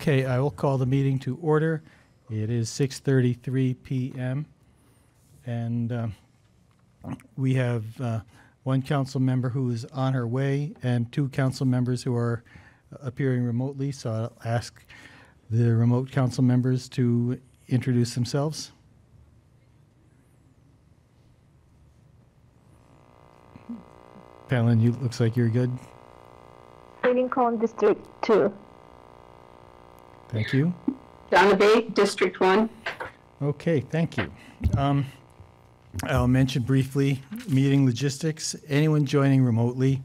Okay, I will call the meeting to order. It is 6:33 PM. And um, we have uh, one council member who is on her way and two council members who are appearing remotely. So I'll ask the remote council members to introduce themselves. Palin, you, looks like you're good. Lincoln District 2. Thank you. Donna Bate, District 1. Okay, thank you. Um, I'll mention briefly meeting logistics. Anyone joining remotely,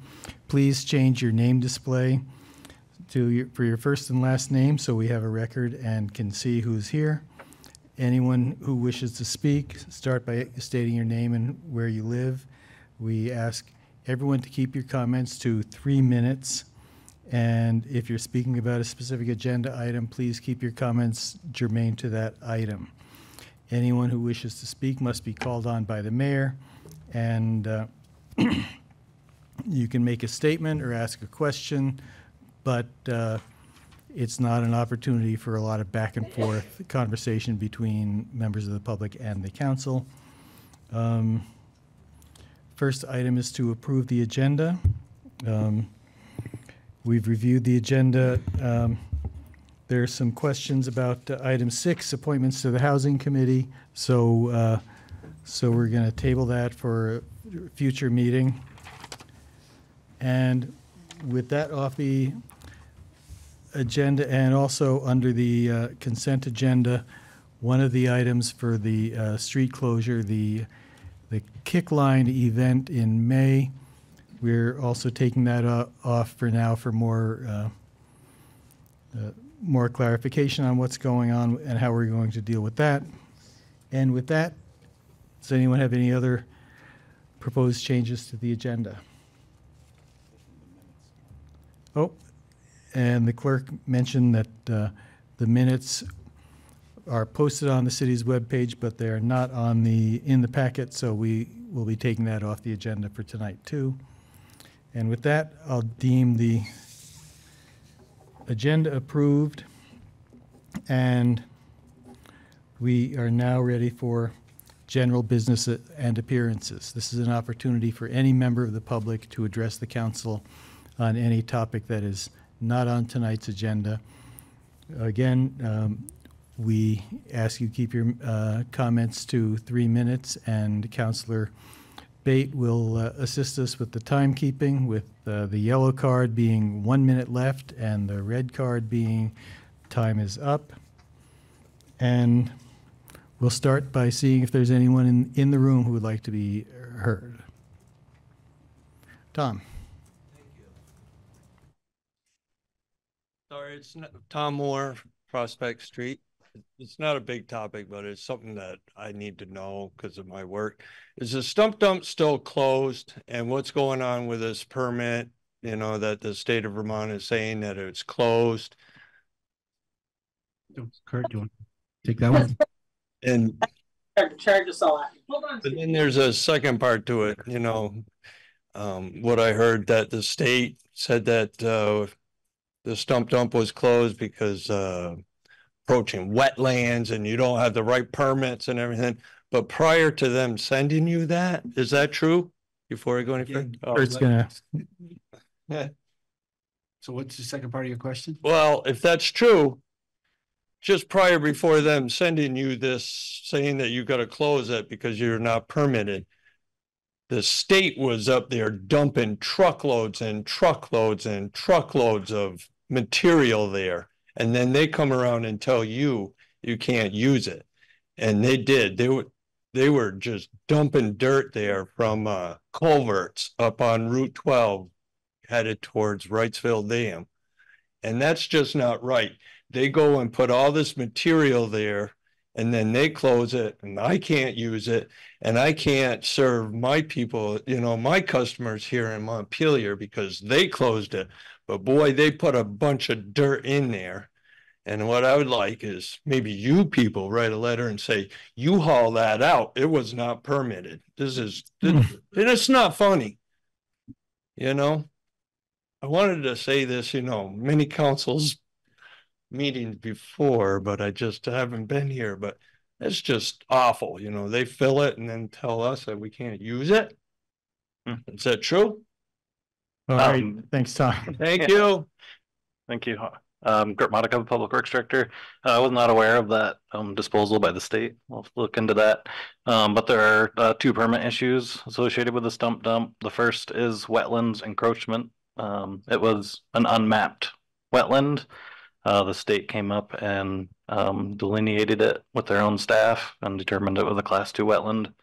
please change your name display to your, for your first and last name so we have a record and can see who's here. Anyone who wishes to speak, start by stating your name and where you live. We ask everyone to keep your comments to three minutes. And if you're speaking about a specific agenda item, please keep your comments germane to that item. Anyone who wishes to speak must be called on by the mayor, and uh, you can make a statement or ask a question, but uh, it's not an opportunity for a lot of back and forth conversation between members of the public and the council. Um, First item is to approve the agenda. Um, We've reviewed the agenda. Um, There are some questions about uh, item six, appointments to the Housing Committee. So, uh, so we're going to table that for a future meeting. And with that off the agenda and also under the uh, consent agenda, one of the items for the uh, street closure, the, the Kick Line event in May, we're also taking that o- off for now for more, uh, uh, more clarification on what's going on and how we're going to deal with that. And with that, does anyone have any other proposed changes to the agenda? Oh, and the clerk mentioned that uh, the minutes are posted on the city's webpage, but they're not on the, in the packet, so we will be taking that off the agenda for tonight, too. And with that, I'll deem the agenda approved. And we are now ready for general business and appearances. This is an opportunity for any member of the public to address the council on any topic that is not on tonight's agenda. Again, um, we ask you keep your uh, comments to three minutes, and Counselor Bate will uh, assist us with the timekeeping, with uh, the yellow card being one minute left and the red card being time is up. And we'll start by seeing if there's anyone in, in the room who would like to be heard. Tom? Thank you. Sorry, it's Tom Moore, Prospect Street. It's not a big topic, but it's something that I need to know because of my work. Is the stump dump still closed? And what's going on with this permit? You know, that the state of Vermont is saying that it's closed. Kurt, do you want to take that one? And Charge us all. Hold on. But then there's a second part to it, you know. Um, what I heard that the state said that, uh, the stump dump was closed because, uh, approaching wetlands and you don't have the right permits and everything. But prior to them sending you that, is that true? Before I go any further? Oh, Kurt's gonna, yeah. So what's the second part of your question? Well, if that's true, just prior before them sending you this, saying that you've gotta close it because you're not permitted. The state was up there dumping truckloads and truckloads and truckloads of material there. And then they come around and tell you you can't use it. And they did. They were they were just dumping dirt there from uh, culverts up on Route 12 headed towards Wrightsville Dam. And that's just not right. They go and put all this material there and then they close it and I can't use it and I can't serve my people, you know, my customers here in Montpelier because they closed it. But boy, they put a bunch of dirt in there. And what I would like is maybe you people write a letter and say, you haul that out. It was not permitted. This is, and it's not funny. You know, I wanted to say this, you know, many councils meetings before, but I just haven't been here, but it's just awful, you know, they fill it and then tell us that we can't use it. Hmm. Is that true? All right, Um, thanks, Tom. Thank you. Thank you. Um, Kurt Motyka, Public Works Director. Uh, I was not aware of that, um, disposal by the state. We'll look into that. Um, but there are, uh, two permit issues associated with the stump dump. The first is wetlands encroachment. Um, it was an unmapped wetland. Uh, the state came up and, um, delineated it with their own staff and determined it was a class two wetland.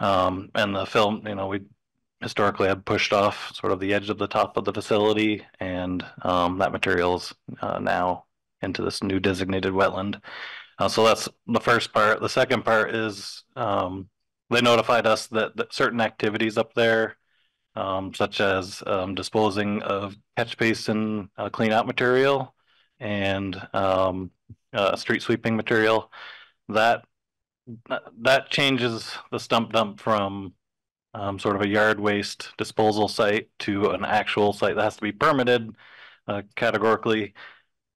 Um, and the film, you know, we historically had pushed off sort of the edge of the top of the facility and um, that material's uh, now into this new designated wetland. Uh, so that's the first part. The second part is um, they notified us that, that certain activities up there, um, such as um, disposing of catch basin uh, clean out material and um, uh, street sweeping material, that that changes the stump dump from um, sort of a yard waste disposal site to an actual site that has to be permitted uh, categorically.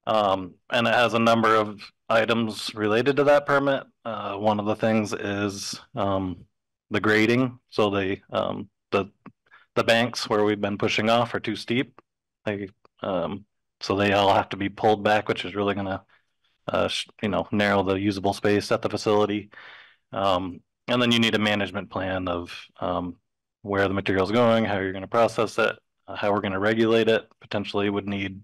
Um, and it has a number of items related to that permit. Uh, one of the things is um, the grading. So the um, the the banks where we've been pushing off are too steep. They um, so they all have to be pulled back, which is really going to uh, you know narrow the usable space at the facility. Um, and then you need a management plan of um, where the material's going, how you're going to process it, uh, how we're going to regulate it. Potentially would need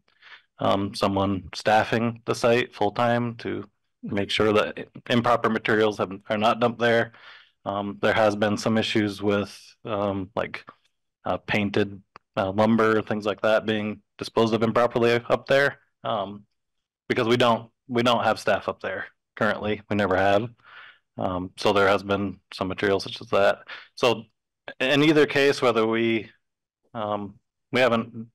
um, someone staffing the site full time to make sure that improper materials have, are not dumped there. Um, there has been some issues with um, like uh, painted uh, lumber, things like that being disposed of improperly up there. Um, because we don't we don't have staff up there currently. We never have. Um, so there has been some material such as that. So in either case, whether we, um, we haven't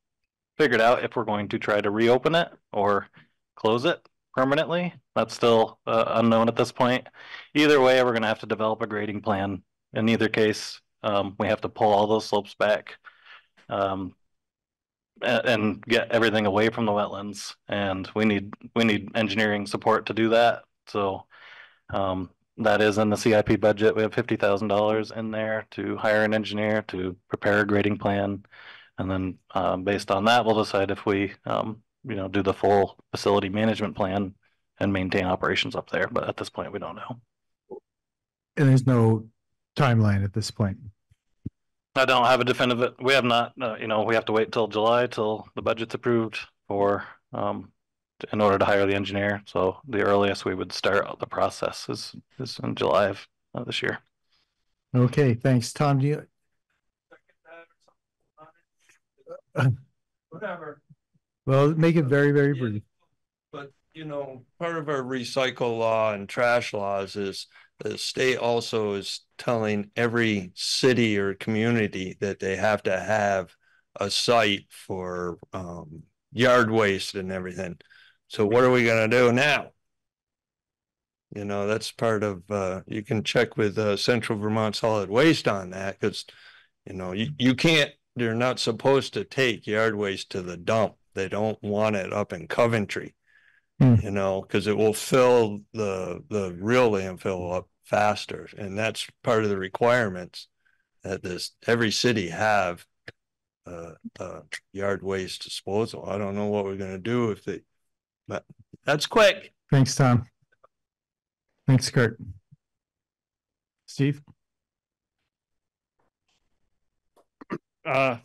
figured out if we're going to try to reopen it or close it permanently. That's still uh, unknown at this point. Either way, we're gonna have to develop a grading plan. In either case, um, we have to pull all those slopes back. Um, and get everything away from the wetlands. And we need, we need engineering support to do that. So, um, that is in the CIP budget. We have fifty thousand dollars in there to hire an engineer to prepare a grading plan. And then, um, based on that, we'll decide if we, um, you know, do the full facility management plan and maintain operations up there. But at this point, we don't know. And there's no timeline at this point. I don't have a definitive, we have not, uh, you know, we have to wait till July till the budget's approved for, um, in order to hire the engineer. So the earliest we would start the process is, is in July of, of this year. Okay, thanks. Tom, do you, Whatever. well, make it very, very brief. But, you know, part of our recycle law and trash laws is the state also is telling every city or community that they have to have a site for um yard waste and everything. So what are we gonna do now? You know, that's part of, uh, you can check with uh Central Vermont Solid Waste on that, cause you know, you you can't, you're not supposed to take yard waste to the dump. They don't want it up in Coventry. Hmm. You know, cause it will fill the the real landfill up faster, and that's part of the requirements. That this, every city have uh uh yard waste disposal. I don't know what we're gonna do if they, but that's quick. Thanks, Tom. Thanks, Kurt. Steve? uh,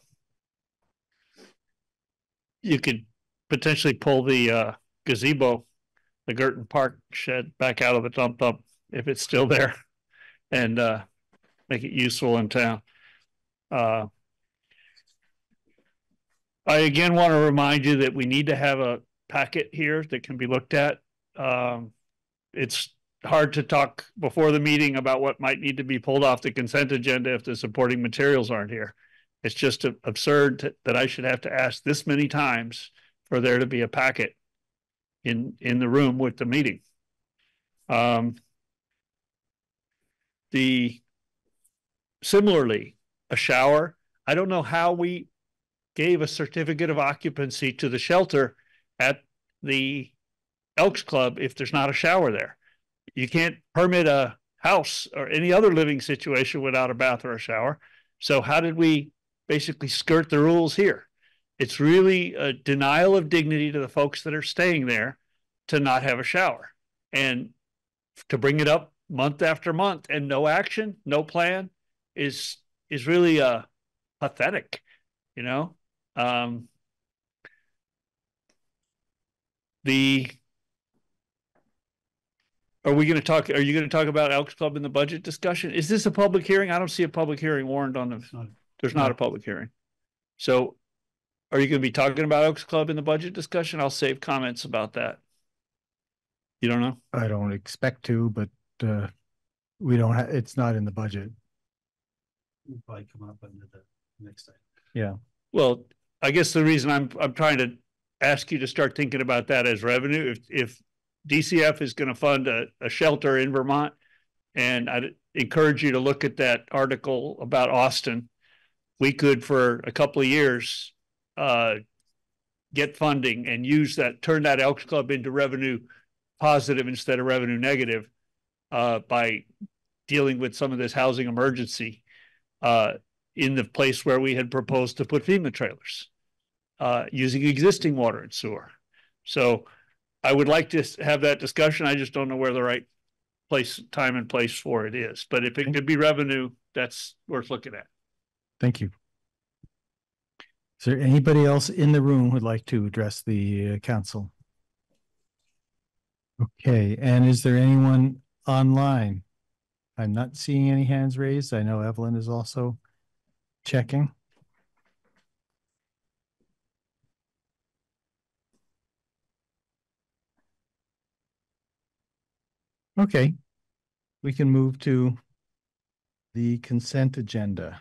you could potentially pull the uh, gazebo, the Girton Park shed back out of the dump dump if it's still there and uh, make it useful in town. Uh, I again want to remind you that we need to have a packet here that can be looked at. Um, it's hard to talk before the meeting about what might need to be pulled off the consent agenda if the supporting materials aren't here. It's just absurd that I should have to ask this many times for there to be a packet in, in the room with the meeting. Um, the, similarly, a shower, I don't know how we gave a certificate of occupancy to the shelter at the Elks Club if there's not a shower there. You can't permit a house or any other living situation without a bath or a shower. So how did we basically skirt the rules here? It's really a denial of dignity to the folks that are staying there to not have a shower. And to bring it up month after month and no action, no plan is is really uh pathetic, you know? Um the are we gonna talk, are you gonna talk about Elks Club in the budget discussion? Is this a public hearing? I don't see a public hearing warned on the, there's not a public hearing. So are you gonna be talking about Elks Club in the budget discussion? I'll save comments about that. You don't know? I don't expect to, but, uh, we don't have, it's not in the budget. It'll Probably come up under the next time. Yeah. Well, I guess the reason I'm, I'm trying to ask you to start thinking about that as revenue, if, if DCF is gonna fund a, a shelter in Vermont, and I'd encourage you to look at that article about Austin. We could, for a couple of years, uh, get funding and use that, turn that Elks Club into revenue positive instead of revenue negative, uh, by dealing with some of this housing emergency, uh, in the place where we had proposed to put FEMA trailers, uh, using existing water and sewer. So I would like to have that discussion. I just don't know where the right place, time and place for it is. But if it could be revenue, that's worth looking at. Thank you. Is there anybody else in the room who'd like to address the uh, council? Okay, and is there anyone online? I'm not seeing any hands raised. I know Evelyn is also checking. Okay, we can move to the consent agenda.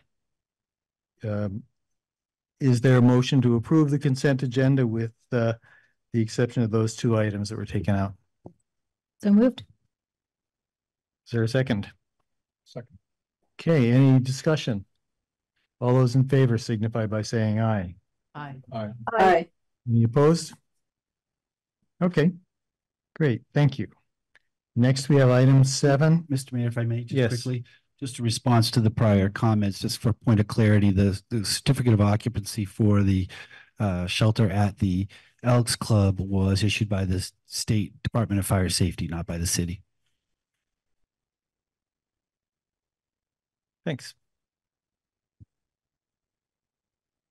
Um, Is there a motion to approve the consent agenda with uh, the exception of those two items that were taken out? So moved. Is there a second? Second. Okay, any discussion? All those in favor signify by saying aye. Aye. Aye. Any opposed? Okay, great, thank you. Next, we have item seven. Mr. Mayor, if I may, just Yes. quickly, just a response to the prior comments, just for point of clarity, the, the certificate of occupancy for the uh, shelter at the Elks Club was issued by the State Department of Fire Safety, not by the city. Thanks.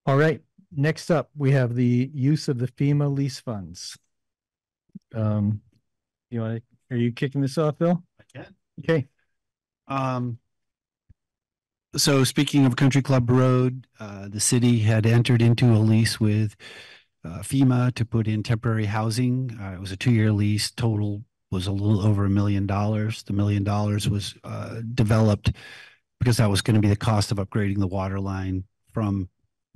All right, next up, we have the use of the FEMA lease funds. Um, you want to, are you kicking this off, Bill? I can. Okay, Um, so speaking of Country Club Road, uh, the city had entered into a lease with uh, FEMA to put in temporary housing. Uh, it was a two-year lease. Total was a little over a million dollars. The million dollars was uh, developed because that was going to be the cost of upgrading the water line from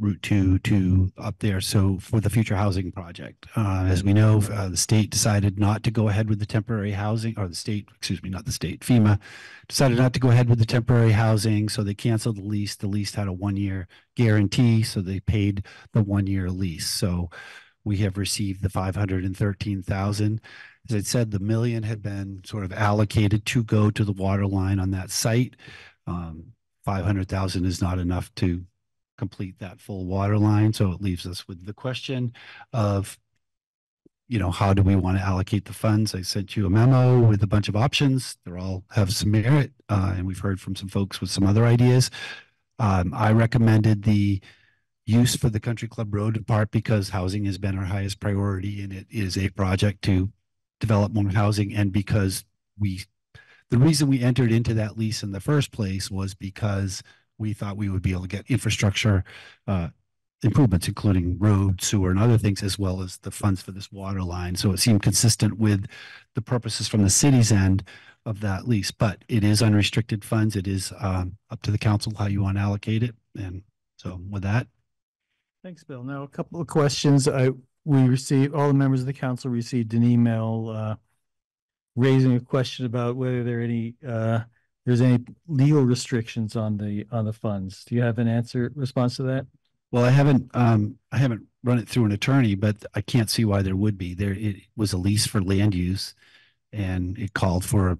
Route Two to up there. So for the future housing project, uh, as we know, uh, the state decided not to go ahead with the temporary housing, or the state, excuse me, not the state, FEMA decided not to go ahead with the temporary housing, so they canceled the lease. The lease had a one-year guarantee, so they paid the one-year lease. So we have received the five hundred and thirteen thousand. As I said, the million had been sort of allocated to go to the water line on that site. Um, five hundred thousand is not enough to complete that full water line, so it leaves us with the question of you know, how do we want to allocate the funds? I sent you a memo with a bunch of options. They're all have some merit, uh, and we've heard from some folks with some other ideas. Um, I recommended the use for the Country Club Road in part because housing has been our highest priority, and it is a project to develop more housing, and because we, the reason we entered into that lease in the first place was because we thought we would be able to get infrastructure uh, improvements, including road, sewer, and other things, as well as the funds for this water line. So it seemed consistent with the purposes from the city's end of that lease. But it is unrestricted funds. It is um, up to the council how you want to allocate it. And so with that, thanks, Bill. Now, a couple of questions. I, we received, all the members of the council received an email uh, raising a question about whether there are any, uh, there's any legal restrictions on the, on the funds. Do you have an answer, response to that? Well, I haven't, um, I haven't run it through an attorney, but I can't see why there would be. There, it was a lease for land use. And it called for a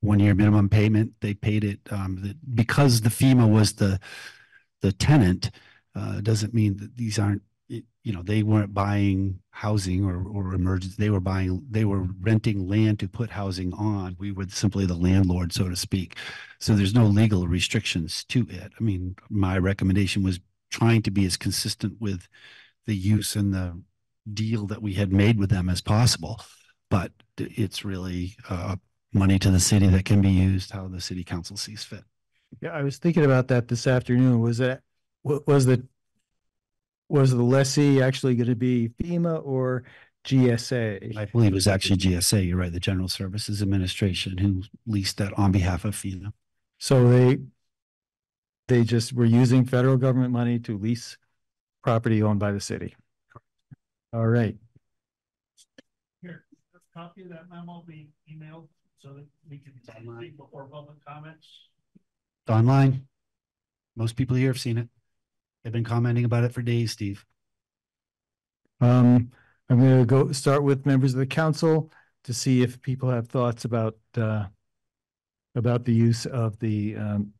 one-year minimum payment. They paid it, um, the- because the FEMA was the, the tenant, uh, doesn't mean that these aren't, you know, they weren't buying housing or, or emergency. They were buying, they were renting land to put housing on. We were simply the landlord, so to speak. So there's no legal restrictions to it. I mean, my recommendation was trying to be as consistent with the use and the deal that we had made with them as possible. But it's really uh, money to the city that can be used how the city council sees fit. Yeah, I was thinking about that this afternoon. Was that, was the, was the lessee actually going to be FEMA or GSA? I believe it was actually GSA, you're right, the General Services Administration who leased that on behalf of FEMA. So they, they just were using federal government money to lease property owned by the city. All right. Here, a copy of that memo be emailed so that we can speak before public comments. It's online. Most people here have seen it. They've been commenting about it for days, Steve. Um, I'm gonna go start with members of the council to see if people have thoughts about, uh, about the use of the, um,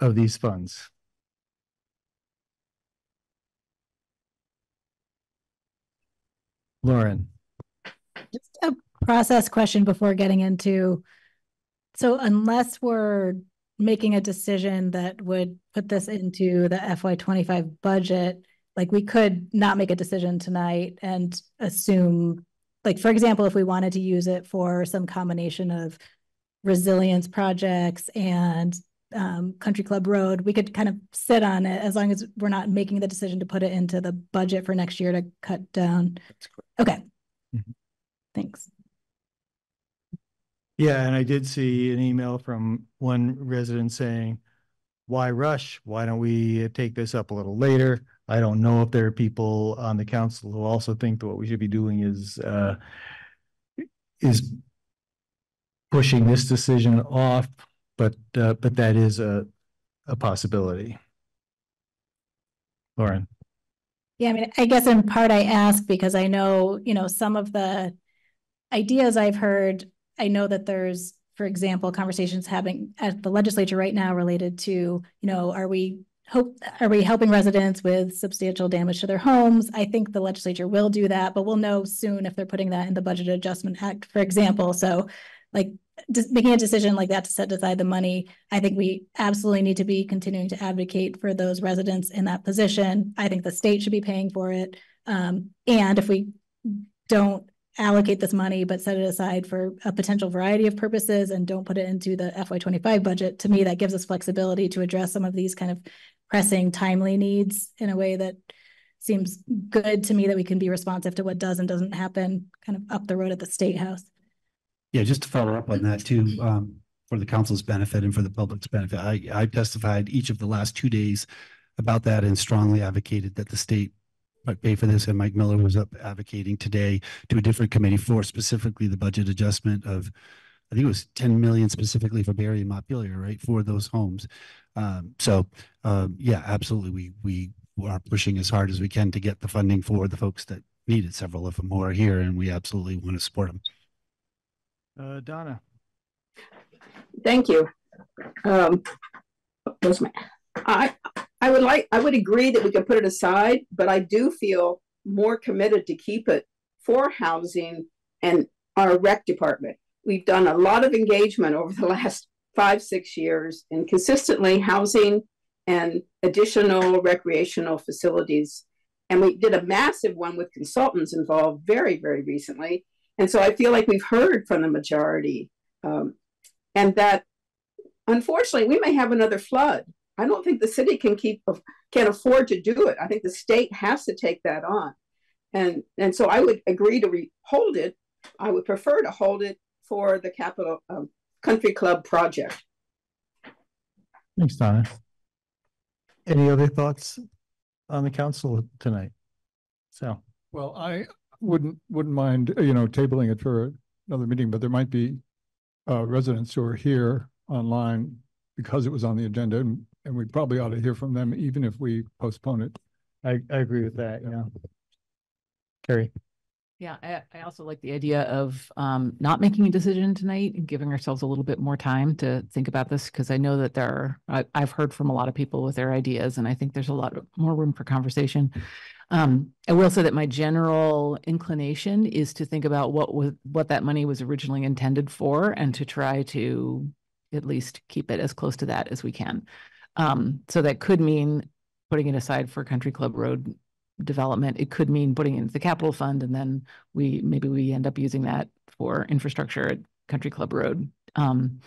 of these funds. Lauren, Just a process question before getting into. So unless we're making a decision that would put this into the FY twenty-five budget, like we could not make a decision tonight and assume, like, for example, if we wanted to use it for some combination of resilience projects and um, Country Club Road, we could kind of sit on it as long as we're not making the decision to put it into the budget for next year to cut down. Okay. Mhm. Thanks. Yeah, and I did see an email from one resident saying, why rush? Why don't we take this up a little later? I don't know if there are people on the council who also think that what we should be doing is, uh, is pushing this decision off, but, uh, but that is a, a possibility. Lauren, Yeah, I mean, I guess in part I ask because I know, you know, some of the ideas I've heard, I know that there's, for example, conversations having at the legislature right now related to, you know, are we hope, are we helping residents with substantial damage to their homes? I think the legislature will do that, but we'll know soon if they're putting that in the Budget Adjustment Act, for example. So like just making a decision like that to set aside the money, I think we absolutely need to be continuing to advocate for those residents in that position. I think the state should be paying for it. Um, and if we don't allocate this money, but set it aside for a potential variety of purposes and don't put it into the FY twenty-five budget, to me, that gives us flexibility to address some of these kind of pressing timely needs in a way that seems good to me that we can be responsive to what does and doesn't happen kind of up the road at the State House. Yeah, just to follow up on that too, um, for the council's benefit and for the public's benefit, I, I testified each of the last two days about that and strongly advocated that the state pay for this, and Mike Miller was up advocating today to a different committee for specifically the budget adjustment of, I think it was ten million specifically for Barre and Montpelier, right, for those homes. Um, so, um, yeah, absolutely, we, we are pushing as hard as we can to get the funding for the folks that need it, several of them who are here, and we absolutely want to support them. uh, Donna, Thank you. Um, where's my, I, I would like, I would agree that we can put it aside, but I do feel more committed to keep it for housing and our rec department. We've done a lot of engagement over the last five, six years in consistently housing and additional recreational facilities. And we did a massive one with consultants involved very, very recently. And so I feel like we've heard from the majority. Um, and that unfortunately we may have another flood. I don't think the city can keep can afford to do it. I think the state has to take that on. And and so I would agree to re- hold it. I would prefer to hold it for the capital um, country club project. thanks, Donna. Any other thoughts on the council tonight? So, Well, I wouldn't, wouldn't mind, you know, tabling it for another meeting, but there might be uh, residents who are here online because it was on the agenda and, and we probably ought to hear from them even if we postpone it I, I agree with that, yeah. Carrie, Yeah, I, I also like the idea of um, not making a decision tonight and giving ourselves a little bit more time to think about this because I know that there are, I, I've heard from a lot of people with their ideas and I think there's a lot of more room for conversation. Um, I will say that my general inclination is to think about what was, what that money was originally intended for and to try to at least keep it as close to that as we can. Um, so that could mean putting it aside for Country Club Road development. It could mean putting it into the capital fund and then we, maybe we end up using that for infrastructure at Country Club Road. Um,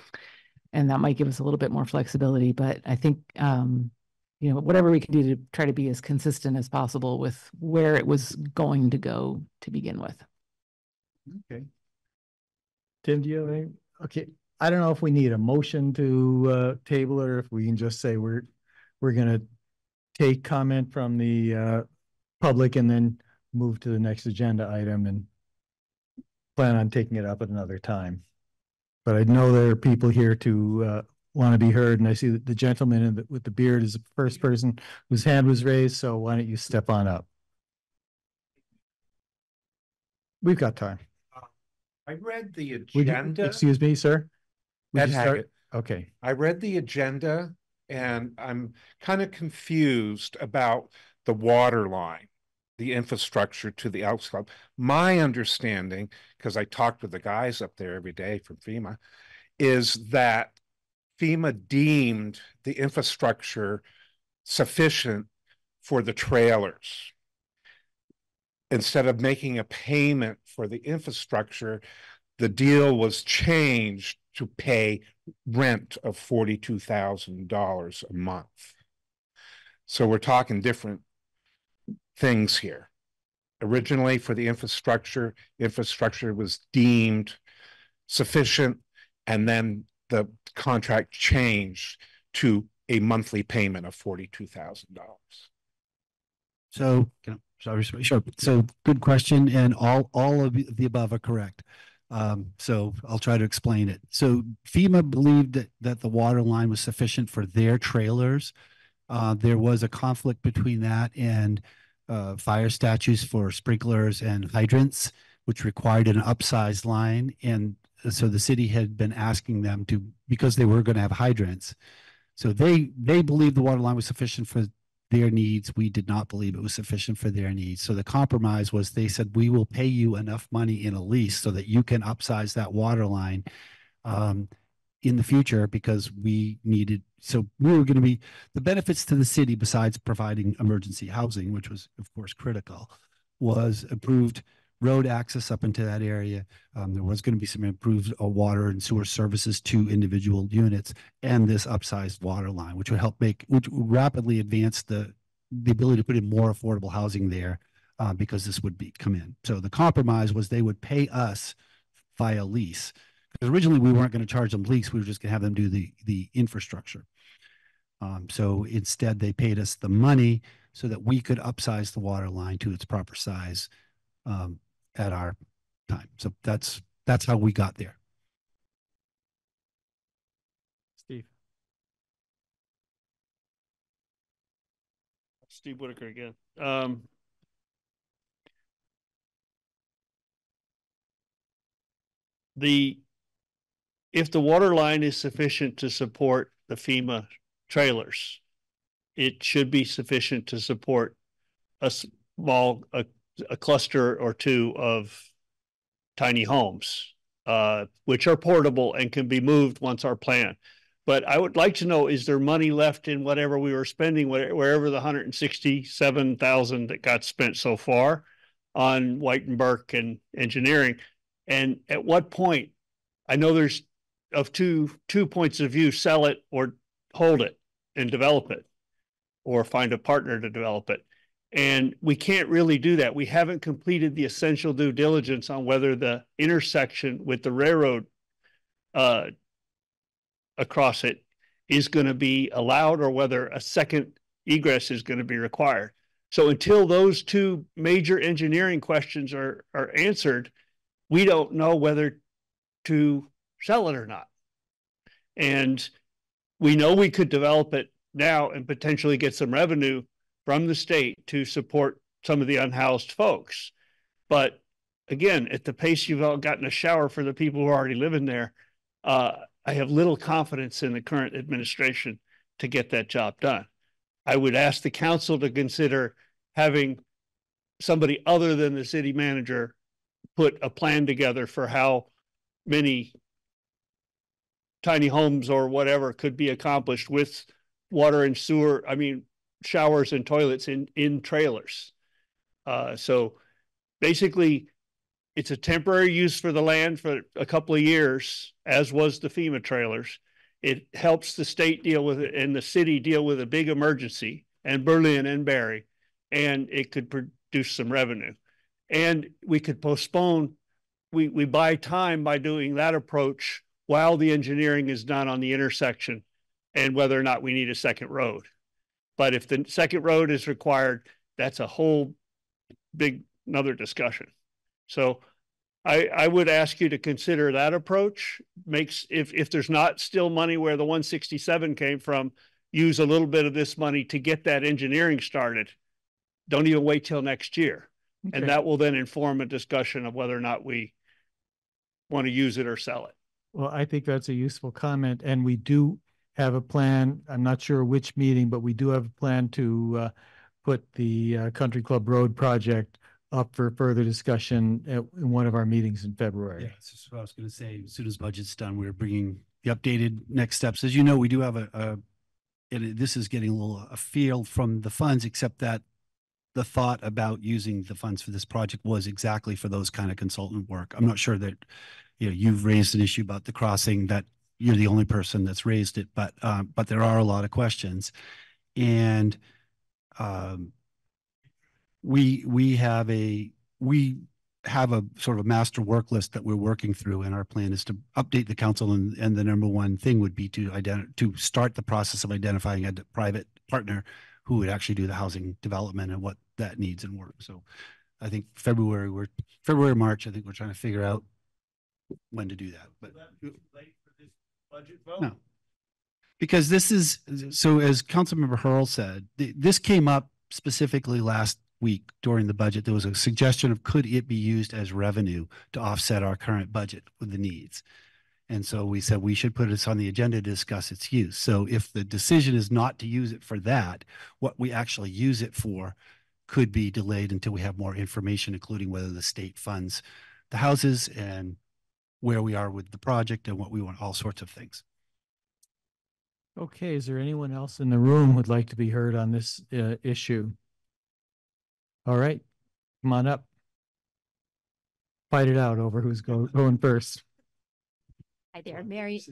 and that might give us a little bit more flexibility, but I think, um, you know, whatever we can do to try to be as consistent as possible with where it was going to go to begin with. okay. Tim, do you have any, okay, I don't know if we need a motion to, uh, table it or if we can just say we're, we're gonna take comment from the, uh, public and then move to the next agenda item and plan on taking it up at another time. But I know there are people here to, uh, want to be heard, and I see that the gentleman in the- with the beard is the first person whose hand was raised, so why don't you step on up? We've got time. I read the Would you- agenda. Excuse me, sir? Ed start- Okay, I read the agenda and I'm kind of confused about the water line, the infrastructure to the Elks Club. My understanding, because I talked with the guys up there every day from FEMA, is that FEMA deemed the infrastructure sufficient for the trailers. Instead of making a payment for the infrastructure, the deal was changed to pay rent of forty-two thousand dollars a month. So we're talking different things here. Originally for the infrastructure, infrastructure was deemed sufficient and then the contract changed to a monthly payment of forty-two thousand dollars. So, sorry, sorry, sure. So good question. And all, all of the above are correct. Um, so I'll try to explain it. So FEMA believed that, that the water line was sufficient for their trailers. Uh, there was a conflict between that and, uh, fire statutes for sprinklers and hydrants, which required an upsized line. And so the city had been asking them to, because they were going to have hydrants. So they, they believed the water line was sufficient for their needs. We did not believe it was sufficient for their needs. So the compromise was they said, we will pay you enough money in a lease so that you can upsize that water line um, in the future because we needed, so we were going to be, the benefits to the city besides providing emergency housing, which was of course critical, was improved road access up into that area. Um, there was going to be some improved uh, water and sewer services to individual units and this upsized water line, which would help make, which would rapidly advance the, the ability to put in more affordable housing there uh, because this would be, come in. So the compromise was they would pay us via lease. Because originally we weren't going to charge them lease, we were just going to have them do the, the infrastructure. Um, so instead they paid us the money so that we could upsize the water line to its proper size um, at our time. So that's, that's how we got there. Steve. Steve Whitaker again. Um. The, if the water line is sufficient to support the FEMA trailers, it should be sufficient to support a small, a, a cluster or two of tiny homes, uh, which are portable and can be moved once our plan. But I would like to know, is there money left in whatever we were spending, wherever the hundred and sixty-seven thousand that got spent so far on White and Burke and engineering? And at what point, I know there's of two, two points of view, sell it or hold it and develop it. Or find a partner to develop it. And we can't really do that. We haven't completed the essential due diligence on whether the intersection with the railroad uh, across it is going to be allowed or whether a second egress is going to be required. So until those two major engineering questions are, are answered, we don't know whether to sell it or not. And we know we could develop it now and potentially get some revenue from the state to support some of the unhoused folks. But again, at the pace you've all gotten a shower for the people who are already living there, uh, I have little confidence in the current administration to get that job done. I would ask the council to consider having somebody other than the city manager put a plan together for how many tiny homes or whatever could be accomplished with water and sewer, I mean, showers and toilets in, in trailers. Uh, so basically, it's a temporary use for the land for a couple of years, as was the FEMA trailers. It helps the state deal with it and the city deal with a big emergency and Berlin and Barre, and it could produce some revenue. And we could postpone, we, we buy time by doing that approach while the engineering is done on the intersection and whether or not we need a second road. But if the second road is required, that's a whole big another discussion. So I, I would ask you to consider that approach. Makes if if there's not still money where the 167 came from, use a little bit of this money to get that engineering started. Don't even wait till next year. Okay. And that will then inform a discussion of whether or not we want to use it or sell it. Well, I think that's a useful comment, and we do have a plan. I'm not sure which meeting, but we do have a plan to uh, put the uh, Country Club Road project up for further discussion at, in one of our meetings in February. Yeah, that's just what I was gonna say. As soon as budget's done, we're bringing the updated next steps. As you know, we do have a, a, this is getting a little a feel from the funds, except that the thought about using the funds for this project was exactly for those kind of consultant work. I'm not sure that, you know, you've raised an issue about the crossing that you're the only person that's raised it, but, um, but there are a lot of questions. And, um, we, we have a, we have a sort of a master work list that we're working through and our plan is to update the council and, and the number one thing would be to ident, to start the process of identifying a private partner who would actually do the housing development and what that needs and work. So I think February, we're, February, March, I think we're trying to figure out when to do that, but. No. Because this is, so as Councilmember Hierl said, th- this came up specifically last week during the budget. There was a suggestion of could it be used as revenue to offset our current budget with the needs? And so we said we should put this on the agenda to discuss its use. So if the decision is not to use it for that, what we actually use it for could be delayed until we have more information, including whether the state funds the houses and where we are with the project and what we want, all sorts of things. Okay, is there anyone else in the room who'd like to be heard on this uh, issue? All right, come on up. Fight it out over who's go, going first. Hi there, Mary.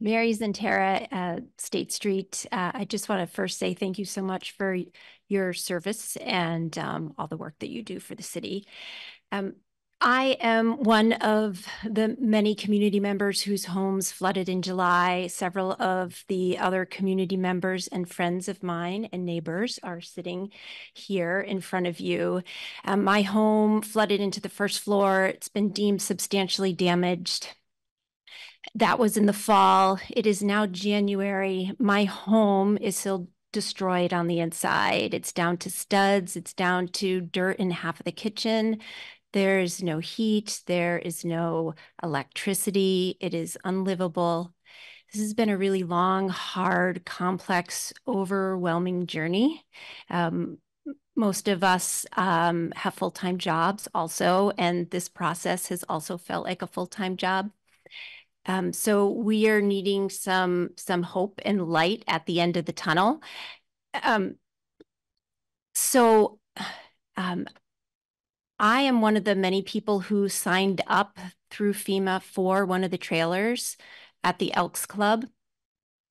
Mary Zentera, uh, State Street. Uh, I just want to first say thank you so much for your service and um, all the work that you do for the city. Um, I am one of the many community members whose homes flooded in July. Several of the other community members and friends of mine and neighbors are sitting here in front of you. Um, my home flooded into the first floor. It's been deemed substantially damaged. That was in the fall. It is now January. My home is still destroyed on the inside. It's down to studs. It's down to dirt in half of the kitchen. There's no heat. There is no electricity. It is unlivable. This has been a really long, hard, complex, overwhelming journey. Um, most of us um, have full-time jobs also, and this process has also felt like a full-time job. Um, so we are needing some some hope and light at the end of the tunnel. Um, so um, I am one of the many people who signed up through FEMA for one of the trailers at the Elks Club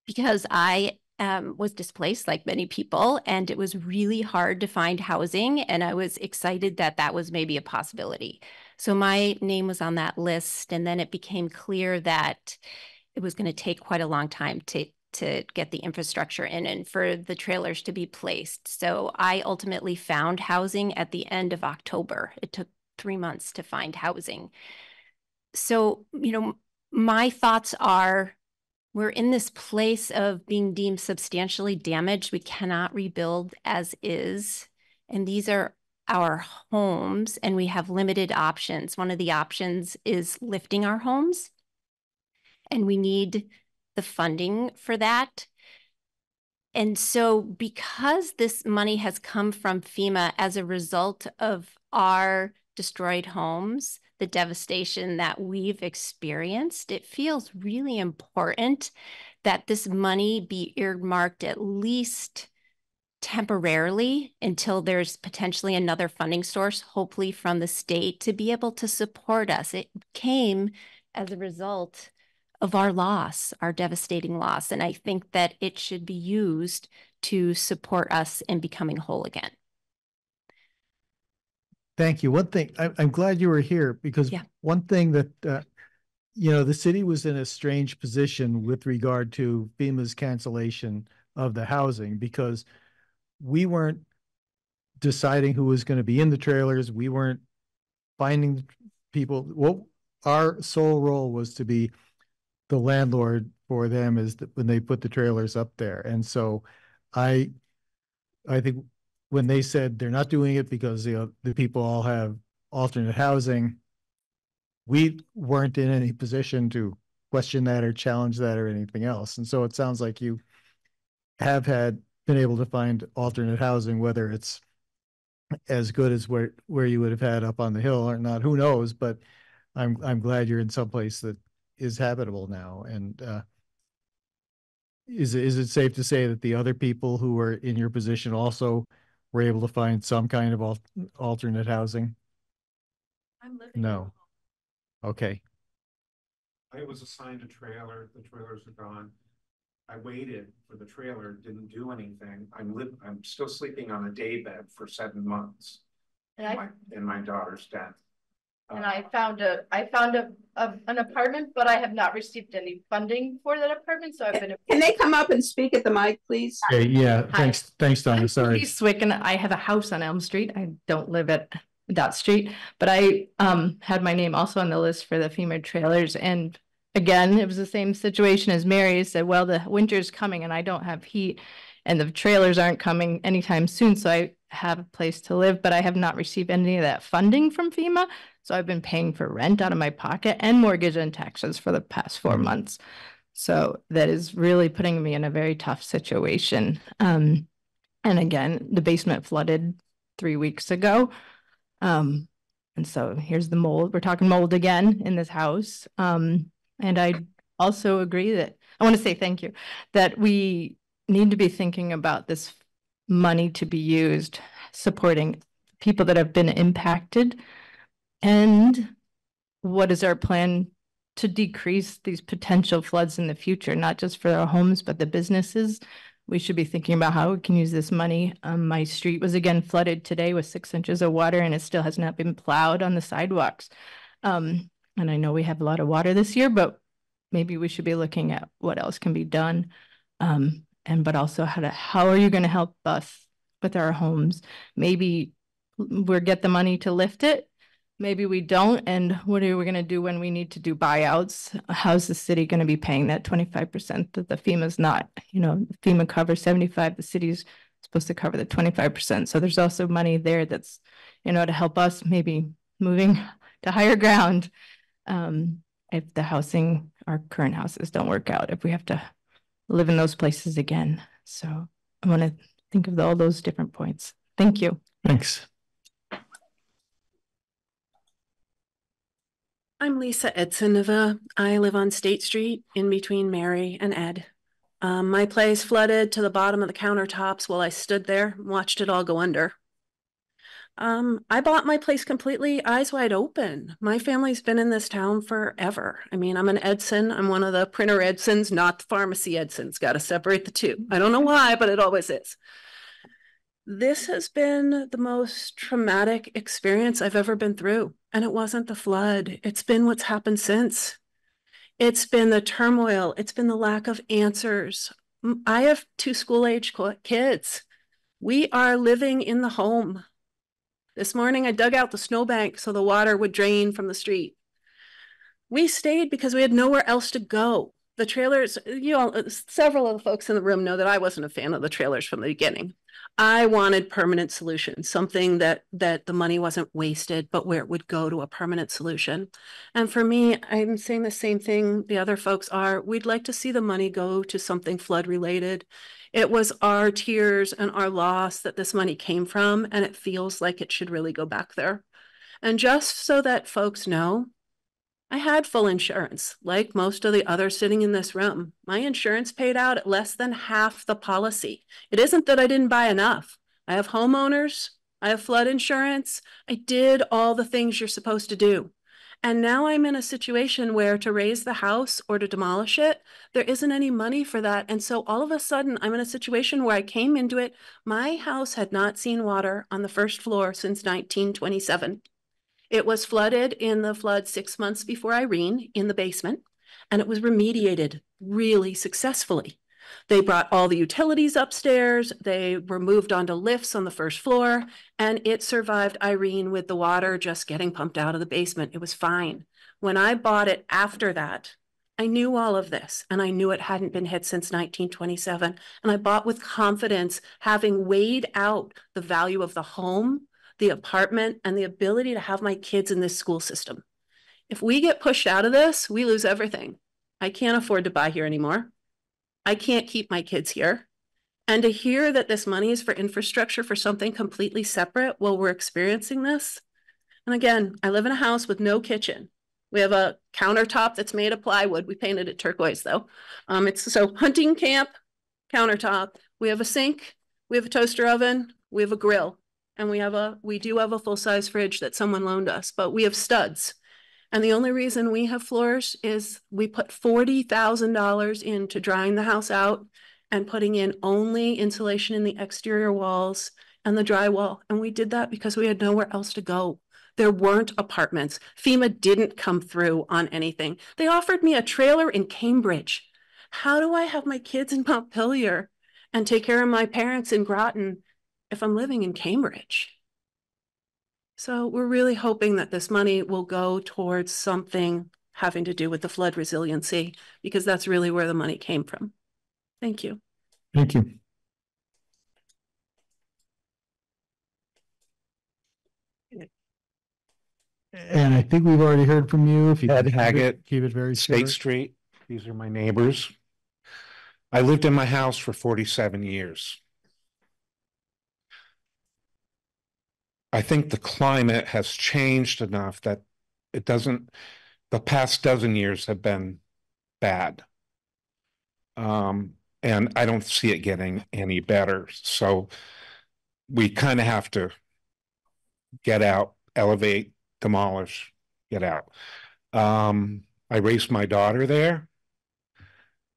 because I um, was displaced like many people, and it was really hard to find housing. And I was excited that that was maybe a possibility. So my name was on that list, and then it became clear that it was going to take quite a long time to to get the infrastructure in and for the trailers to be placed. So I ultimately found housing at the end of October. It took three months to find housing. So, you know, my thoughts are we're in this place of being deemed substantially damaged. We cannot rebuild as is. And these are our homes and we have limited options. One of the options is lifting our homes. And we need the funding for that. And so because this money has come from FEMA as a result of our destroyed homes, the devastation that we've experienced, it feels really important that this money be earmarked at least temporarily until there's potentially another funding source, hopefully from the state, to be able to support us. It came as a result of our loss, our devastating loss. And I think that it should be used to support us in becoming whole again. Thank you. One thing, I, I'm glad you were here because Yeah. one thing that, uh, you know, the city was in a strange position with regard to FEMA's cancellation of the housing because we weren't deciding who was going to be in the trailers. We weren't finding people. Well, our sole role was to be the landlord for them is that when they put the trailers up there. And so I, I think when they said they're not doing it because the, the people all have alternate housing, we weren't in any position to question that or challenge that or anything else. And so it sounds like you have had, been able to find alternate housing, whether it's as good as where, where you would have had up on the hill or not, who knows, but I'm, I'm glad you're in some place that is habitable now and, uh, is, it is it safe to say that the other people who were in your position also were able to find some kind of al- alternate housing? I'm living. No. Okay, I was assigned a trailer, the trailers are gone. I waited for the trailer, didn't do anything. I'm live, I'm still sleeping on a daybed for seven months. And I, My- In my daughter's death. And I found a, I found a, a, an apartment, but I have not received any funding for that apartment, so I've been. Can they come up and speak at the mic, please? okay, yeah, Hi. thanks, thanks, Donna, I'm sorry. Swick and I have a house on Elm Street. I don't live at that street, but I um had my name also on the list for the FEMA trailers and again, it was the same situation as Mary said, well, the winter's coming and I don't have heat and the trailers aren't coming anytime soon, so I have a place to live, but I have not received any of that funding from FEMA. So I've been paying for rent out of my pocket and mortgage and taxes for the past four months. So that is really putting me in a very tough situation. Um, and again, the basement flooded three weeks ago. Um, and so here's the mold. We're talking mold again in this house. Um, and I also agree that I want to say thank you that we need to be thinking about this money to be used supporting people that have been impacted and what is our plan to decrease these potential floods in the future, not just for our homes, but the businesses? We should be thinking about how we can use this money. Um, my street was again flooded today with six inches of water and it still has not been plowed on the sidewalks. Um, and I know we have a lot of water this year, but maybe we should be looking at what else can be done. Um, and but also how to how are you going to help us with our homes? Maybe we'll get the money to lift it. Maybe we don't. And what are we going to do when we need to do buyouts? How's the city going to be paying that 25% that the FEMA's not? You know, FEMA covers 75, the city's supposed to cover the 25%. So there's also money there that's, you know, to help us maybe moving to higher ground. Um, if the housing, our current houses don't work out, if we have to live in those places again. So I want to think of all those different points. Thank you. Thanks. I'm Lisa Edsonova. I live on State Street in between Mary and Ed. Um, my place flooded to the bottom of the countertops while I stood there and watched it all go under. Um, I bought my place completely eyes wide open. My family's been in this town forever. I mean, I'm an Edson. I'm one of the printer Edsons, not the pharmacy Edsons. Got to separate the two. I don't know why, but it always is. This has been the most traumatic experience I've ever been through. And it wasn't the flood, it's been what's happened since. It's been the turmoil, it's been the lack of answers. I have two school age kids. We are living in the home. This morning, I dug out the snowbank so the water would drain from the street. We stayed because we had nowhere else to go. The trailers, you know, uh, several of the folks in the room know that I wasn't a fan of the trailers from the beginning. I wanted permanent solutions, something that that the money wasn't wasted, but where it would go to a permanent solution. And for me, I'm saying the same thing the other folks are. We'd like to see the money go to something flood related. It was our tears and our loss that this money came from, and it feels like it should really go back there. And just so that folks know, I had full insurance, like most of the others sitting in this room. My insurance paid out at less than half the policy. It isn't that I didn't buy enough. I have homeowners, I have flood insurance. I did all the things you're supposed to do. And now I'm in a situation where to raise the house or to demolish it, there isn't any money for that. And so all of a sudden, I'm in a situation where I came into it. My house had not seen water on the first floor since 1927. It was flooded in the flood six months before Irene in the basement, and it was remediated really successfully. They brought all the utilities upstairs, they were moved onto lifts on the first floor, and it survived Irene with the water just getting pumped out of the basement. It was fine. When I bought it after that, I knew all of this and I knew it hadn't been hit since 1927. And I bought with confidence, having weighed out the value of the home the apartment, and the ability to have my kids in this school system. If we get pushed out of this, we lose everything. I can't afford to buy here anymore. I can't keep my kids here. And to hear that this money is for infrastructure for something completely separate while we're experiencing this. And again, I live in a house with no kitchen. We have a countertop that's made of plywood. We painted it turquoise though. Um, it's so hunting camp countertop. We have a sink. We have a toaster oven. We have a grill and we have a we do have a full size fridge that someone loaned us, but we have studs. And the only reason we have floors is we put $40,000 into drying the house out and putting in only insulation in the exterior walls and the drywall. And we did that because we had nowhere else to go. There weren't apartments. FEMA didn't come through on anything. They offered me a trailer in Cambridge. How do I have my kids in Montpelier and take care of my parents in Groton if I'm living in Cambridge. So we're really hoping that this money will go towards something having to do with the flood resiliency, because that's really where the money came from. Thank you. Thank you. And I think we've already heard from you. If you Ed could keep it- Haggett, Keep it very State short. Street, these are my neighbors. I lived in my house for forty-seven years. I think the climate has changed enough that it doesn't, the past dozen years have been bad. Um, and I don't see it getting any better. So we kind of have to get out, elevate, demolish, get out. Um, I raised my daughter there.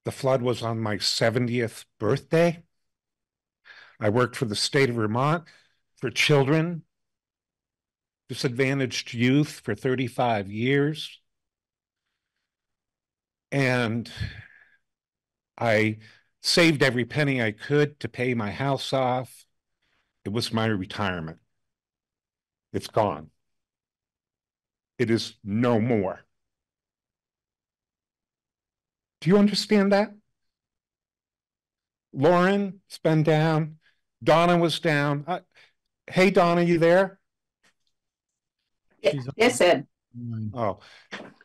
The flood was on my 70th birthday. I worked for the state of Vermont for children disadvantaged youth for 35 years. And I saved every penny I could to pay my house off. It was my retirement. It's gone. It is no more. Do you understand that? Lauren's been down. Donna was down. Uh, hey, Donna, you there? Yes, Ed. Oh,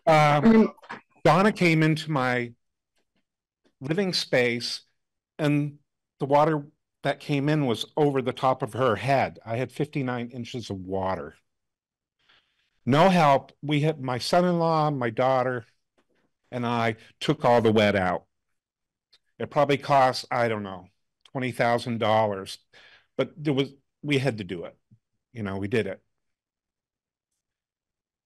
um, Donna came into my living space and the water that came in was over the top of her head. I had 59 inches of water. No help. We had my son-in-law, my daughter, and I took all the wet out. It probably cost, I don't know, $20,000, but there was, we had to do it. You know, we did it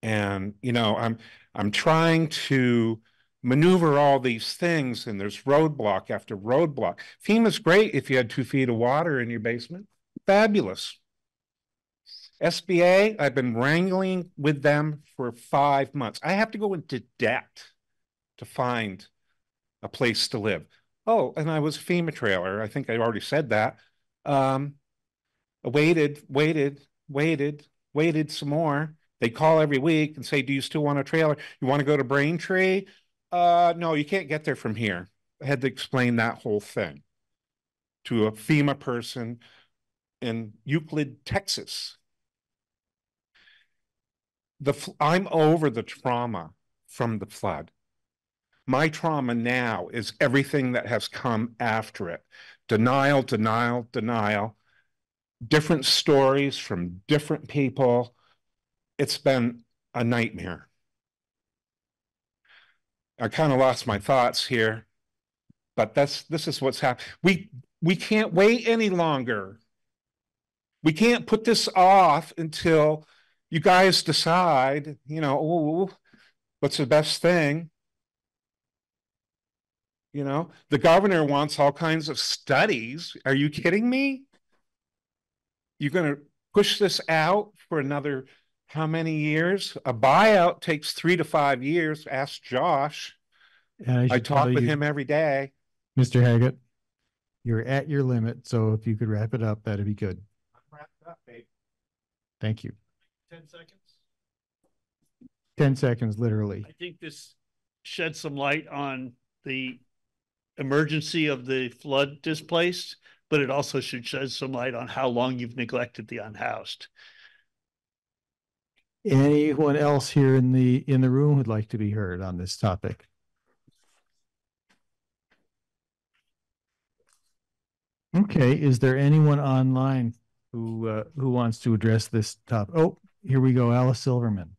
and you know i'm i'm trying to maneuver all these things and there's roadblock after roadblock. Fema's great if you had two feet of water in your basement. Fabulous. Sba i've been wrangling with them for five months. I have to go into debt to find a place to live. Oh and i was a fema trailer. I think i already said that. Um waited waited waited waited some more they call every week and say, do you still want a trailer? You want to go to Braintree? Uh, no, you can't get there from here. I had to explain that whole thing to a FEMA person in Euclid, Texas. The I'm over the trauma from the flood. My trauma now is everything that has come after it. Denial, denial, denial. Different stories from different people. It's been a nightmare. I kind of lost my thoughts here, but that's this is what's happening. We we can't wait any longer. We can't put this off until you guys decide, you know, ooh, what's the best thing? You know, the governor wants all kinds of studies. Are you kidding me? You're going to push this out for another how many years? A buyout takes three to five years. Ask Josh. And I talk tell with you, him every day. Mr. Haggett, you're at your limit, so if you could wrap it up, that'd be good. I'm wrapped up, babe. Thank you. Ten seconds. Ten seconds, literally. I think this sheds some light on the emergency of the flood displaced, but it also should shed some light on how long you've neglected the unhoused. Anyone else here in the, in the room would like to be heard on this topic? Okay, is there anyone online who, uh, who wants to address this topic? Oh, here we go, Alice Silverman.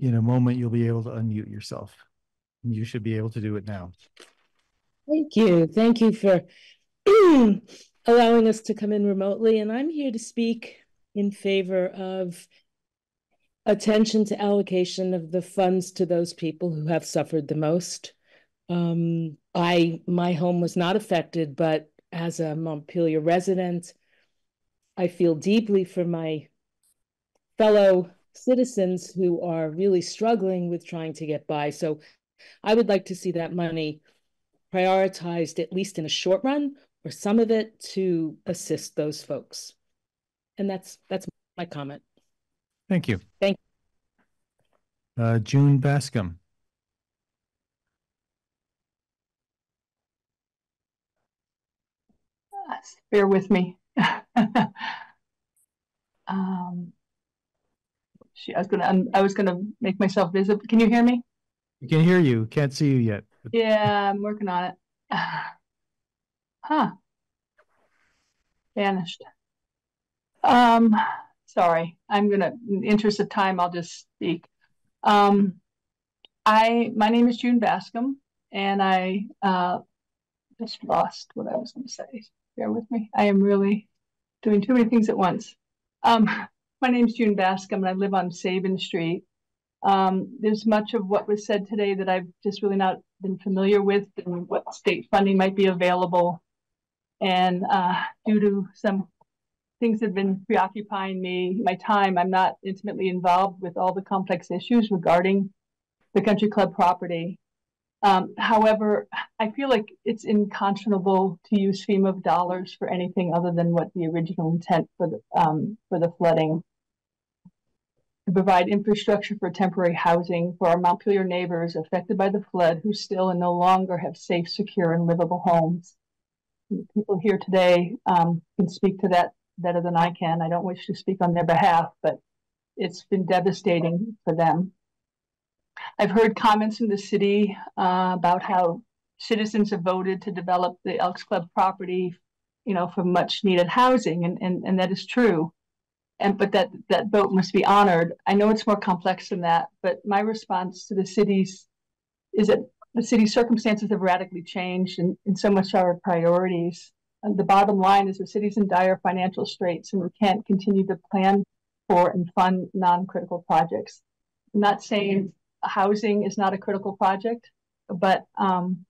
In a moment, you'll be able to unmute yourself. You should be able to do it now. Thank you. Thank you for allowing us to come in remotely. And I'm here to speak in favor of attention to allocation of the funds to those people who have suffered the most. Um, I my home was not affected, but as a Montpelier resident, I feel deeply for my fellow citizens who are really struggling with trying to get by. So I would like to see that money prioritized, at least in a short run, or some of it to assist those folks. And that's that's my comment. Thank you. Thank Uh, June Bascom. bear with me. um, she, I was gonna, I was gonna make myself visible. Can you hear me? We can hear you, can't see you yet. Yeah, I'm working on it. Huh. Vanished. Um, sorry. I'm gonna, in the interest of time, I'll just speak. Um, I, my name is June Bascom, and I uh, just lost what I was to say. Bear with me. I am really doing too many things at once. Um, my name is June Bascom, and I live on Sabin Street. Um, there's much of what was said today that I've just really not been familiar with and what state funding might be available. And uh, due to some things that have been preoccupying me, my time, I'm not intimately involved with all the complex issues regarding the country club property. Um, however, I feel like it's unconscionable to use FEMA of dollars for anything other than what the original intent for the um, for the flooding to provide infrastructure for temporary housing for our Montpelier neighbors affected by the flood who still and no longer have safe, secure, and livable homes. People here today um, can speak to that better than I can. I don't wish to speak on their behalf, but it's been devastating for them. I've heard comments in the city uh, about how citizens have voted to develop the Elks Club property, you know, for much needed housing, and, and, and that is true and but that that vote must be honored. I know it's more complex than that, but my response to the cities is that the city's circumstances have radically changed, and, and so much our priorities. And the bottom line is the city's in dire financial straits, and we can't continue to plan for and fund non-critical projects. I'm not saying housing is not a critical project, but um,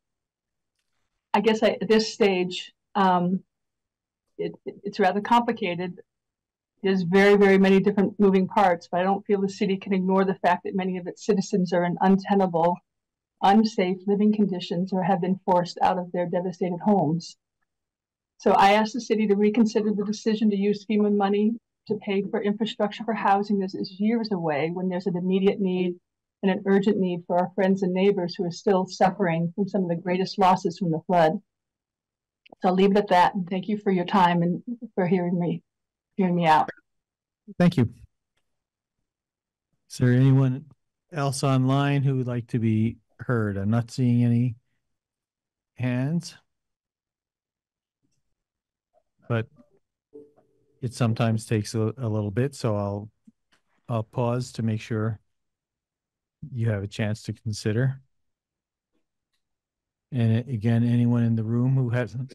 I guess I, at this stage, um, it, it's rather complicated there's very, very many different moving parts, but I don't feel the city can ignore the fact that many of its citizens are in untenable, unsafe living conditions or have been forced out of their devastated homes. So I asked the city to reconsider the decision to use FEMA money to pay for infrastructure for housing this is years away when there's an immediate need and an urgent need for our friends and neighbors who are still suffering from some of the greatest losses from the flood. So I'll leave it at that and thank you for your time and for hearing me, hearing me out. Thank you. Is there anyone else online who would like to be heard? I'm not seeing any hands. But it sometimes takes a, a little bit, so I'll, I'll pause to make sure you have a chance to consider. And again, anyone in the room who hasn't.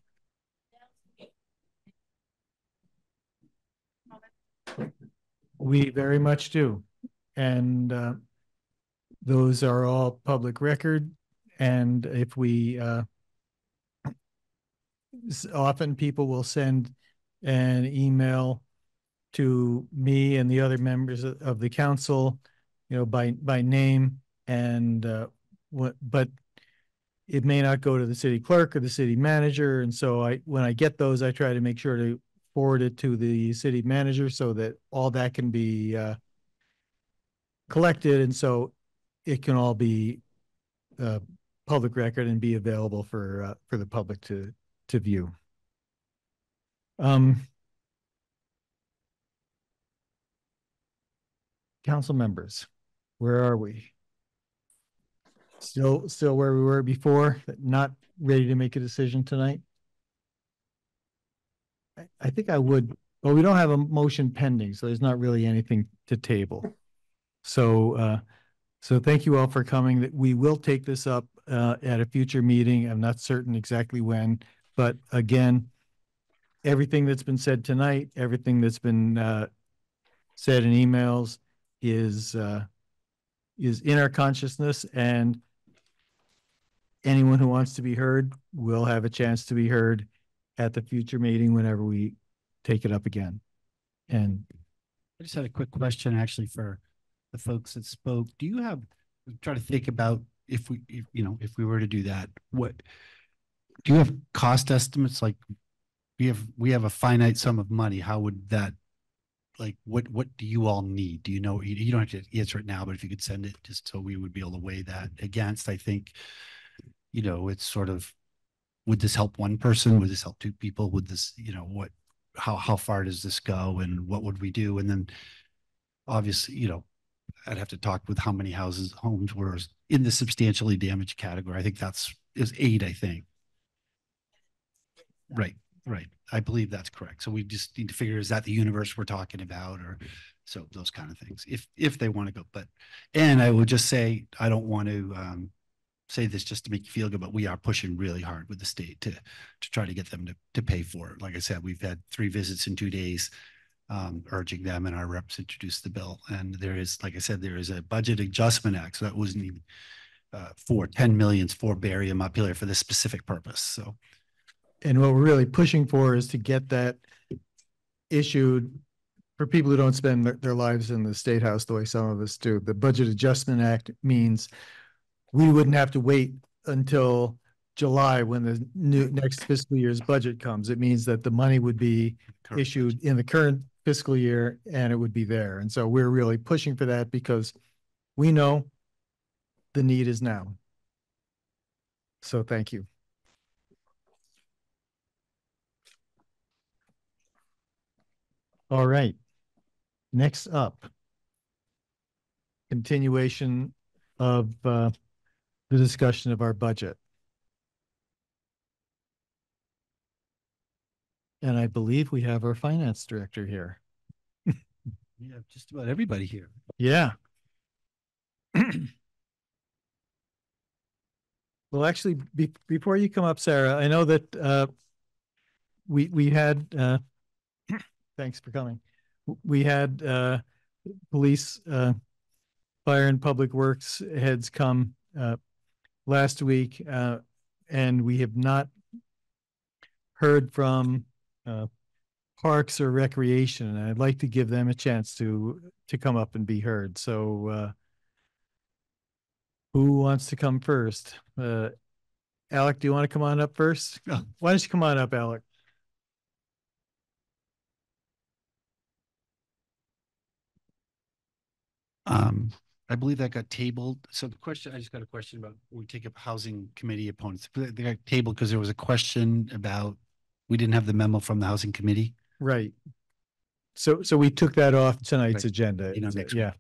We very much do. And uh, those are all public record. And if we, uh, often people will send an email to me and the other members of the council, you know, by, by name and, uh, what, but it may not go to the city clerk or the city manager. And so I, when I get those, I try to make sure to forward it to the city manager so that all that can be, uh, collected. And so it can all be, uh, public record and be available for, uh, for the public to, to view. Um, council members, where are we? Still, still where we were before, not ready to make a decision tonight? I, I think I would, well, we don't have a motion pending, so there's not really anything to table. So, uh, so thank you all for coming. We will take this up, uh, at a future meeting. I'm not certain exactly when, but again, everything that's been said tonight, everything that's been, uh, said in emails is, uh, is in our consciousness and anyone who wants to be heard will have a chance to be heard at the future meeting whenever we take it up again. And I just had a quick question actually for the folks that spoke. Do you have, try to think about if we, if, you know, if we were to do that, what, do you have cost estimates? Like we have, we have a finite sum of money. How would that, like, what, what do you all need? Do you know, you, you don't have to answer it now, but if you could send it just so we would be able to weigh that against, I think, you know, it's sort of, would this help one person? Would this help two people? Would this, you know, what, how, how far does this go and what would we do? And then obviously, you know, I'd have to talk with how many houses, homes were in the substantially damaged category. I think that's, is eight, I think. Right, right. I believe that's correct. So we just need to figure, is that the universe we're talking about or so those kind of things, if, if they want to go, but, and I would just say, I don't want to, um, say this just to make you feel good, but we are pushing really hard with the state to, to try to get them to, to pay for it. Like I said, we've had three visits in two days, um, urging them and our reps introduced the bill. And there is, like I said, there is a budget adjustment act. So that wasn't even, uh, for 10 millions for Barre and Montpelier for this specific purpose. So And what we're really pushing for is to get that issued for people who don't spend their, lives in the state house the way some of us do. The Budget Adjustment Act means we wouldn't have to wait until July when the new next fiscal year's budget comes. It means that the money would be Correct. issued in the current fiscal year and it would be there. And so we're really pushing for that because we know the need is now. So thank you. All right. Next up. Continuation of uh, the discussion of our budget. And I believe we have our finance director here. we have just about everybody here. Yeah. Well, actually, be, before you come up, Sarah, I know that, uh, we, we had, uh, thanks for coming. We had, uh, police, uh, fire and public works heads come, uh, last week, uh, and we have not heard from, uh, parks or recreation, and I'd like to give them a chance to, to come up and be heard. So, uh, who wants to come first? Uh, Alec, do you want to come on up first? Why don't you come on up, Alec? Um, I believe that got tabled. So the question, I just got a question about, we take up housing committee opponents. They got tabled because there was a question about, we didn't have the memo from the housing committee. Right. So, so we took that off tonight's Right. agenda. You know, is it? next Yeah.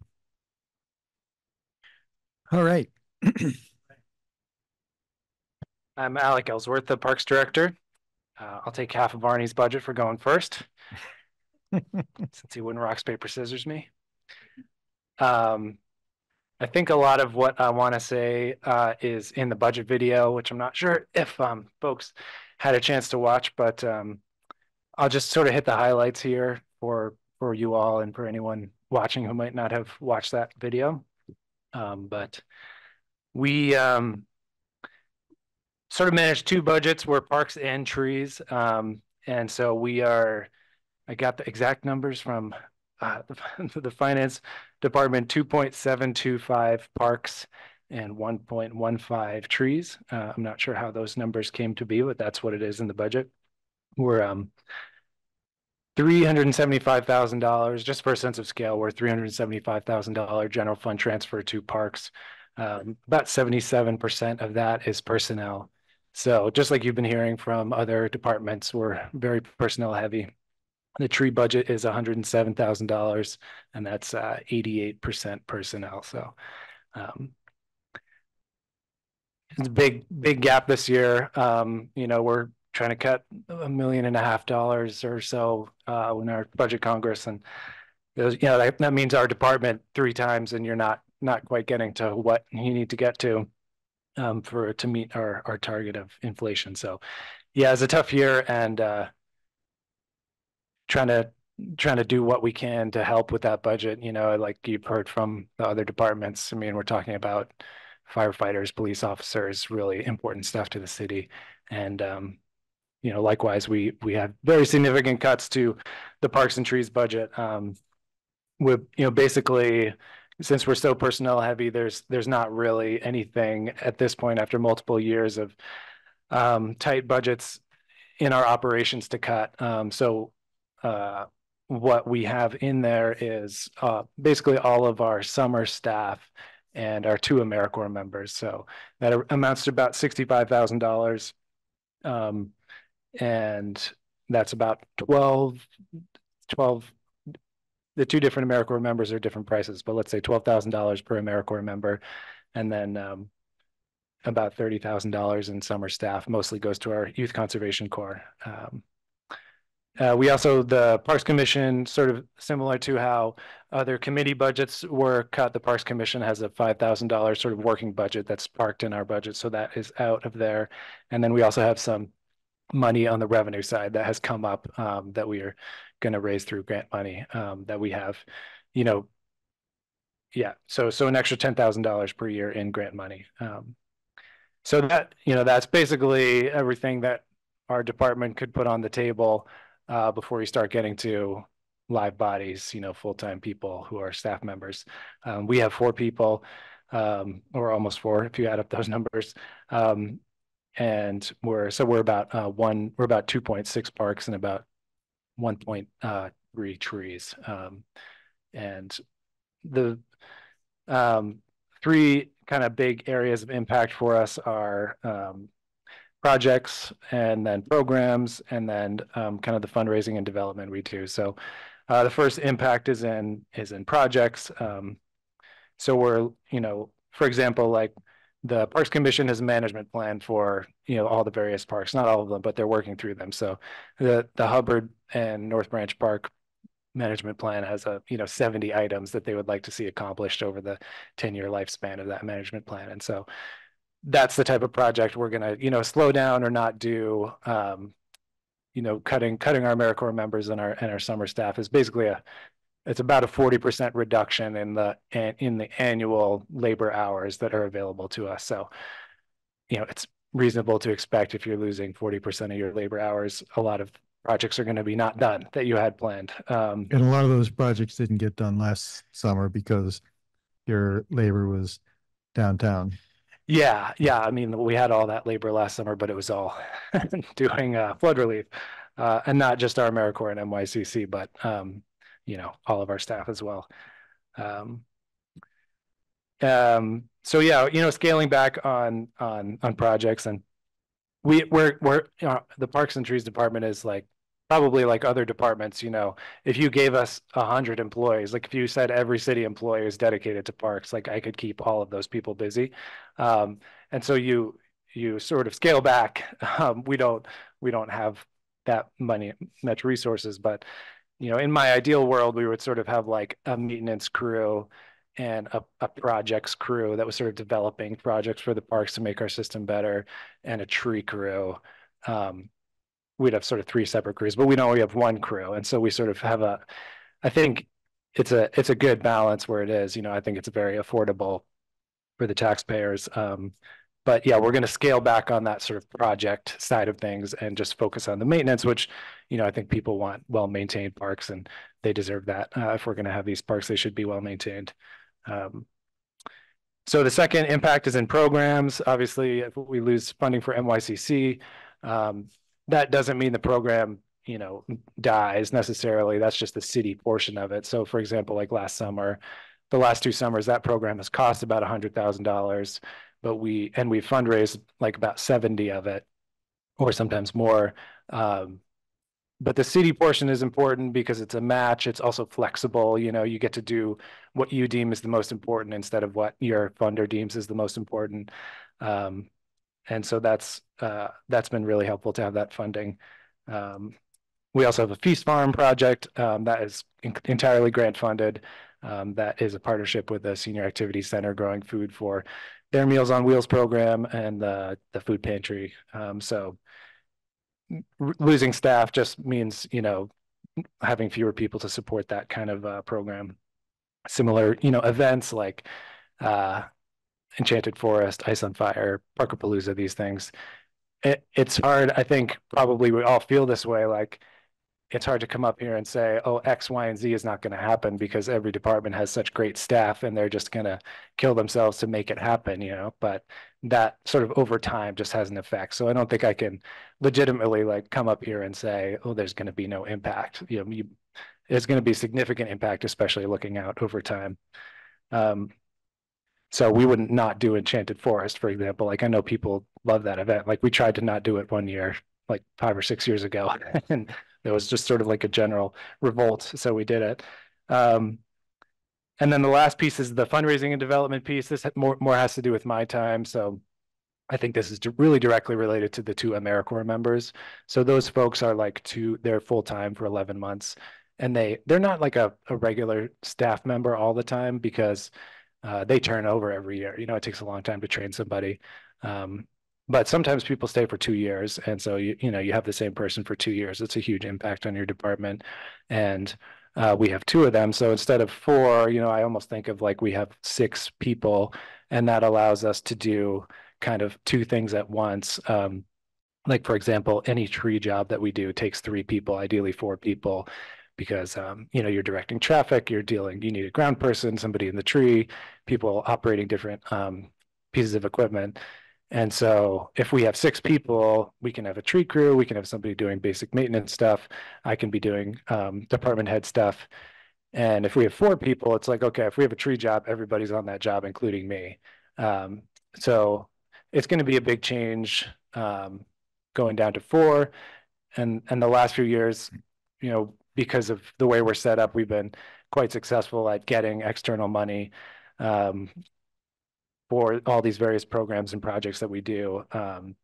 All right. I'm Alec Ellsworth, the Parks Director. Uh, I'll take half of Arnie's budget for going first. Since he wouldn't rock, paper, scissors me. Um, I think a lot of what I want to say uh, is in the budget video, which I'm not sure if um, folks had a chance to watch, but um, I'll just sort of hit the highlights here for for you all and for anyone watching who might not have watched that video. Um, but we um, sort of manage two budgets. We're parks and trees. Um, and so we are, I got the exact numbers from uh, the, the finance department, 2.725 parks and 1.15 trees. Uh, I'm not sure how those numbers came to be, but that's what it is in the budget. We're um, $375,000, just for a sense of scale, we're $375,000 general fund transfer to parks. Um, about 77% of that is personnel. So just like you've been hearing from other departments, we're very personnel heavy. The tree budget is $107,000 and that's uh, 88% personnel. So um, it's a big, big gap this year. Um, you know, we're trying to cut a million and a half dollars or so uh, in our budget Congress. And those, you know, that, that means our department three times and you're not not quite getting to what you need to get to um, for to meet our our target of inflation. So, yeah, it's a tough year, and uh, trying to trying to do what we can to help with that budget. You know, like you've heard from the other departments. I mean, we're talking about firefighters, police officers, really important stuff to the city, and um, you know, likewise, we we have very significant cuts to the parks and trees budget. Um, with you know, basically since we're so personnel heavy, there's there's not really anything at this point after multiple years of um, tight budgets in our operations to cut. Um, so uh, what we have in there is uh, basically all of our summer staff and our two AmeriCorps members. So that amounts to about sixty-five thousand dollars, um, and that's about 12, 12 the two different AmeriCorps members are different prices, but let's say twelve thousand dollars per AmeriCorps member, and then um, about thirty thousand dollars in summer staff. Mostly goes to our Youth Conservation Corps. Um, uh, we also the Parks Commission, sort of similar to how other committee budgets were cut. The Parks Commission has a five thousand dollars sort of working budget that's parked in our budget, so that is out of there. And then we also have some money on the revenue side that has come up um, that we are going to raise through grant money um, that we have, you know, yeah. So, so an extra $10,000 per year in grant money. Um, so that, you know, that's basically everything that our department could put on the table uh, before you start getting to live bodies, you know, full-time people who are staff members. Um, we have four people, um, or almost four if you add up those numbers. Um, and we're, so we're about uh, one, we're about 2.6 parks and about 1.3 trees. Um, and the um, three kind of big areas of impact for us are um, projects and then programs and then um, kind of the fundraising and development we do. So uh, the first impact is in is in projects. Um, so we're, you know, for example, like the Parks Commission has a management plan for, you know, all the various parks, not all of them, but they're working through them. So the, the Hubbard and North Branch Park management plan has a, you know, 70 items that they would like to see accomplished over the 10 year lifespan of that management plan. And so that's the type of project we're going to, you know, slow down or not do. Um, you know, cutting cutting our AmeriCorps members and our and our summer staff is basically a it's about a 40% reduction in the in the annual labor hours that are available to us. So, you know, it's reasonable to expect if you're losing 40% of your labor hours, a lot of projects are going to be not done that you had planned. Um, And a lot of those projects didn't get done last summer because your labor was downtown. Yeah, yeah. I mean, we had all that labor last summer, but it was all doing uh, flood relief, uh, and not just our AmeriCorps and NYCC, but um, you know, all of our staff as well. Um, um, so yeah, you know, scaling back on on on projects and we we're we're you know, the Parks and Trees Department is like probably like other departments, you know, if you gave us a hundred employees, like if you said every city employee is dedicated to parks, like I could keep all of those people busy. Um, and so you you sort of scale back. Um, we don't we don't have that money much resources, but you know, in my ideal world, we would sort of have like a maintenance crew and a, a projects crew that was sort of developing projects for the parks to make our system better and a tree crew. Um, we'd have sort of three separate crews, but we know we have one crew. And so we sort of have a, I think it's a, it's a good balance where it is, you know, I think it's very affordable for the taxpayers. Um, but yeah, we're going to scale back on that sort of project side of things and just focus on the maintenance, which, you know, I think people want well-maintained parks and they deserve that. Uh, if we're going to have these parks, they should be well-maintained. Um, so the second impact is in programs. Obviously, if we lose funding for NYCC, um, that doesn't mean the program, you know, dies necessarily. That's just the city portion of it. So for example, like last summer, the last two summers, that program has cost about a hundred thousand dollars, but we, and we fundraised like about 70 of it or sometimes more. Um, but the city portion is important because it's a match. It's also flexible. You know, you get to do what you deem is the most important instead of what your funder deems is the most important. Um, and so that's uh, that's been really helpful to have that funding. Um, we also have a feast farm project um, that is entirely grant funded. Um, that is a partnership with the Senior Activity Center, growing food for their Meals on Wheels program and the the food pantry. Um, so losing staff just means you know having fewer people to support that kind of uh, program. Similar, you know, events like uh, Enchanted Forest, Ice on Fire, Parker Parkapalooza, these things. It, it's hard. I think probably we all feel this way. Like it's hard to come up here and say, oh, X, Y, and Z is not going to happen because every department has such great staff and they're just going to kill themselves to make it happen, you know. But that sort of over time just has an effect. So I don't think I can legitimately like come up here and say, oh, there's going to be no impact. You know, you, there's going to be significant impact, especially looking out over time. Um, so we wouldn't not do Enchanted Forest, for example. Like I know people love that event. Like we tried to not do it one year, like five or six years ago, and it was just sort of like a general revolt. So we did it. Um, and then the last piece is the fundraising and development piece. This more more has to do with my time. So I think this is really directly related to the two AmeriCorps members. So those folks are like two, they're full time for 11 months and they, they're not like a, a regular staff member all the time because uh, they turn over every year. You know, it takes a long time to train somebody. Um, but sometimes people stay for two years and so you you know you have the same person for two years. It's a huge impact on your department. And uh, we have two of them. So instead of four you know i almost think of like we have six people and that allows us to do kind of two things at once. Um, like for example any tree job that we do takes three people ideally four people because um, you know you're directing traffic you're dealing you need a ground person somebody in the tree people operating different um, pieces of equipment and so if we have six people, we can have a tree crew, we can have somebody doing basic maintenance stuff. I can be doing um, department head stuff. And if we have four people, it's like, okay, if we have a tree job, everybody's on that job, including me. Um, so it's going to be a big change um, going down to four. And, and the last few years, you know, because of the way we're set up, we've been quite successful at getting external money. Um, for all these various programs and projects that we do. Um,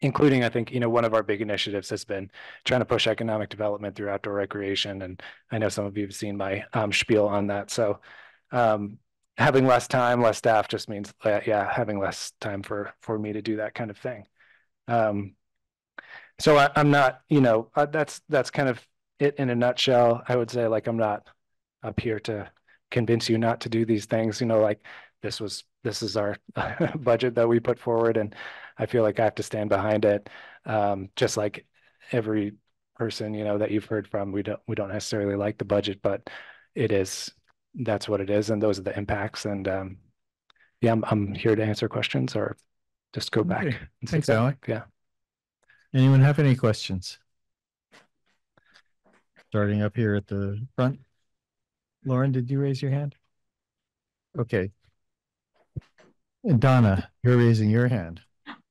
including, I think, you know, one of our big initiatives has been trying to push economic development through outdoor recreation. And I know some of you have seen my um, spiel on that. So um, having less time, less staff just means, uh, yeah, having less time for for me to do that kind of thing. Um, so I, am not, you know, uh, that's that's kind of it in a nutshell. I would say, like, I'm not up here to convince you not to do these things. You know, like this was this is our budget that we put forward and i feel like i have to stand behind it um, just like every person you know that you've heard from we don't we don't necessarily like the budget but it is that's what it is and those are the impacts and um, yeah I'm, I'm here to answer questions or just go back okay. thanks alec yeah anyone have any questions starting up here at the front lauren did you raise your hand okay And Donna, you're raising your hand.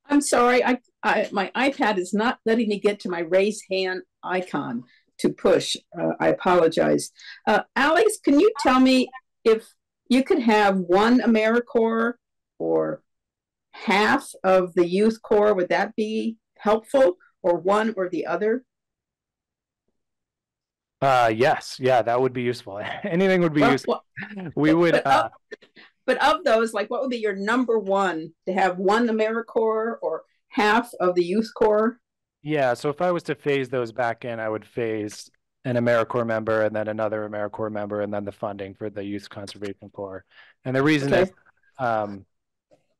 I'm sorry, I, I, my iPad is not letting me get to my raise hand icon to push. Uh, I apologize. Uh, Alex, can you tell me if you could have one AmeriCorps or half of the Youth Corps? Would that be helpful, or one or the other? Uh, yes, yeah, that would be useful. Anything would be Well, useful. well, We would, but uh, of, but of those, like, what would be your number one to have one AmeriCorps or half of the Youth Corps? yeah, so if I was to phase those back in, I would phase an AmeriCorps member and then another AmeriCorps member and then the funding for the Youth Conservation Corps. And the reason Okay. is, um,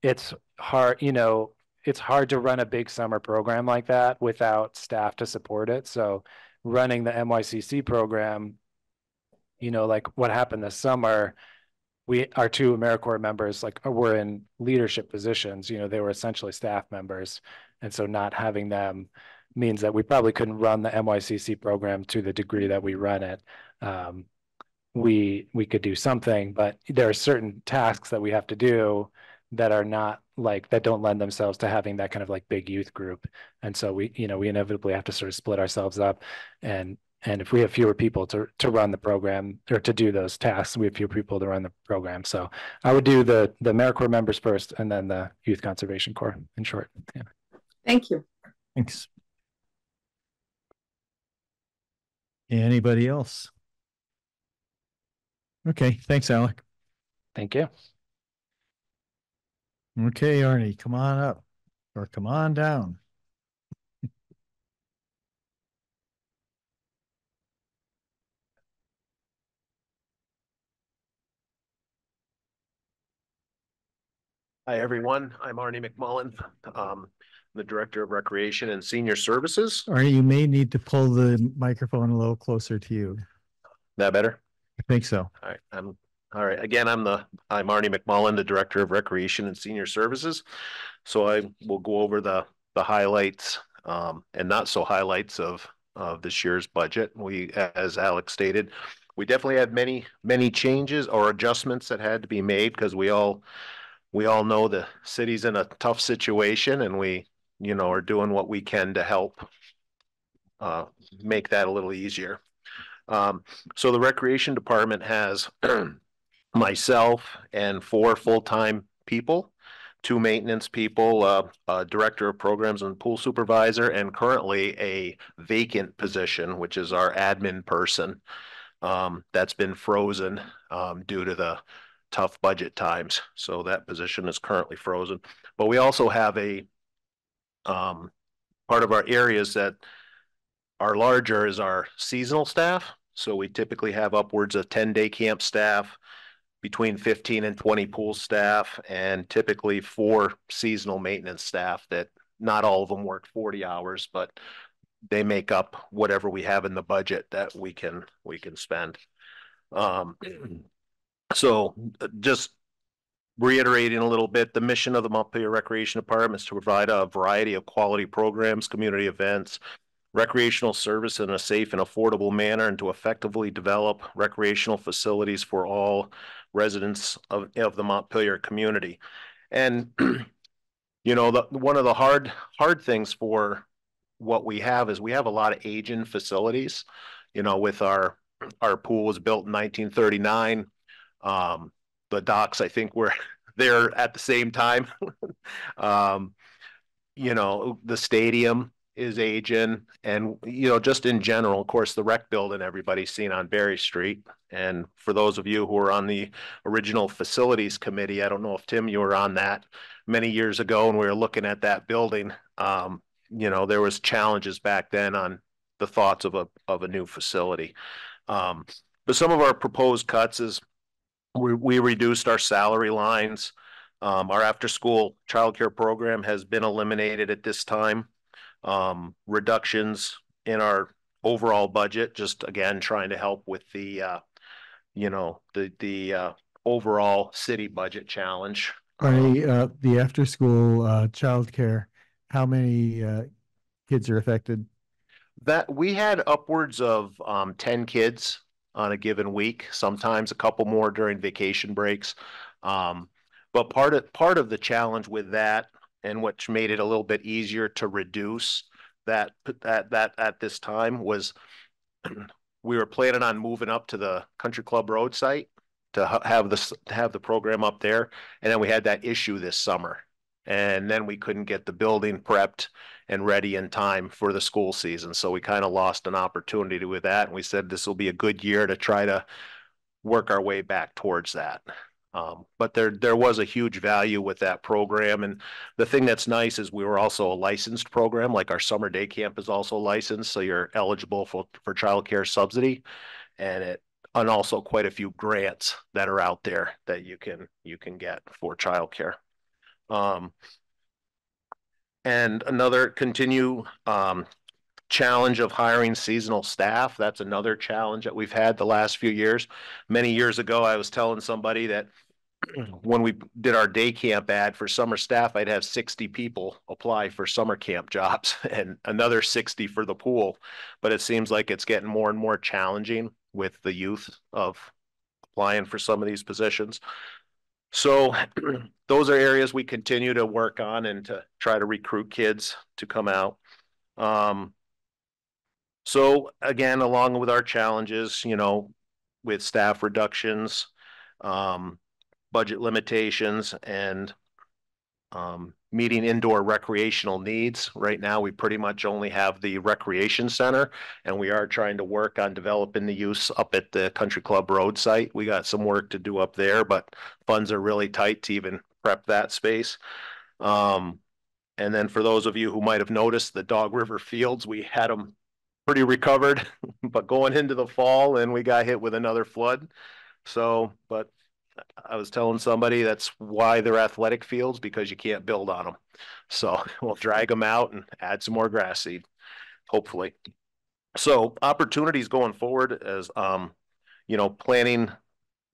it's hard, you know, it's hard to run a big summer program like that without staff to support it. So running the MYCC program, you know, like what happened this summer, we, our two AmeriCorps members, like, were in leadership positions, you know, they were essentially staff members. And so not having them means that we probably couldn't run the MYCC program to the degree that we run it. Um, we, we could do something, but there are certain tasks that we have to do that are not like, that don't lend themselves to having that kind of like big youth group. And so we, you know, we inevitably have to sort of split ourselves up and and if we have fewer people to to run the program or to do those tasks, we have fewer people to run the program. So I would do the the AmeriCorps members first and then the Youth Conservation Corps in short. Yeah. Thank you. Thanks. Anybody else? Okay, thanks, Alec. Thank you. Okay, Arnie, come on up or come on down. Hi, everyone. I'm Arnie McMullen, um, the Director of Recreation and Senior Services. Arnie, you may need to pull the microphone a little closer to you. That better? I think so. All right, I'm, all right, again, I'm the, I'm Arnie McMullen, the Director of Recreation and Senior Services. So I will go over the, the highlights, um, and not so highlights of, of this year's budget. We, as Alex stated, we definitely had many, many changes or adjustments that had to be made because we all, we all know the city's in a tough situation and we, you know, are doing what we can to help uh, make that a little easier. Um, so the recreation department has myself and four full-time people, two maintenance people, uh, a director of programs and pool supervisor, and currently a vacant position, which is our admin person. Um, that's been frozen, um, due to the tough budget times. So that position is currently frozen. But we also have a, um, part of our areas that are larger is our seasonal staff. So we typically have upwards of ten day camp staff, between fifteen and twenty pool staff, and typically four seasonal maintenance staff that not all of them work forty hours, but they make up whatever we have in the budget that we can, we can spend. Um, so uh, just reiterating a little bit, the mission of the Montpelier Recreation Department is to provide a variety of quality programs, community events, recreational service in a safe and affordable manner and to effectively develop recreational facilities for all residents of, of the Montpelier community. And, you know, the, one of the hard, hard things for what we have is we have a lot of aging facilities, you know, with our, our pool was built in nineteen thirty-nine. Um, the docks, I think were there at the same time. Um, you know, the stadium is aging and, you know, just in general, of course, the rec building everybody's seen on Barre Street. And for those of you who were on the original facilities committee, I don't know if Tim, you were on that many years ago and we were looking at that building. Um, you know, there was challenges back then on the thoughts of a, of a new facility. Um, but some of our proposed cuts is we, we reduced our salary lines. Um, our after-school childcare program has been eliminated at this time. Um, reductions in our overall budget, just again, trying to help with the, uh, you know, the, the, uh, overall city budget challenge. Arnie, uh, the after-school, uh, childcare, how many, uh, kids are affected? That, we had upwards of, um, ten kids on a given week, sometimes a couple more during vacation breaks. Um, But part of, part of the challenge with that and which made it a little bit easier to reduce that, that, that at this time was we were planning on moving up to the Country Club Road site to ha- have this, to have the program up there. And then we had that issue this summer. And then we couldn't get the building prepped and ready in time for the school season. So we kind of lost an opportunity with that. And we said this will be a good year to try to work our way back towards that. Um, but there there was a huge value with that program. And the thing that's nice is we were also a licensed program, like our summer day camp is also licensed. So you're eligible for, for childcare subsidy. And it and also quite a few grants that are out there that you can you can get for childcare. Um, and another continue um, challenge of hiring seasonal staff. That's another challenge that we've had the last few years. Many years ago, I was telling somebody that when we did our day camp ad for summer staff, I'd have 60 people apply for summer camp jobs and another 60 for the pool. But it seems like it's getting more and more challenging with the youth of applying for some of these positions. So those are areas we continue to work on and to try to recruit kids to come out. Um, so again, along with our challenges, you know, with staff reductions, um, budget limitations, and um, meeting indoor recreational needs. Right now, we pretty much only have the recreation center, and we are trying to work on developing the use up at the Country Club Road site. We got some work to do up there, but funds are really tight to even prep that space. Um, and then for those of you who might have noticed the Dog River Fields, we had them pretty recovered, but going into the fall and we got hit with another flood. So, but I was telling somebody that's why they're athletic fields because you can't build on them. So we'll drag them out and add some more grass seed, hopefully. So opportunities going forward as um, you know, planning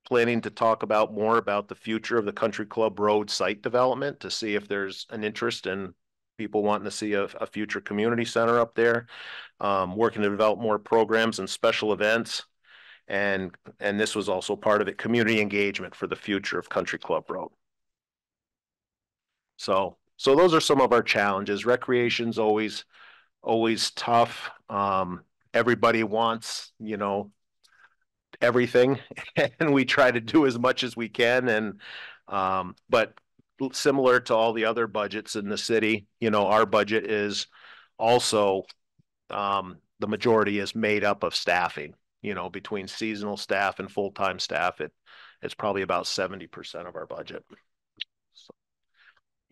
planning to talk about more about the future of the country club road site development to see if there's an interest in people wanting to see a, a future community center up there, um, working to develop more programs and special events. And, and this was also part of it, community engagement for the future of Country Club Road. So, so those are some of our challenges. Recreation's always, always tough. Um, everybody wants, you know, everything and we try to do as much as we can and um, but similar to all the other budgets in the city. You know, our budget is also um, the majority is made up of staffing. You know, between seasonal staff and full time staff, it it's probably about seventy percent of our budget. So.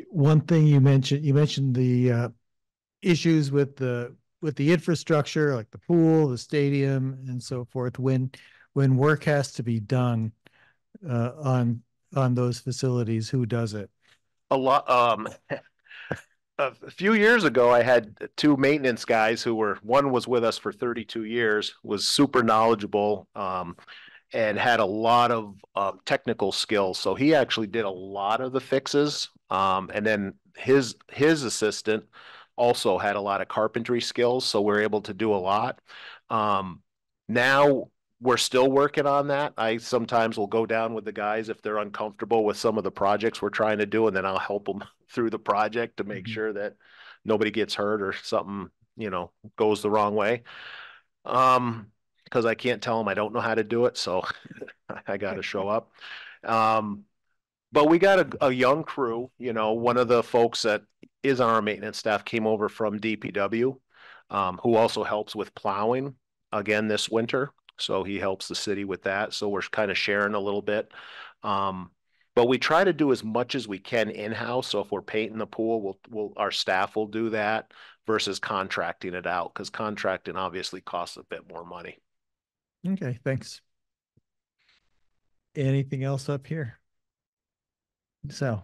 One thing you mentioned, you mentioned the uh, issues with the with the infrastructure, like the pool, the stadium, and so forth. When when work has to be done uh, on on those facilities, who does it? A lot um a few years ago i had two maintenance guys who were one was with us for 32 years was super knowledgeable um and had a lot of uh, technical skills. So he actually did a lot of the fixes um and then his his assistant also had a lot of carpentry skills so we're able to do a lot. Um now we're still working on that. I sometimes will go down with the guys if they're uncomfortable with some of the projects we're trying to do, and then I'll help them through the project to make mm-hmm. sure that nobody gets hurt or something, you know, goes the wrong way. Um, because I can't tell them I don't know how to do it, so I got to show up. Um, but we got a, a young crew. You know, one of the folks that is on our maintenance staff came over from DPW, um, who also helps with plowing again this winter. So he helps the city with that. So we're kind of sharing a little bit. Um, but we try to do as much as we can in-house. So if we're painting the pool, we'll, we'll our staff will do that versus contracting it out because contracting obviously costs a bit more money. Okay, thanks. Anything else up here? So,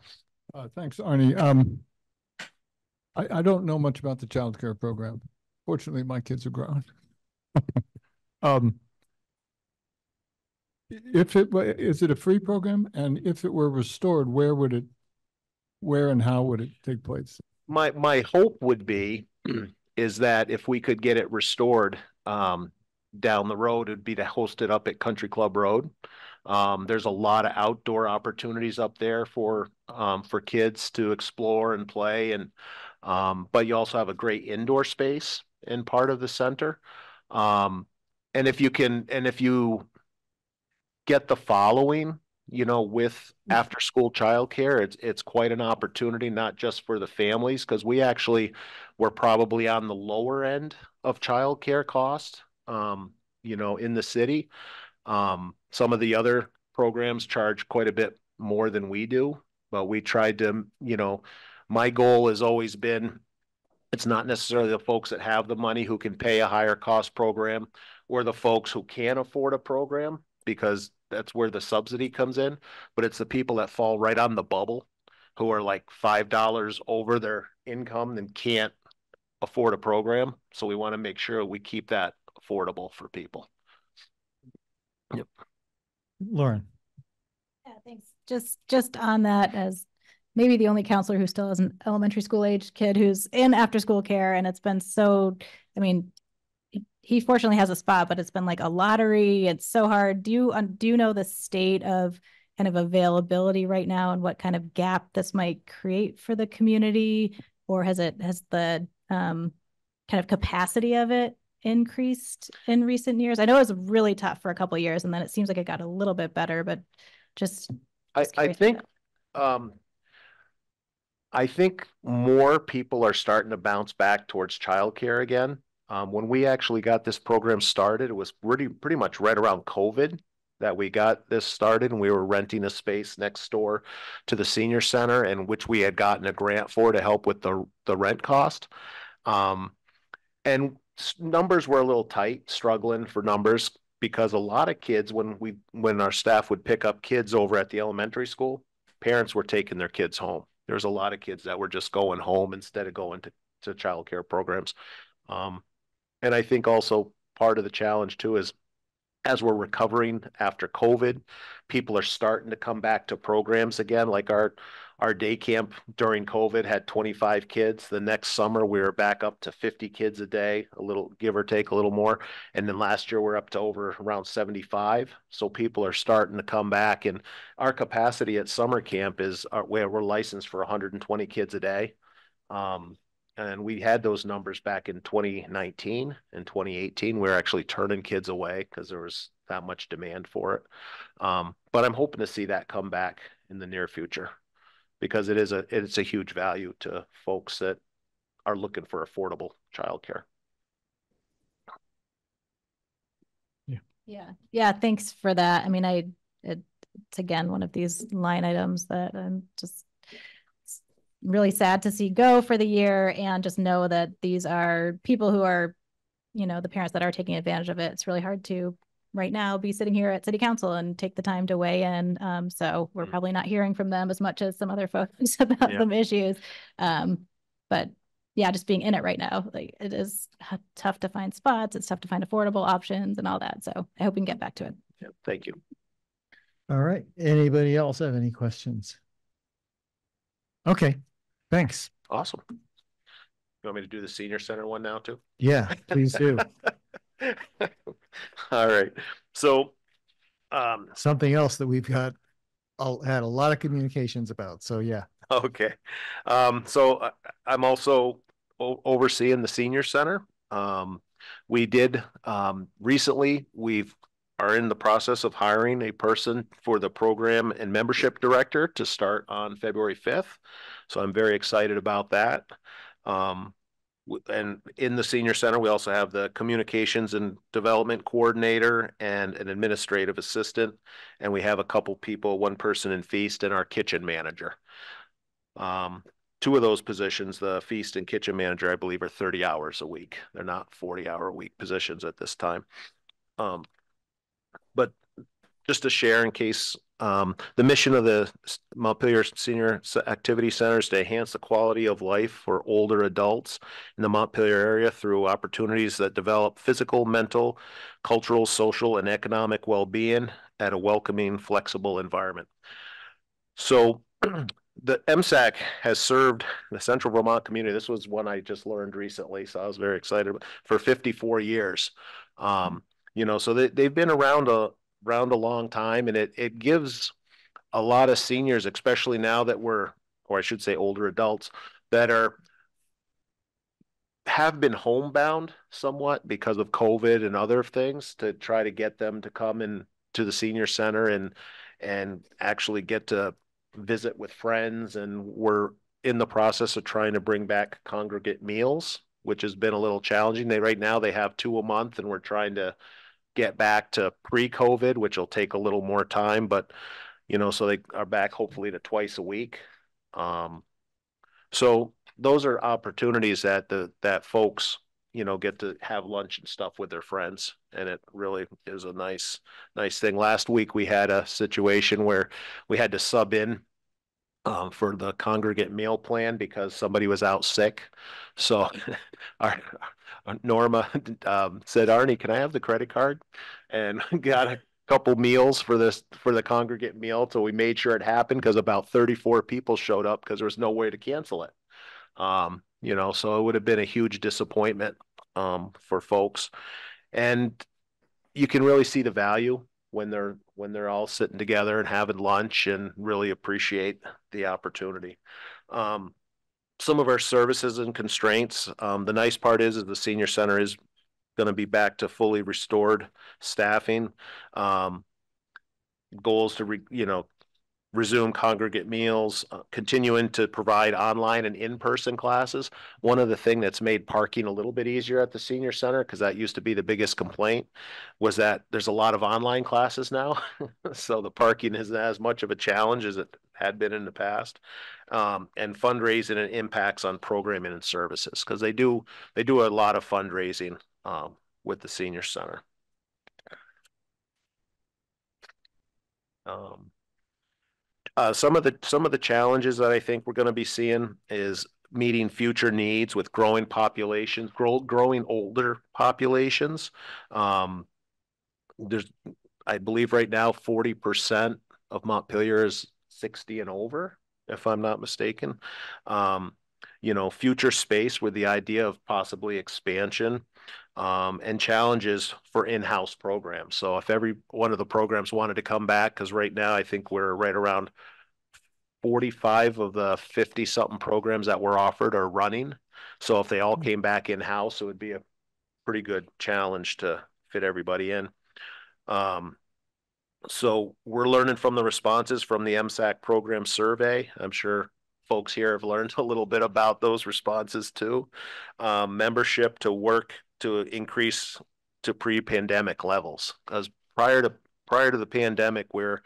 uh, thanks, Arnie. Um, I, I don't know much about the child care program. Fortunately, my kids are grown. um, if it is it a free program, and if it were restored, where would it, where and how would it take place? My my hope would be is that if we could get it restored um, down the road, it'd be to host it up at Country Club Road. Um, there's a lot of outdoor opportunities up there for um, for kids to explore and play, and um, but you also have a great indoor space in part of the center. Um, and if you can, and if you get the following, you know, with after school childcare, it's it's quite an opportunity, not just for the families, because we actually were probably on the lower end of childcare cost, um, you know, in the city. Um, some of the other programs charge quite a bit more than we do, but we tried to, you know, my goal has always been it's not necessarily the folks that have the money who can pay a higher cost program or the folks who can't afford a program because that's where the subsidy comes in, but it's the people that fall right on the bubble who are like $5 over their income and can't afford a program. So we want to make sure we keep that affordable for people. Yep. Lauren. Yeah, thanks. Just just on that as maybe the only councilor who still has an elementary school age kid who's in after school care and it's been so I mean he fortunately has a spot but it's been like a lottery it's so hard do you do you know the state of kind of availability right now and what kind of gap this might create for the community or has it has the um, kind of capacity of it increased in recent years? I know it was really tough for a couple years, and then it seems like it got a little bit better. But just, I I think um, I think more people are starting to bounce back towards childcare again. Um, when we actually got this program started, it was pretty pretty much right around COVID that we got this started, and we were renting a space next door to the senior center, and which we had gotten a grant for to help with the the rent cost. Um, and numbers were a little tight, struggling for numbers because a lot of kids, when we when our staff would pick up kids over at the elementary school, parents were taking their kids home. There's a lot of kids that were just going home instead of going to to child care programs. Um, and I think also part of the challenge too is as we're recovering after COVID, people are starting to come back to programs again. Like our our day camp during COVID had 25 kids. The next summer we were back up to 50 kids a day, a little give or take a little more. And then last year we're up to over around 75. So people are starting to come back. And our capacity at summer camp is uh, where we're licensed for 120 kids a day. Um, and we had those numbers back in 2019 and 2018 we were actually turning kids away because there was that much demand for it. Um, but i'm hoping to see that come back in the near future because it is a it's a huge value to folks that are looking for affordable childcare. Yeah. Yeah. Yeah thanks for that. I mean i it, it's again one of these line items that i'm just really sad to see go for the year and just know that these are people who are, you know, the parents that are taking advantage of it. It's really hard to right now be sitting here at city council and take the time to weigh in. Um, so we're mm. probably not hearing from them as much as some other folks about yeah. some issues. Um, but yeah, just being in it right now, like it is tough to find spots. It's tough to find affordable options and all that. So I hope we can get back to it. Yeah, thank you. All right. Anybody else have any questions? Okay. Thanks. Awesome. You want me to do the senior center one now too? Yeah, please do. All right. So, um, something else that we've got I'll, had a lot of communications about. So yeah. Okay. Um, so uh, I'm also overseeing the senior center. Um, we did um, recently. We've are in the process of hiring a person for the program and membership director to start on February 5th. So I'm very excited about that. Um, and in the senior center, we also have the communications and development coordinator and an administrative assistant. And we have a couple people, one person in feast and our kitchen manager. Um, two of those positions, the feast and kitchen manager, I believe are 30 hours a week. They're not 40 hour a week positions at this time. Um, just to share in case um, the mission of the Montpelier Senior Activity Center is to enhance the quality of life for older adults in the Montpelier area through opportunities that develop physical, mental, cultural, social, and economic well-being at a welcoming, flexible environment. So the MSAC has served the Central Vermont community. This was one I just learned recently, so I was very excited for 54 years. Um, you know, so they, they've been around a, around a long time and it, it gives a lot of seniors, especially now that we're, or I should say older adults, that are have been homebound somewhat because of COVID and other things to try to get them to come in to the senior center and and actually get to visit with friends. And we're in the process of trying to bring back congregate meals which has been a little challenging. They right now they have two a month and we're trying to get back to pre-covid which will take a little more time but you know so they are back hopefully to twice a week. Um so those are opportunities that the that folks you know get to have lunch and stuff with their friends and it really is a nice nice thing. Last week we had a situation where we had to sub in um, for the congregate meal plan because somebody was out sick. So our, our norma um, said arnie can i have the credit card? And got a couple meals for this for the congregate meal so we made sure it happened because about 34 people showed up because there was no way to cancel it. Um, you know, so it would have been a huge disappointment um, for folks. And you can really see the value when they're when they're all sitting together and having lunch and really appreciate the opportunity. Um, some of our services and constraints. Um, the nice part is, is the senior center is going to be back to fully restored staffing. Um, goals to re, you know resume congregate meals, uh, continuing to provide online and in-person classes. One of the things that's made parking a little bit easier at the senior center, because that used to be the biggest complaint, was that there's a lot of online classes now. so the parking isn't as much of a challenge as it had been in the past. Um, and fundraising and impacts on programming and services, because they do they do a lot of fundraising um, with the senior center. Um, uh, some of the some of the challenges that I think we're going to be seeing is meeting future needs with growing populations, grow, growing older populations. Um, there's, I believe, right now, forty percent of Montpelier is sixty and over, if I'm not mistaken. Um, you know, future space with the idea of possibly expansion um, and challenges for in-house programs. So if every one of the programs wanted to come back, because right now I think we're right around 45 of the 50 something programs that were offered are running. So if they all hmm. came back in-house, it would be a pretty good challenge to fit everybody in. Um, so we're learning from the responses from the MSAC program survey. I'm sure folks here have learned a little bit about those responses too. Um, membership to work to increase to pre-pandemic levels. Because prior to prior to the pandemic we're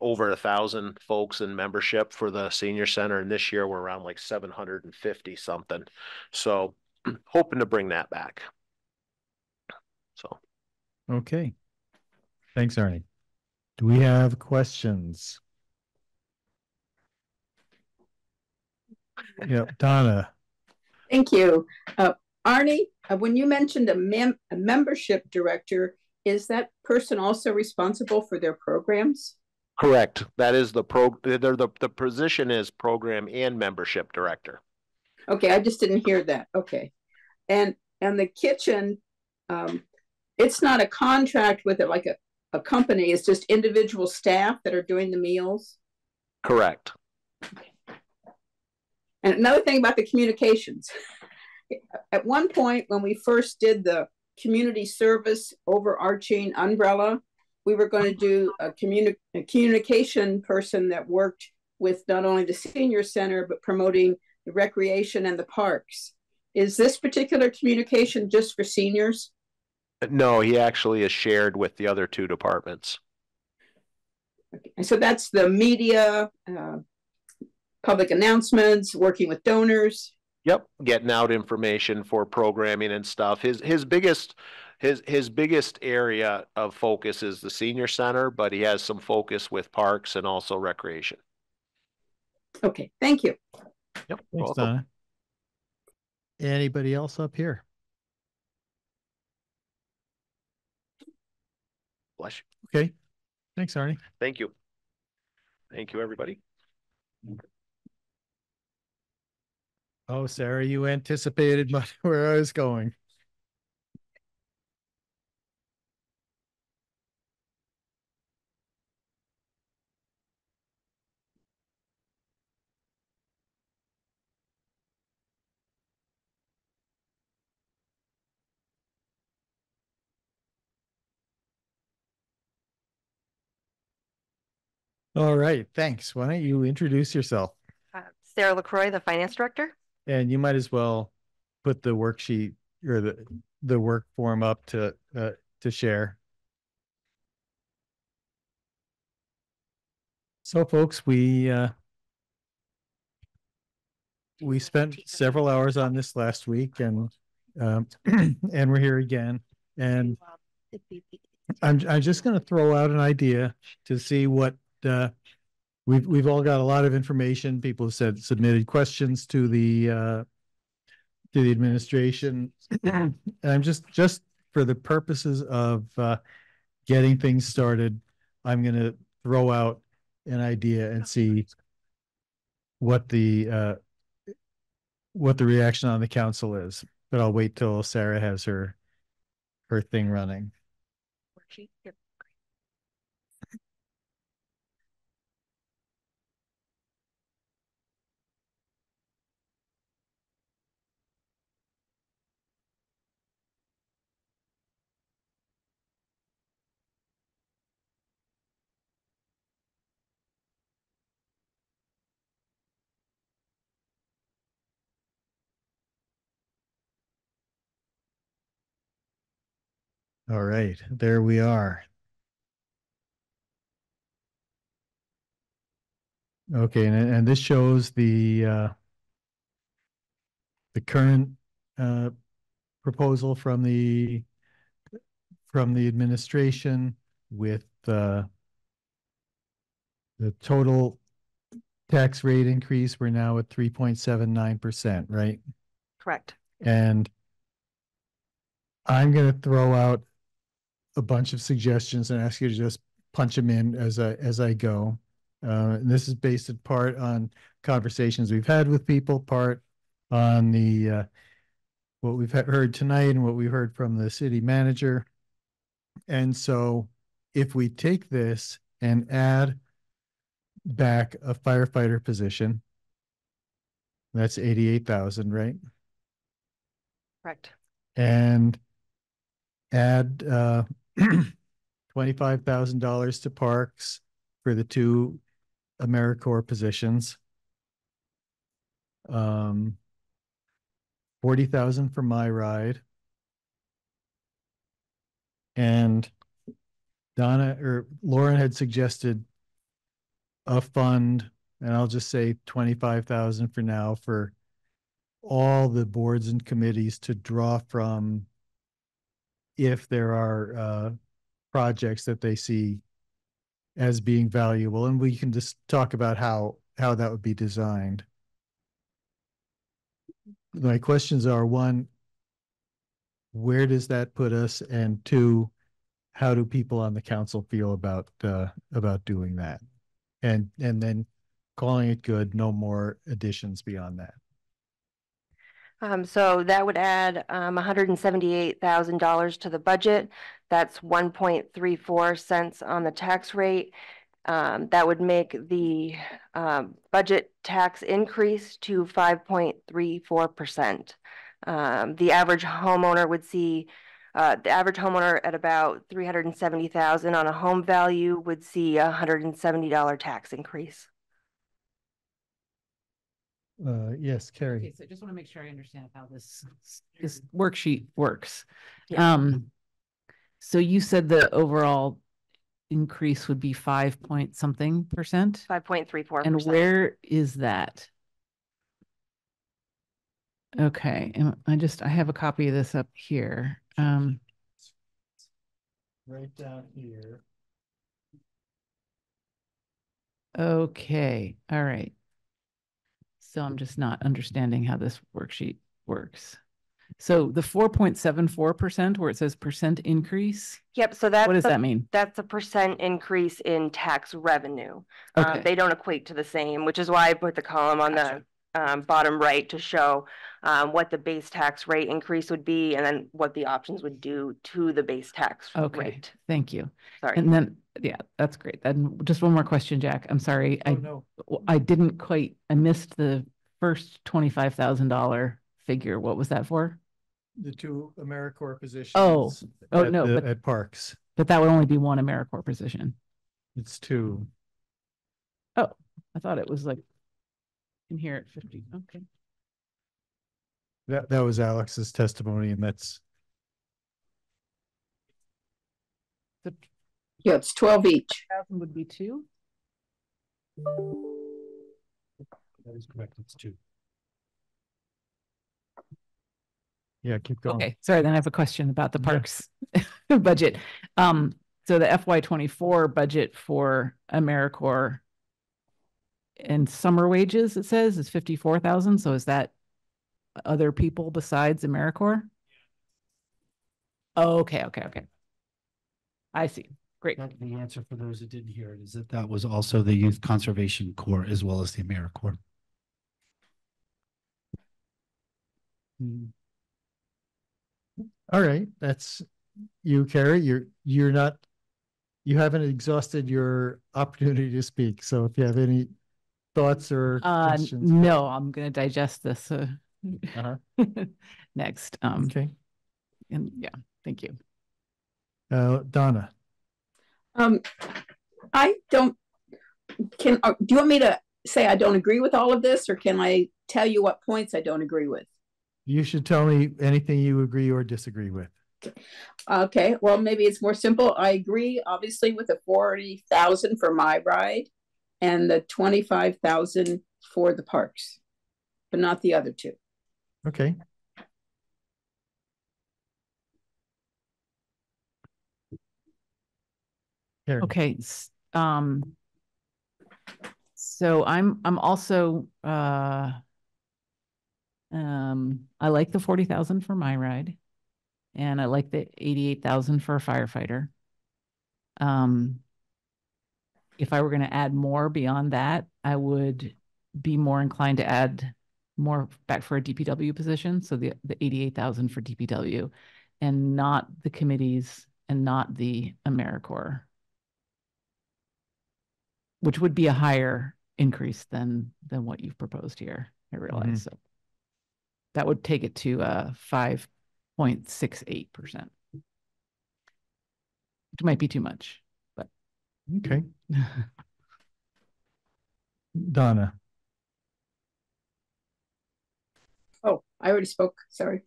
over a thousand folks in membership for the senior center and this year we're around like 750 something. So hoping to bring that back. So. Okay. Thanks arnie do we have questions? Yep donna. Thank you. Uh, arnie uh, when you mentioned a, mem- a membership director, is that person also responsible for their programs? Correct. That is the pro. The, the position is program and membership director. Okay, I just didn't hear that. Okay, and and the kitchen, um, it's not a contract with it like a, a company. It's just individual staff that are doing the meals. Correct. Okay. And another thing about the communications at one point when we first did the community service overarching umbrella, we were going to do a, communi- a communication person that worked with not only the senior center but promoting the recreation and the parks. Is this particular communication just for seniors? No, he actually is shared with the other two departments. Okay. And so that's the media, uh, public announcements, working with donors. Yep, getting out information for programming and stuff. His his biggest his his biggest area of focus is the senior center, but he has some focus with parks and also recreation. Okay, thank you. Yep, Thanks, welcome. Donna. Anybody else up here? Bless you. Okay. Thanks, Arnie. Thank you. Thank you, everybody. Oh, Sarah, you anticipated where I was going. All right, thanks. Why don't you introduce yourself? Uh, Sarah LaCroix, the finance director. And you might as well put the worksheet or the, the work form up to, uh, to share. So folks, we, uh, we spent several hours on this last week and, um, and we're here again. And I'm, I'm just going to throw out an idea to see what, uh, we've, we've all got a lot of information. People have said, submitted questions to the, uh, to the administration. And I'm just, just for the purposes of, uh, getting things started, I'm going to throw out an idea and see what the, uh, what the reaction on the council is, but I'll wait till Sarah has her, her thing running. Worksheet. All right, there we are. Okay, and, and this shows the, uh, the current, uh, proposal from the, from the administration with, uh, the total tax rate increase, we're now at three point seven nine percent, right? Correct. And I'm gonna throw out a bunch of suggestions and ask you to just punch them in as I, as I go. Uh, and this is based in part on conversations we've had with people, part on the, uh, what we've heard tonight and what we heard from the city manager. And so if we take this and add back a firefighter position, that's eighty-eight thousand, right? Correct. and add uh twenty-five thousand dollars to parks for the two AmeriCorps positions. Um, forty thousand for my ride. And Donna or Lauren had suggested a fund, and I'll just say twenty-five thousand for now for all the boards and committees to draw from if there are uh projects that they see as being valuable, and we can just talk about how how that would be designed. My questions are, one, where does that put us? And two, how do people on the council feel about uh about doing that? And and then calling it good, no more additions beyond that. Um, so that would add, um, hundred and seventy-eight thousand dollars to the budget. That's one point three four cents on the tax rate. Um, that would make the, um, budget tax increase to five point three four percent. Um, the average homeowner would see, uh, the average homeowner at about three hundred and seventy thousand on a home value would see a hundred and seventy dollar tax increase. Uh, yes, Okay, Carrie. so I just want to make sure I understand how this, this worksheet works. Yeah. Um, so you said the overall increase would be five point something percent? Five point three four And where is that? Okay, and I just, I have a copy of this up here. Um, Right down here. okay, all right. So I'm just not understanding how this worksheet works. So the four point seven four percent where it says percent increase, Yep, so that's. what does the- that mean? That's a percent increase in tax revenue. Um, Okay. they don't equate to the same, which is why I put the column on the um, bottom right to show um, what the base tax rate increase would be and then what the options would do to the base tax Okay, rate. thank you. Sorry. And then, yeah, that's great. Then just one more question, Jack. I'm sorry. I, no. I didn't quite, I missed the first twenty-five thousand dollar figure. What was that for? The two AmeriCorps positions. Oh, oh, at no, the- but- At Parks. But that would only be one AmeriCorps position. It's two. Oh, I thought it was like in here at fifty, okay. That, that was Alex's testimony and that's, Yeah, it's twelve each. Thousand would be two? That is correct, it's two. yeah, keep going. Okay, sorry, then I have a question about the parks budget. Um, so the FY twenty-four budget for AmeriCorps and summer wages, it says, is fifty-four thousand, so is that other people besides AmeriCorps? Oh, okay, okay, okay. I see, great. That- The answer for those that didn't hear it is that that was also the Youth Conservation Corps as well as the AmeriCorps. Hmm. All right, that's you, Carrie. You're, you're not, you haven't exhausted your opportunity to speak. So if you have any thoughts or Uh, questions. no, I'm gonna digest this, uh, Uh-huh. next, um, Okay, and yeah, thank you. uh, Donna, Um, I don't, can, uh, do you want me to say I don't agree with all of this, or can I tell you what points I don't agree with? you should tell me anything you agree or disagree with. Okay, well, maybe it's more simple. I agree, obviously, with the forty thousand for my ride and the twenty-five thousand for the parks, but not the other two. Okay. Karen. Okay, um. So I'm, I'm also, uh. Um, I like the forty thousand for my ride. And I like the eighty-eight thousand for a firefighter. Um. If I were gonna add more beyond that, I would be more inclined to add more back for a DPW position, so the, the eighty-eight thousand for DPW. And not the committees and not the AmeriCorps which would be a higher increase than, than what you've proposed here, I realize, so. That would take it to, uh, five point six eight percent. Which might be too much. Okay. Donna, Oh, I already spoke, sorry.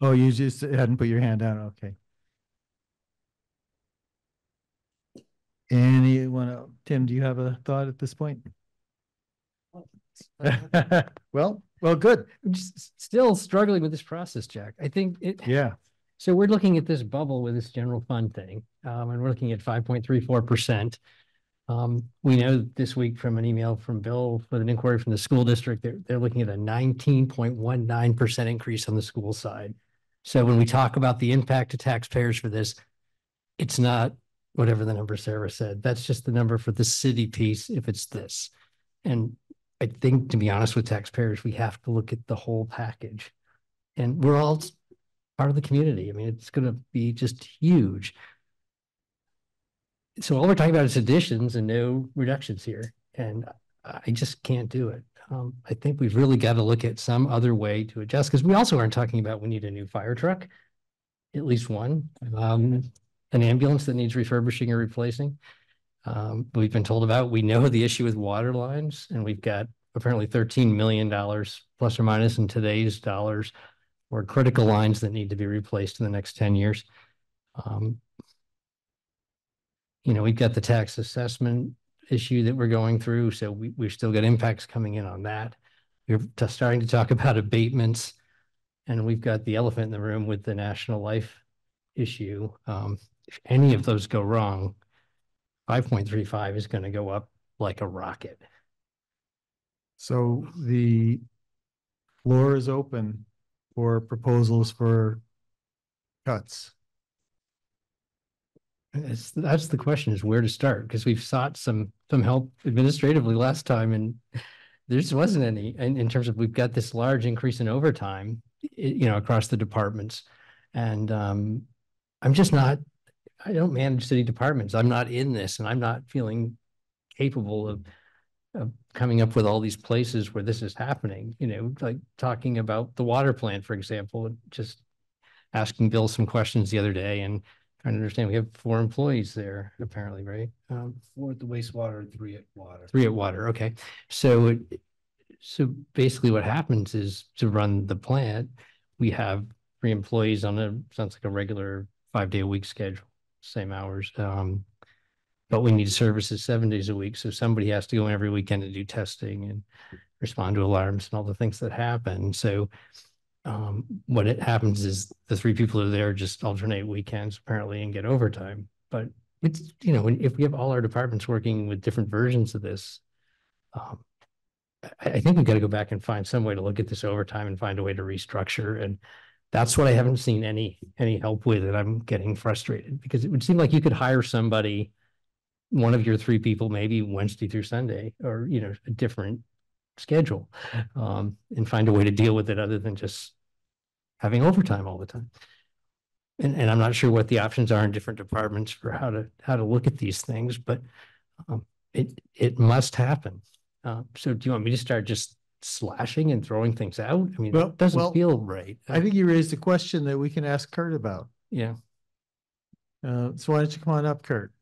oh, you just hadn't put your hand down, okay. Anyone, else? Tim, do you have a thought at this point? Well, well, good. I'm just still struggling with this process, Jack. I think it. Yeah. So we're looking at this bubble with this general fund thing, um, and we're looking at five point three four percent. Um, we know this week from an email from Bill with an inquiry from the school district, they're, they're looking at a nineteen point one nine percent increase on the school side. So when we talk about the impact to taxpayers for this, it's not whatever the number Sarah said. That's just the number for the city piece if it's this. And I think, to be honest with taxpayers, we have to look at the whole package. And we're all part of the community. I mean, it's gonna be just huge. So all we're talking about is additions and no reductions here, and I just can't do it. Um, I think we've really got to look at some other way to adjust, because we also aren't talking about we need a new fire truck. At least one, um, an ambulance that needs refurbishing or replacing. Um, we've been told about, we know the issue with water lines and we've got apparently thirteen million dollars plus or minus in today's dollars. Or critical lines that need to be replaced in the next ten years. Um. You know, we've got the tax assessment issue that we're going through, so we, we've still got impacts coming in on that. We're starting to talk about abatements. And we've got the elephant in the room with the national life issue. Um, if any of those go wrong, five point three five is gonna go up like a rocket. So the floor is open for proposals for cuts. It's, that's the question is where to start, because we've sought some, some help administratively last time and there just wasn't any, in, in terms of, we've got this large increase in overtime, you know, across the departments. And, um, I'm just not, I don't manage city departments. I'm not in this and I'm not feeling capable of, of coming up with all these places where this is happening, you know, like talking about the water plant, for example, just asking Bill some questions the other day and trying to understand, we have four employees there apparently, right? Um, Four at the wastewater and three at water. three at water, okay. So, it- so basically what happens is to run the plant, we have three employees on a, sounds like a regular five day a week schedule, same hours. Um, but we need services seven days a week, so somebody has to go in every weekend to do testing and respond to alarms and all the things that happen. So um, what it happens is the three people are there just alternate weekends apparently and get overtime. But it's, you know, if we have all our departments working with different versions of this, um, I, think we've got to go back and find some way to look at this overtime and find a way to restructure. And that's what I haven't seen any, any help with, and I'm getting frustrated because it would seem like you could hire somebody, one of your three people, maybe Wednesday through Sunday, or, you know, a different schedule, um, and find a way to deal with it other than just having overtime all the time. And, and I'm not sure what the options are in different departments for how to, how to look at these things, but um, it, it must happen. Uh, so do you want me to start just slashing and throwing things out? I mean, Well- it doesn't well, feel right. I think you raised a question that we can ask Kurt about. Yeah. Uh, so why don't you come on up, Kurt?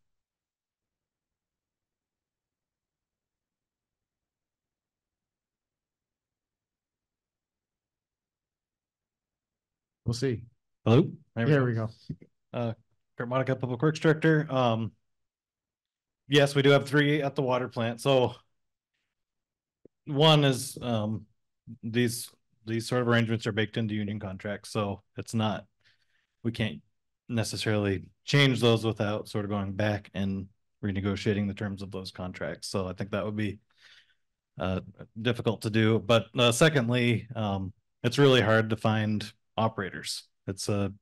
We'll see. Hello? There we go. Uh, Kurt Motyka, Public Works Director. Um, yes, we do have three at the water plant, so one is, um, these, these sort of arrangements are baked into union contracts, so it's not, we can't necessarily change those without sort of going back and renegotiating the terms of those contracts. So I think that would be uh, difficult to do. But uh, secondly, um, it's really hard to find operators. It's a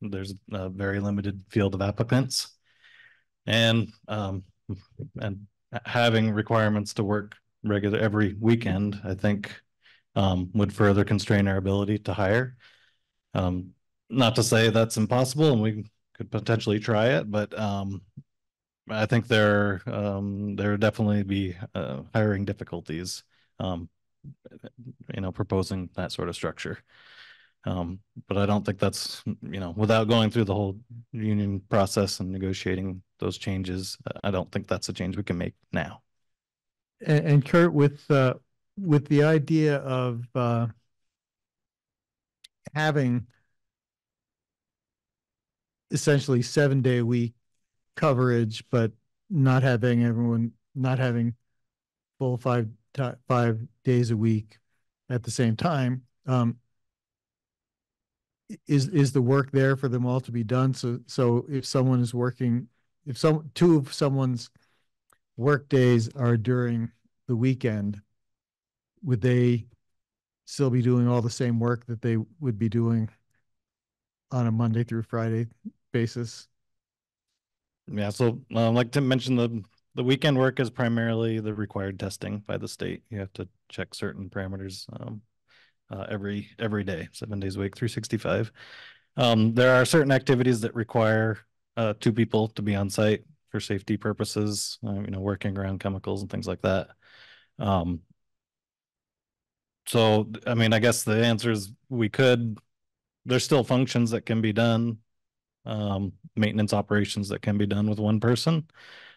there's a very limited field of applicants, and um, and having requirements to work regular every weekend, I think, um, would further constrain our ability to hire. Um, not to say that's impossible, and we could potentially try it, but um, I think there um there definitely be uh hiring difficulties um you know proposing that sort of structure. Um but I don't think that's you know without going through the whole union process and negotiating those changes, I don't think that's a change we can make now. And, and Kurt, with, uh, with the idea of, uh, having essentially seven day a week coverage, but not having everyone, not having full five, five days a week at the same time, um, is, is the work there for them all to be done? So, so if someone is working, if some, two of someone's work days are during the weekend, would they still be doing all the same work that they would be doing on a Monday through Friday basis? Yeah, so uh, like Tim mentioned, the the weekend work is primarily the required testing by the state. You have to check certain parameters um, uh, every every day, seven days a week, three sixty five. Um, there are certain activities that require uh, two people to be on site for safety purposes. Uh, you know, working around chemicals and things like that. Um, so I mean, I guess the answer is we could. There's still functions that can be done um, maintenance operations that can be done with one person.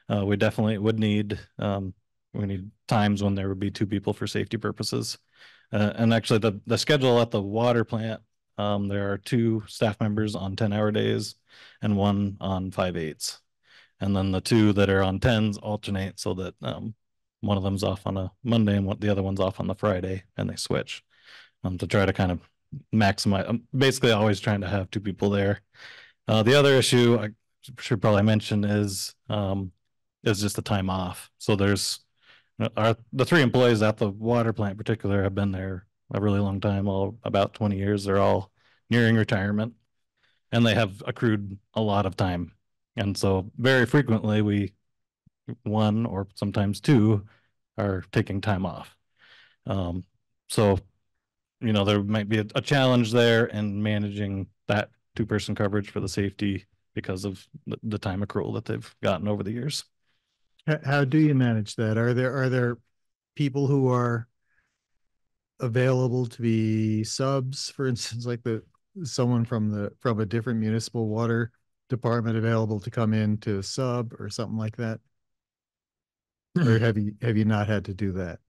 Uh, we definitely would need, um, we need times when there would be two people for safety purposes. Uh, and actually the, the schedule at the water plant, um, there are two staff members on ten hour days and one on five eights. And then the two that are on tens alternate so that, um, one of them's off on a Monday and what the other one's off on the Friday and they switch. Um, to try to kind of maximize, I'm basically always trying to have two people there. Uh, the other issue I should probably mention is um, is just the time off. So there's our the three employees at the water plant in particular have been there a really long time, all about 20 years. They're all nearing retirement and they have accrued a lot of time. And so very frequently we one or sometimes two are taking time off. Um, so you know there might be a, a challenge there in managing that two person coverage for the safety because of the time accrual that they've gotten over the years. How, do you manage that? Are there, are there people who are available to be subs, for instance, like the, someone from the, from a different municipal water department available to come in to sub or something like that? Or have you, have you not had to do that?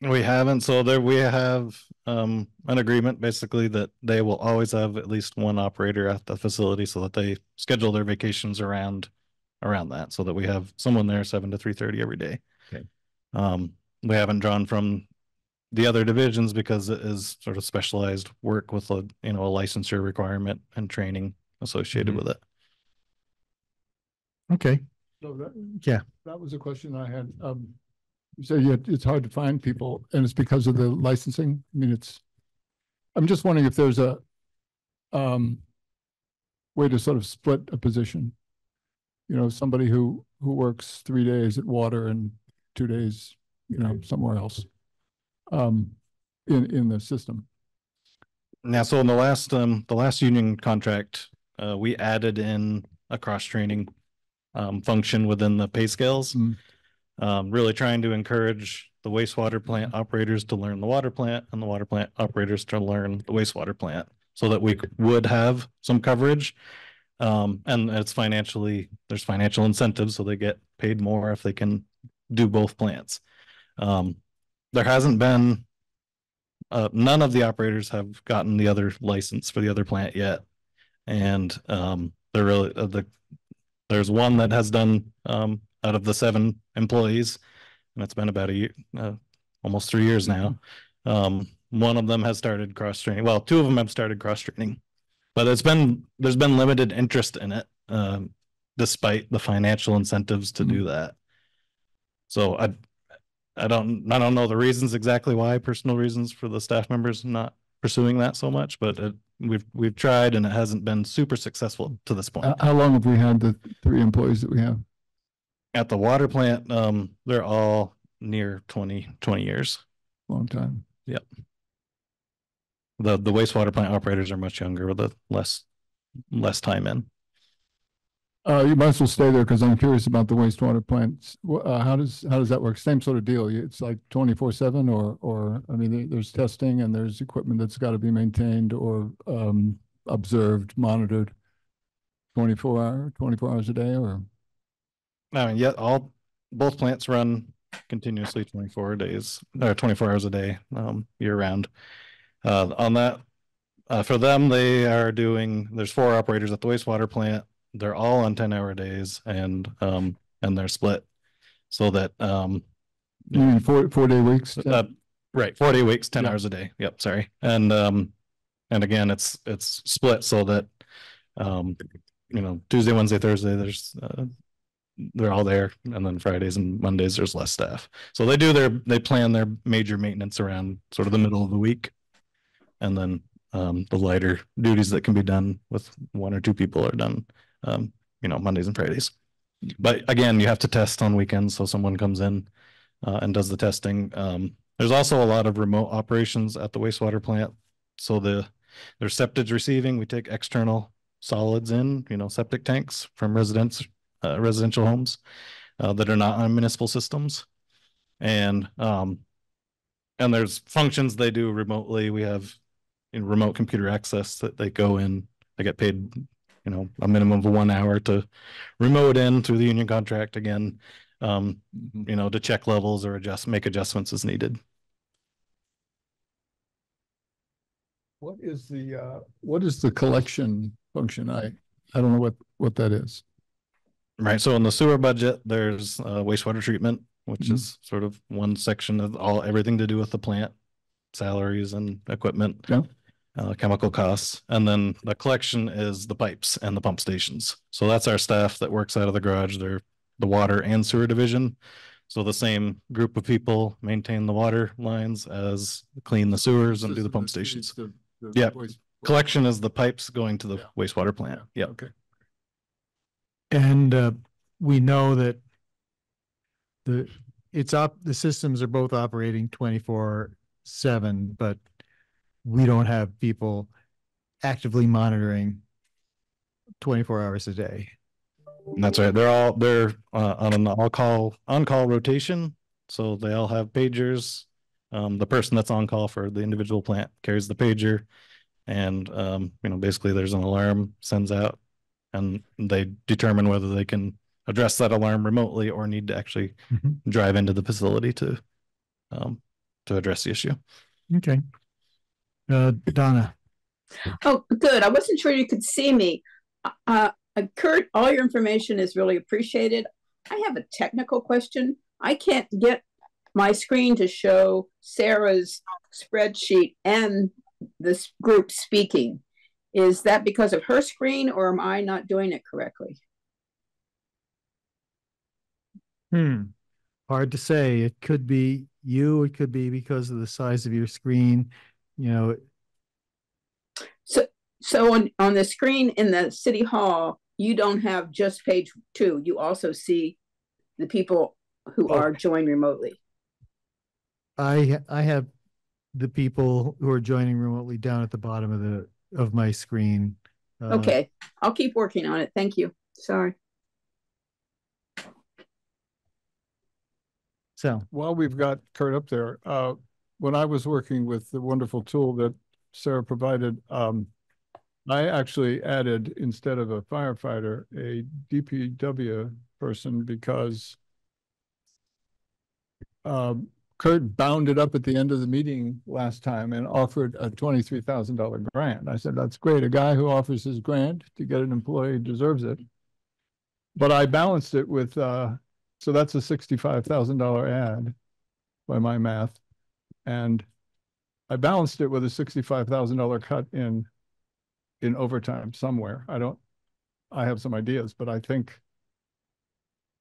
We haven't, so there, we have, um, an agreement basically that they will always have at least one operator at the facility so that they schedule their vacations around, around that, so that we have someone there seven to three thirty every day. Okay. Um, we haven't drawn from the other divisions because it is sort of specialized work with a, you know, a licensure requirement and training associated with it. Okay, So that, yeah. that was a question I had. Um, you say you- it's hard to find people and it's because of the licensing? I mean, it's, I'm just wondering if there's a um, way to sort of split a position. You know, somebody who, who works three days at water and two days, you know, somewhere else. Um, in, in the system. Now, so in the last, um, the last union contract, uh, we added in a cross-training um, function within the pay scales. Um, really trying to encourage the wastewater plant operators to learn the water plant and the water plant operators to learn the wastewater plant so that we would have some coverage. Um, and it's financially, there's financial incentives, so they get paid more if they can do both plants. Um, there hasn't been uh, none of the operators have gotten the other license for the other plant yet. And, um, they're really, uh, the, there's one that has done, um, out of the seven employees. And it's been about a year, uh, almost three years now. Um, one of them has started cross training. Well, two of them have started cross training. But it's been, there's been limited interest in it, um, despite the financial incentives to do that. So I, I don't, I don't know the reasons exactly why, personal reasons for the staff members not pursuing that so much, but it, we've, we've tried and it hasn't been super successful to this point. How, how long have we had the three employees that we have? At the water plant, um, they're all near 20 20 years. Long time. Yep. The, the wastewater plant operators are much younger with a less, less time in. Uh, you might as well stay there because I'm curious about the wastewater plants. Uh, how does, how does that work? Same sort of deal? It's like twenty-four seven or, or, I mean, there's testing and there's equipment that's got to be maintained or, um, observed, monitored. Twenty-four hour, twenty-four hours a day or? I mean, yeah, all, both plants run continuously twenty-four days, or twenty-four hours a day, um, year round. Uh, on that, uh, for them, they are doing, there's four operators at the wastewater plant. They're all on ten-hour days and, um, and they're split. So that, um, You mean four, four-day weeks? uh, right, forty weeks, ten Yeah. hours a day. Yep, sorry. And, um, and again, it's, it's split so that, um, you know, Tuesday, Wednesday, Thursday, there's, uh, they're all there. And then Fridays and Mondays, there's less staff. So they do their, they plan their major maintenance around sort of the middle of the week. And then, um, the lighter duties that can be done with one or two people are done, um, you know, Mondays and Fridays. But again, you have to test on weekends, so someone comes in, uh, and does the testing. Um, there's also a lot of remote operations at the wastewater plant. So the, there's septic receiving, we take external solids in, you know, septic tanks from residents, uh, residential homes, uh, that are not on municipal systems. And, um, and there's functions they do remotely. We have in remote computer access that they go in, they get paid, you know, a minimum of one hour to remote in through the union contract again. Um, you know, to check levels or adjust, make adjustments as needed. What is the, uh, what is the collection function? I, I don't know what, what that is. Right, so in the sewer budget, there's uh wastewater treatment, which Mhm. is sort of one section of all, everything to do with the plant. Salaries and equipment. Yeah. Uh, chemical costs, and then the collection is the pipes and the pump stations. So that's our staff that works out of the garage, they're the water and sewer division. So the same group of people maintain the water lines as clean the sewers and do the pump stations. Yeah, collection is the pipes going to the wastewater plant, yeah. Okay. And uh, we know that the, it's up, the systems are both operating twenty-four seven, but we don't have people actively monitoring twenty-four hours a day. That's right. They're all they're uh, on an all-call on-call rotation, so they all have pagers. Um, the person that's on call for the individual plant carries the pager, and um, you know basically there's an alarm sends out, and they determine whether they can address that alarm remotely or need to actually Mhm. drive into the facility to um, to address the issue. Okay. Uh, Donna, Oh, good. I wasn't sure you could see me. Uh, uh, Kurt, all your information is really appreciated. I have a technical question. I can't get my screen to show Sarah's spreadsheet and this group speaking. Is that because of her screen or am I not doing it correctly? hmm, hard to say. It could be you, it could be because of the size of your screen. You know, So, so on, on the screen in the city hall, you don't have just page two. You also see the people who are joined remotely. I I have the people who are joining remotely down at the bottom of the of my screen. Uh, Okay, I'll keep working on it. Thank you. Sorry. So while we've got Kurt up there, uh, when I was working with the wonderful tool that Sarah provided, um, I actually added instead of a firefighter, a DPW person because um, Kurt bounded up at the end of the meeting last time and offered a twenty-three thousand dollar grant. I said, that's great. A guy who offers his grant to get an employee deserves it. But I balanced it with, uh, so that's a sixty-five thousand dollar ad by my math. And I balanced it with a sixty-five thousand dollar cut in, in overtime somewhere. I don't, I have some ideas, but I think,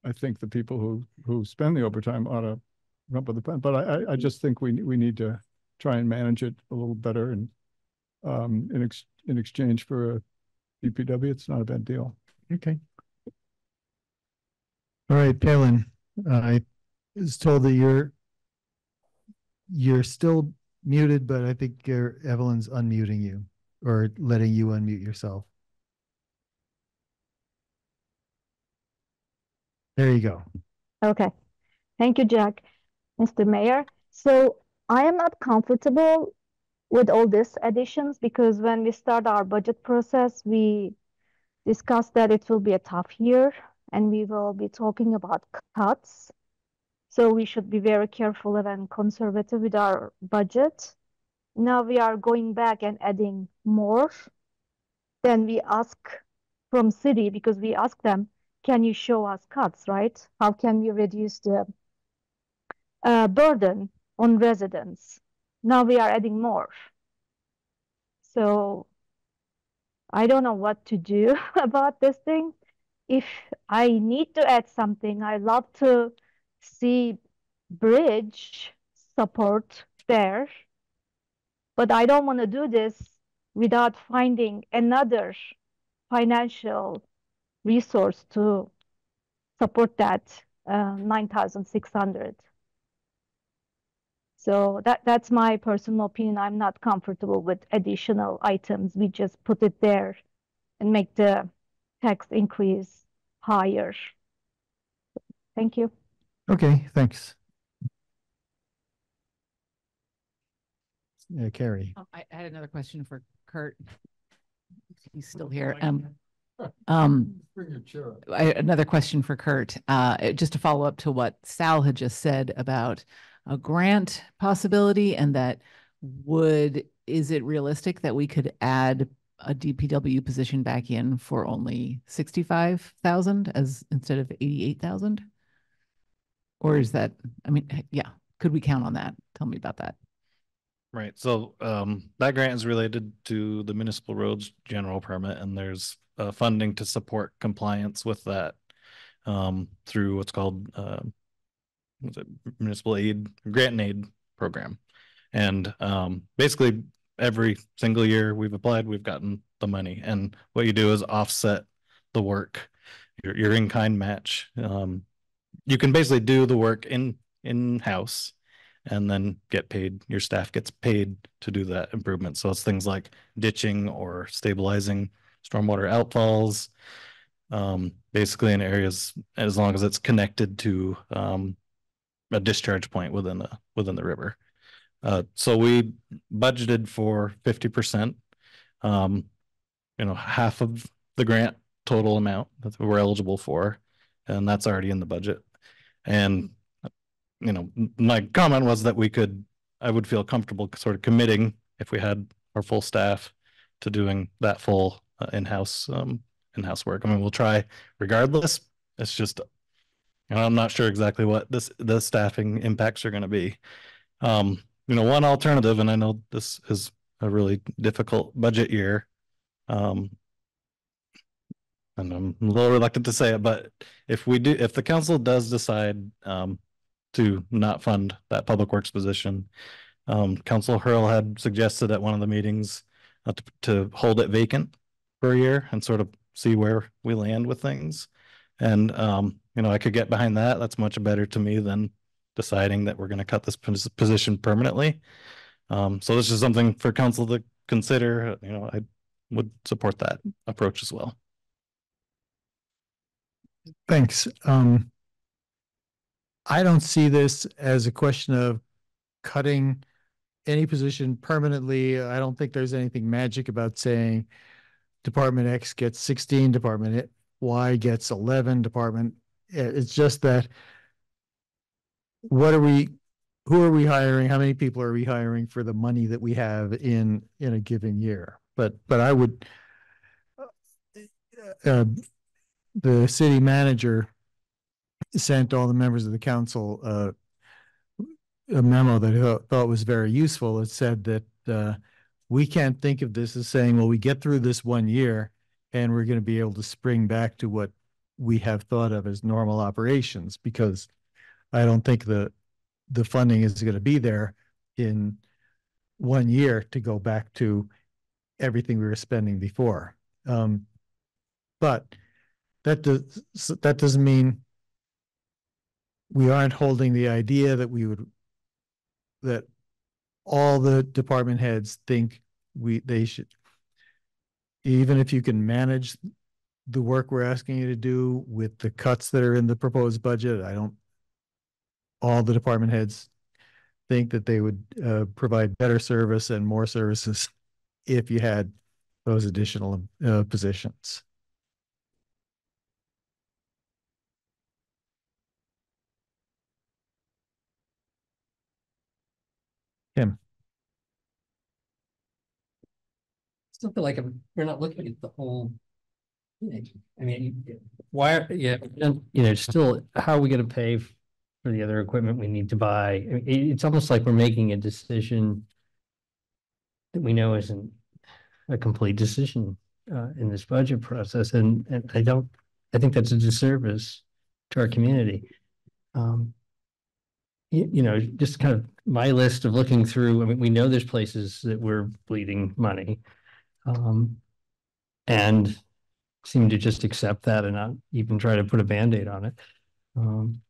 I think the people who, who spend the overtime ought to rump with the pen, but I, I, I just think we, we need to try and manage it a little better and um, in ex, in exchange for a DPW, it's not a bad deal. Okay. All right, Pelin, I was told that you're you're still muted, but I think Evelyn's unmuting you or letting you unmute yourself. There you go. Okay. Thank you, Jack. Mr. Mayor. So I am not comfortable with all these additions because when we start our budget process, we discussed that it will be a tough year and we will be talking about cuts. So we should be very careful and conservative with our budget. Now we are going back and adding more. Then we ask from city because we ask them, can you show us cuts, right? How can we reduce the uh, burden on residents? Now we are adding more. So I don't know what to do about this thing. If I need to add something, I love to see bridge support there, but I don't want to do this without finding another financial resource to support that uh, 9,600. So that that's my personal opinion. I'm not comfortable with additional items. We just put it there and make the tax increase higher. Thank you. Okay, thanks. Yeah, Carrie. Oh, I I had another question for Kurt. He's still here. Um, um, Bring your chair up. I, another question for Kurt, uh, uh, just to follow up to what Sal had just said about a grant possibility and that would, is it realistic that we could add a DPW position back in for only sixty-five thousand as instead of eighty-eight thousand? Or is that, I mean, yeah, could we count on that? Tell me about that. Right, so um that grant is related to the municipal roads general permit and there's uh funding to support compliance with that. Um through what's called uh what's it municipal aid, grant and aid program. And um basically every single year we've applied, we've gotten the money and what you do is offset the work. Your your in-kind match. Um you can basically do the work in in-house and then get paid. Your staff gets paid to do that improvement. So it's things like ditching or stabilizing stormwater outfalls. Um, basically in areas as long as it's connected to um, a discharge point within the within the river. Uh, so we budgeted for fifty percent. Um, you know, half of the grant total amount that we're eligible for. And that's already in the budget. And, you know, my comment was that we could, I would feel comfortable sort of committing if we had our full staff to doing that full uh, in-house, um, in-house work. I mean, we'll try regardless. It's just, you know, I'm not sure exactly what this, the staffing impacts are gonna be. Um, you know, one alternative, and I know this is a really difficult budget year. Um, and I'm a little reluctant to say it, but if we do, if the council does decide, um, to not fund that public works position, um, Council Hierl had suggested at one of the meetings uh, to, to hold it vacant for a year and sort of see where we land with things. And, um, you know, I could get behind that. That's much better to me than deciding that we're going to cut this position permanently. Um, so this is something for council to consider, you know, I would support that approach as well. Thanks. Um, I don't see this as a question of cutting any position permanently. I don't think there's anything magic about saying Department X gets sixteen, Department Y gets eleven, Department, it's just that what are we, who are we hiring? How many people are we hiring for the money that we have in, in a given year? But, but I would uh, the city manager sent all the members of the council uh, a memo that he thought- was very useful. It said that uh, we can't think of this as saying, well, we get through this one year and we're going to be able to spring back to what we have thought of as normal operations because I don't think the the funding is going to be there in one year to go back to everything we were spending before. Um, but that does, that doesn't mean we aren't holding the idea that we would, that all the department heads think we, they should, even if you can manage the work we're asking you to do with the cuts that are in the proposed budget, I don't, all the department heads think that they would uh, provide better service and more services if you had those additional uh, positions. Kim, Still feel like I'm- we're not looking at the whole. thing. I mean, why, are- yeah, and, you know, still, how are we gonna pay for the other equipment we need to buy? I mean, it's almost like we're making a decision. That we know isn't a complete decision uh in this budget process, and and I don't, I think that's a disservice to our community. Um. You, know, just kind of my list of looking through, I mean, we know there's places that we're bleeding money. Um, and seem to just accept that and not even try to put a Band-Aid on it. Um,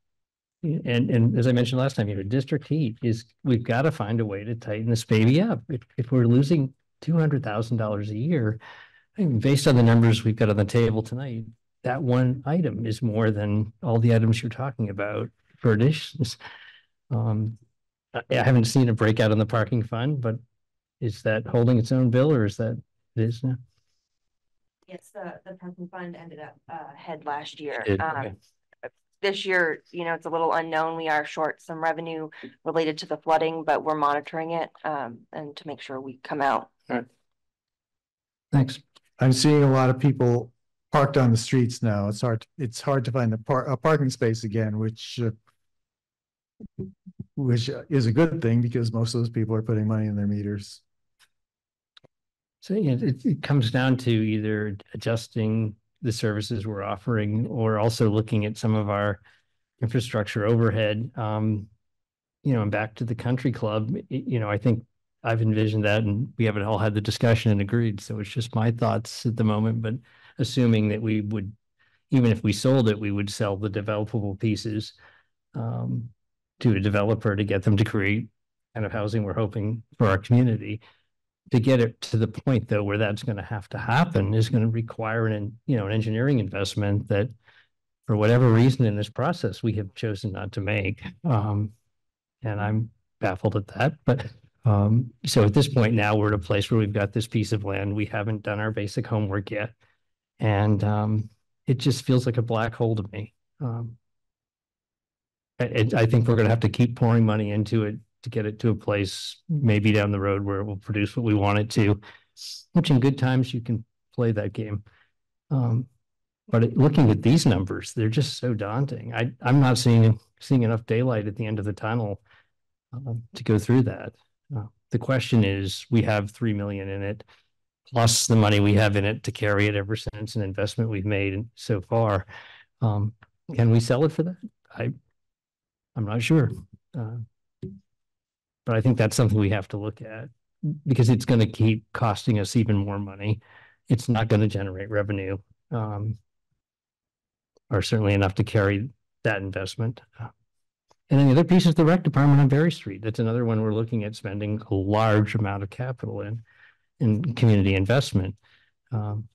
and, and as I mentioned last time, you know, district heat is, we've got to find a way to tighten this baby up. If, if we're losing two hundred thousand dollars a year, I mean, based on the numbers we've got on the table tonight, that one item is more than all the items you're talking about for additions. Um, I I haven't seen a breakout in the parking fund, but is that holding its own bill or is that it is now? Yes, the, the parking fund ended up, uh, ahead last year. Um, okay. This year, you know, it's a little unknown. We are short some revenue related to the flooding, but we're monitoring it, um, and to make sure we come out. Thanks. I'm seeing a lot of people parked on the streets now. It's hard, it's hard to find the par- a parking space again, which uh, which is a good thing because most of those people are putting money in their meters. So yeah, it, it comes down to either adjusting the services we're offering or also looking at some of our infrastructure overhead. Um, you know, and back to the country club, you know, I think I've envisioned that and we haven't all had the discussion and agreed. So it's just my thoughts at the moment, but assuming that we would, even if we sold it, we would sell the developable pieces um, to a developer to get them to create kind of housing we're hoping for our community to get it to the point though where that's going to have to happen is going to require an, you know, an engineering investment that for whatever reason in this process, we have chosen not to make. Um, and I'm baffled at that, but, um, so at this point now we're at a place where we've got this piece of land. We haven't done our basic homework yet. And um, it just feels like a black hole to me. Um, I, I think we're going to have to keep pouring money into it to get it to a place maybe down the road where it will produce what we want it to, which in good times you can play that game. Um, but looking at these numbers, they're just so daunting. I, I'm not seeing seeing enough daylight at the end of the tunnel uh, to go through that. Uh, the question is, we have three million in it, plus the money we have in it to carry it ever since an investment we've made so far. Um, can we sell it for that? I, I'm not sure. Uh, but I think that's something we have to look at because it's going to keep costing us even more money. It's not going to generate revenue, um, or certainly enough to carry that investment. And then the other piece is the rec department on Barre Street. That's another one we're looking at spending a large amount of capital in, in community investment. Um,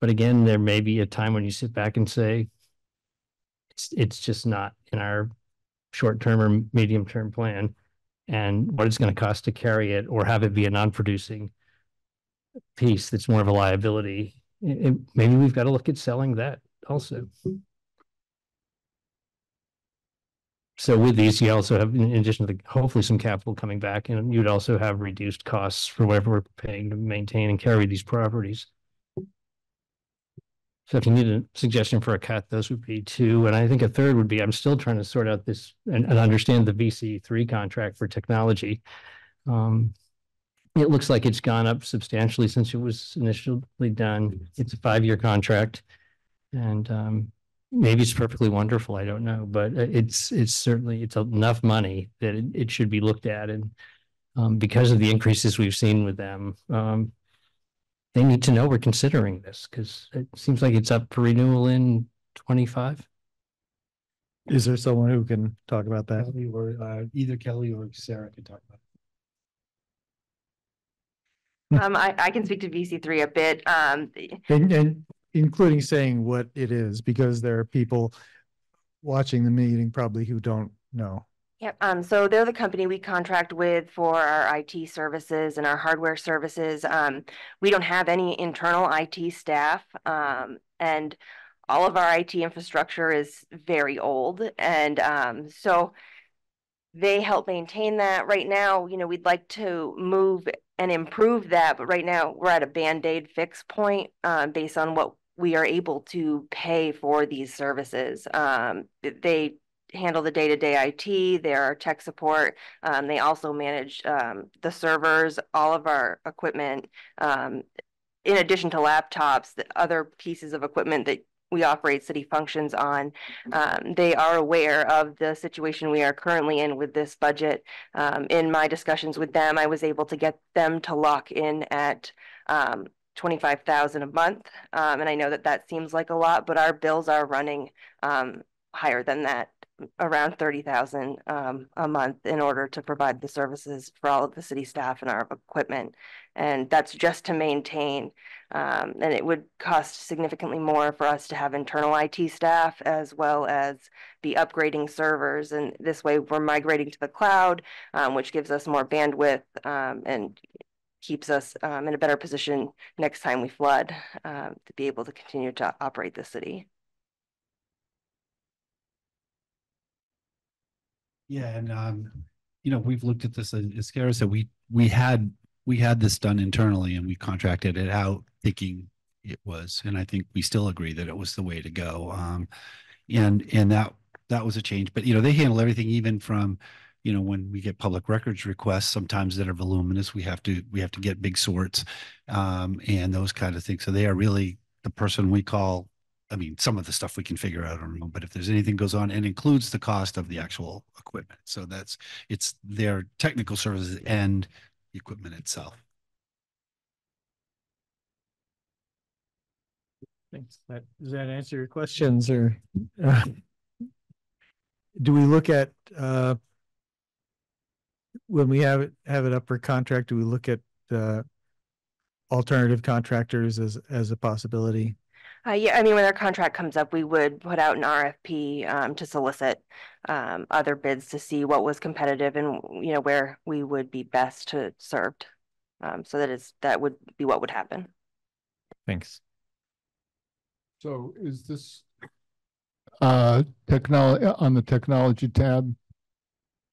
but again, there may be a time when you sit back and say, it's, it's just not in our short-term or medium-term plan and what it's going to cost to carry it or have it be a non-producing piece that's more of a liability. It, maybe we've got to look at selling that also. So with these, you also have, in addition to the, hopefully some capital coming back, and you'd also have reduced costs for whatever we're paying to maintain and carry these properties. So if you need a suggestion for a cut, those would be two. And I think a third would be, I'm still trying to sort out this and, and understand the VC three contract for technology. Um, it looks like it's gone up substantially since it was initially done. It's a five-year contract. And um, maybe it's perfectly wonderful. I don't know, but it's it's certainly it's enough money that it, it should be looked at. And um, because of the increases we've seen with them, um, they need to know we're considering this because it seems like it's up for renewal in twenty-five. Is there someone who can talk about that? Kelly or uh, either Kelly or Sarah can talk about. Um, I, I can speak to VC three a bit. Um, And, and including saying what it is, because there are people watching the meeting probably who don't know. Yep. Um, so they're the company we contract with for our IT services and our hardware services. Um, we don't have any internal IT staff, um, and all of our IT infrastructure is very old. And um, so they help maintain that. Right now, you know, we'd like to move and improve that, but right now we're at a band-aid fix point uh, based on what we are able to pay for these services. Um, they handle the day-to-day IT, they're our tech support. Um, they also manage um, the servers, all of our equipment. Um, in addition to laptops, the other pieces of equipment that we operate city functions on. Um, they are aware of the situation we are currently in with this budget. Um, in my discussions with them, I was able to get them to lock in at um, 25,000 a month. Um, and I know that that seems like a lot, but our bills are running um, higher than that around 30,000 um, a month in order to provide the services for all of the city staff and our equipment. And that's just to maintain. Um, and it would cost significantly more for us to have internal IT staff as well as be upgrading servers. And this way we're migrating to the cloud, um, which gives us more bandwidth um, and keeps us um, in a better position next time we flood uh, to be able to continue to operate the city. Yeah, and um, you know, we've looked at this as Kara said, we we had we had this done internally and we contracted it out thinking it was, and I think we still agree that it was the way to go. Um, and and that that was a change. But you know, they handle everything even from you know when we get public records requests sometimes that are voluminous we have to we have to get big sorts um, and those kind of things so they are really the person we call I mean, some of the stuff we can figure out on our own, but if there's anything goes on and includes the cost of the actual equipment. So that's, it's their technical services and the equipment itself. Thanks. That, does that answer your questions or? uh, Do we look at, uh, when we have it, have it up for contract, do we look at, uh, alternative contractors as, as a possibility? Uh, yeah, I mean, when our contract comes up, we would put out an RFP um, to solicit um, other bids to see what was competitive and you know where we would be best to served. Um, so that is that would be what would happen. Thanks. So is this uh technology on the technology tab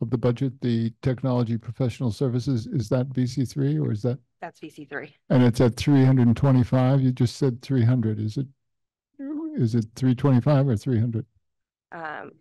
of the budget, the technology professional services, is that VC three or is that? That's VC three. And it's at three hundred and twenty-five? You just said three hundred. Is it? Is it three twenty-five or three hundred? Um,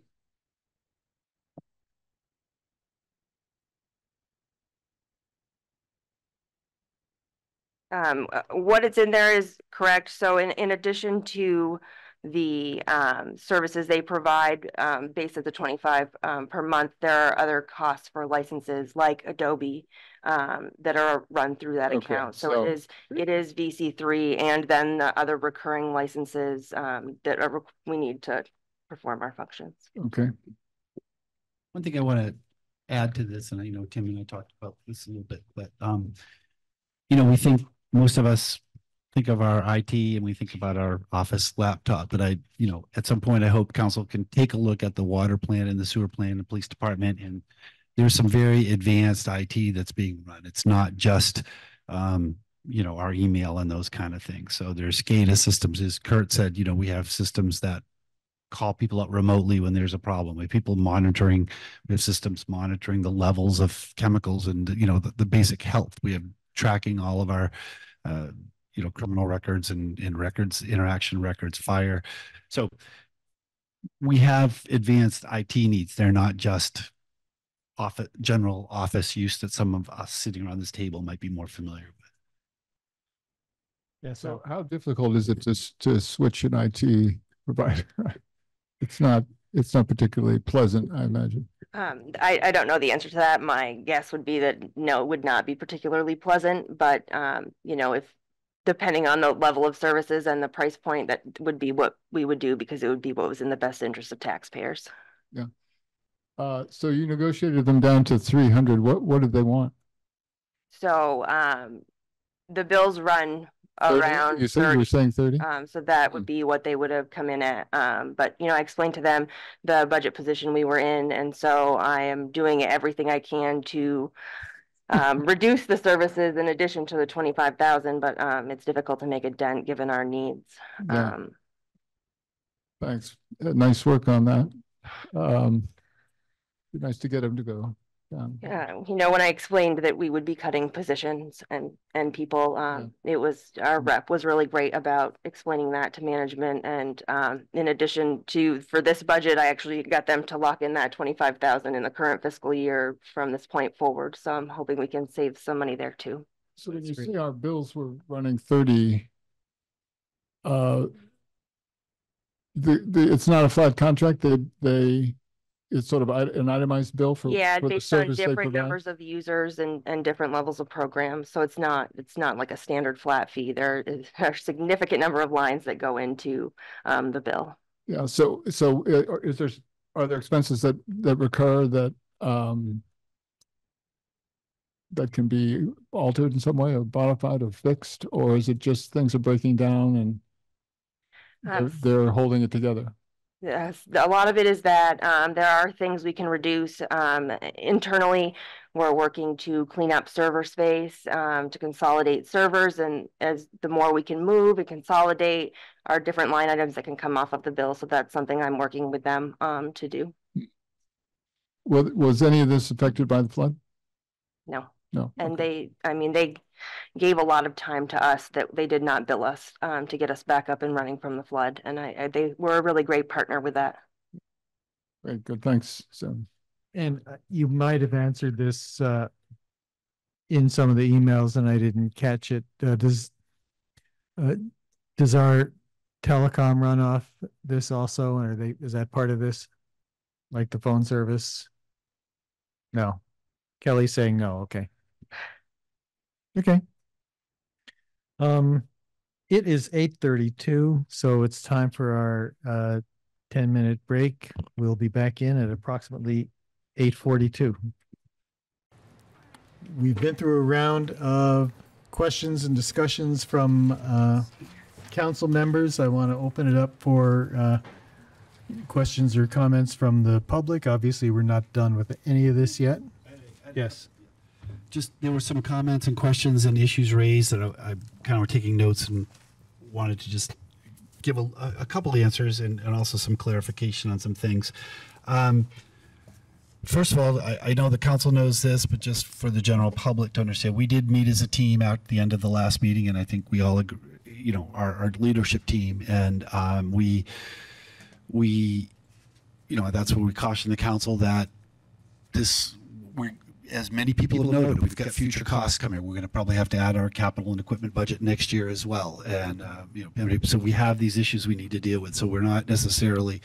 um, uh, what it's in there is correct. So in, in addition to the um, services they provide um, based at the 25 um, per month, there are other costs for licenses like Adobe um, that are run through that Okay, account. So so- it is it is VC3 and then the other recurring licenses um, that are we need to perform our functions. Okay. One thing I want to add to this, and I know Tim and I talked about this a little bit, but um, you know, we think most of us think of our IT and we think about our office laptop, but I, you know, at some point, I hope council can take a look at the water plant and the sewer plant and the police department and there's some very advanced IT that's being run. It's not just um, you know, our email and those kind of things. So there's SCADA systems, as Kurt said, you know, we have systems that call people up remotely when there's a problem. We have people monitoring, we have systems monitoring the levels of chemicals and, you know, the, the basic health. We have tracking all of our, uh, you know, criminal records and, and records, interaction records, fire. So we have advanced IT needs. They're not just office, general office use that some of us sitting around this table might be more familiar with. Yeah, So how difficult is it to, to switch an IT provider? It's not, it's not particularly pleasant, I imagine. Um, I, I don't know the answer to that. My guess would be that no, it would not be particularly pleasant, but, um, you know, if depending on the level of services and the price point, that would be what we would do because it would be what was in the best interest of taxpayers. Yeah. Uh, so you negotiated them down to three hundred. What, what did they want? So, um, the bills run 30? around You said you were saying thirty? Um, so that would be what they would have come in at. Um, but, you know, I explained to them the budget position we were in, and so I am doing everything I can to um, reduce the services in addition to the twenty-five thousand, but, um, it's difficult to make a dent given our needs. Yeah. Um, Thanks. Uh, Nice work on that. Um, be nice to get him to go down. Yeah, you know, when I explained that we would be cutting positions and, and people, um, it was, our rep was really great about explaining that to management. And, um, in addition to, for this budget, I actually got them to lock in that twenty-five thousand in the current fiscal year from this point forward. So I'm hoping we can save some money there too. So when you say our bills were running thirty, uh, the, the, it's not a flat contract, they, they, it's sort of an itemized bill for, Yeah, for based on different numbers of users and, and different levels of programs. So it's not, it's not like a standard flat fee. There are a significant number of lines that go into, um, the bill. Yeah, so, so uh, is there, are there expenses that, that recur that, um, that can be altered in some way or modified or fixed, or is it just things are breaking down and they're, Um, they're holding it together? Yes, a lot of it is that um, there are things we can reduce um, internally. We're working to clean up server space, um, to consolidate servers, and as the more we can move and consolidate our different line items that can come off of the bill. So that's something I'm working with them um, to do. Was, was any of this affected by the flood? No. No. And they, I mean, they gave a lot of time to us that they did not bill us um, to get us back up and running from the flood. And I, I, they were a really great partner with that. Very good, thanks. So, And uh, you might have answered this uh, in some of the emails and I didn't catch it. Uh, Does, uh, does our telecom run off this also? Or are they, is that part of this? Like the phone service? No. Kelly's saying no, okay. Okay. Um, it is eight thirty-two, so it's time for our uh ten-minute break. We'll be back in at approximately eight forty-two. We've been through a round of questions and discussions from uh council members. I want to open it up for uh questions or comments from the public. Obviously, we're not done with any of this yet. Yes. Just there were some comments and questions and issues raised that I, I kind of were taking notes and wanted to just give a, a couple of answers and, and also some clarification on some things. Um, First of all, I, I know the council knows this, but just for the general public to understand, we did meet as a team at the end of the last meeting, and I think we all agree, you know, our, our leadership team, and um, we, we, you know, that's where we caution the council that this, as many people have noted, we've got future costs coming. We're going to probably have to add our capital and equipment budget next year as well, and uh, you know, so we have these issues we need to deal with. So we're not necessarily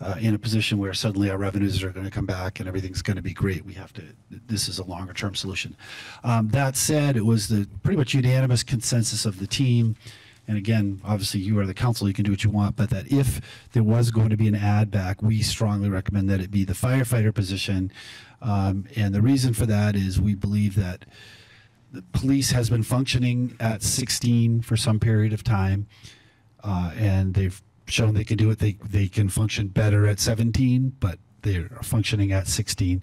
uh, in a position where suddenly our revenues are going to come back and everything's going to be great. We have to, this is a longer term solution. Um, that said, it was the pretty much unanimous consensus of the team. And again, obviously you are the council, you can do what you want, but that if there was going to be an add back, we strongly recommend that it be the firefighter position. Um, and the reason for that is we believe that the police has been functioning at 16 for some period of time. Uh, and they've shown they can do it. They they can function better at 17, but they're functioning at 16.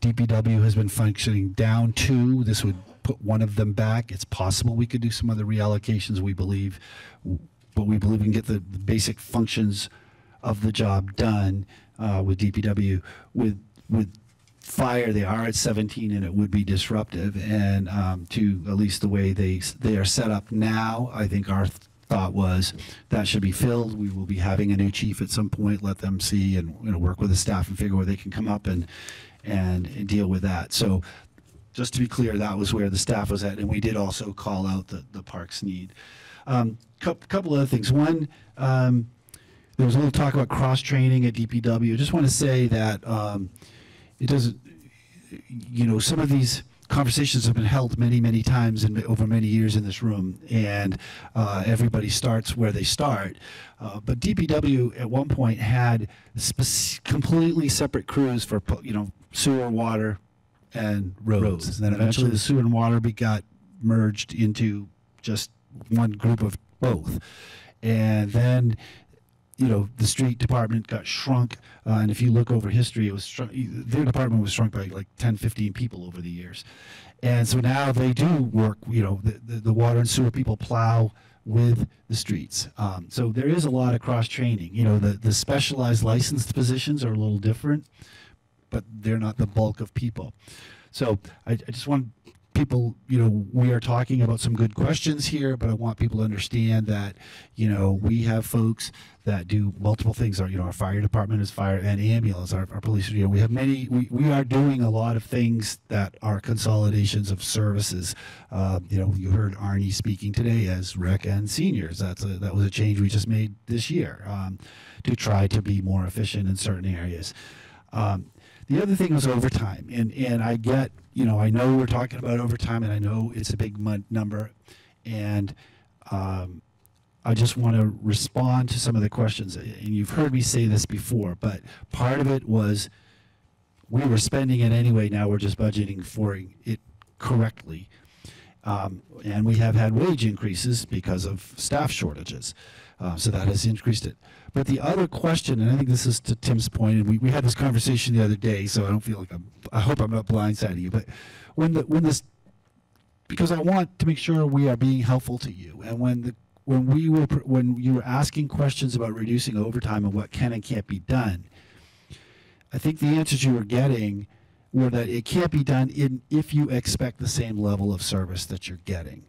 DPW has been functioning down two. This would put one of them back. It's possible we could do some other reallocations. We believe, but we believe we can get the, the basic functions of the job done uh, with DPW. With with fire, they are at 17, and it would be disruptive. And um, to at least the way they they are set up now, I think our thought was that should be filled. We will be having a new chief at some point. Let them see and you know work with the staff and figure where they can come up and and, and deal with that. So just to be clear, that was where the staff was at, and we did also call out the the parks need. Um, couple other things. One. Um, there was a little talk about cross training at DPW. Just want to say that um, it doesn't, you know, some of these conversations have been held many, many times in, over many years in this room, and uh, everybody starts where they start. Uh, but DPW at one point had completely separate crews for you know sewer, water, and roads. roads. And then eventually the sewer and water be, got merged into just one group of both. And then you know, the street department got shrunk. Uh, and if you look over history, it was their department was shrunk by like 10, 15 people over the years. And so now they do work, you know, the, the, the water and sewer people plow with the streets. Um, so there is a lot of cross training. You know, the, the specialized licensed positions are a little different, but they're not the bulk of people. So I, I just want people, you know, we are talking about some good questions here, but I want people to understand that, you know, we have folks that do multiple things. Our, you know, our fire department is fire and ambulance, our, our police, you know, we have many, we, we are doing a lot of things that are consolidations of services. Uh, you know, you heard Arne speaking today as rec and seniors. That's a, that was a change we just made this year um, to try to be more efficient in certain areas. Um, the other thing was overtime, and and I get, you know, I know we're talking about overtime, and I know it's a big number, and um, I just want to respond to some of the questions. And you've heard me say this before, but part of it was we were spending it anyway. Now we're just budgeting for it correctly. Um, and we have had wage increases because of staff shortages. Uh, so that has increased it. But the other question, and I think this is to Tim's point, and we, we had this conversation the other day, so I don't feel like I'm, I hope I'm not blindsiding you, but when the, when this, because I want to make sure we are being helpful to you, and when the, when we were, when you were asking questions about reducing overtime and what can and can't be done, I think the answers you were getting were that it can't be done in if you expect the same level of service that you're getting.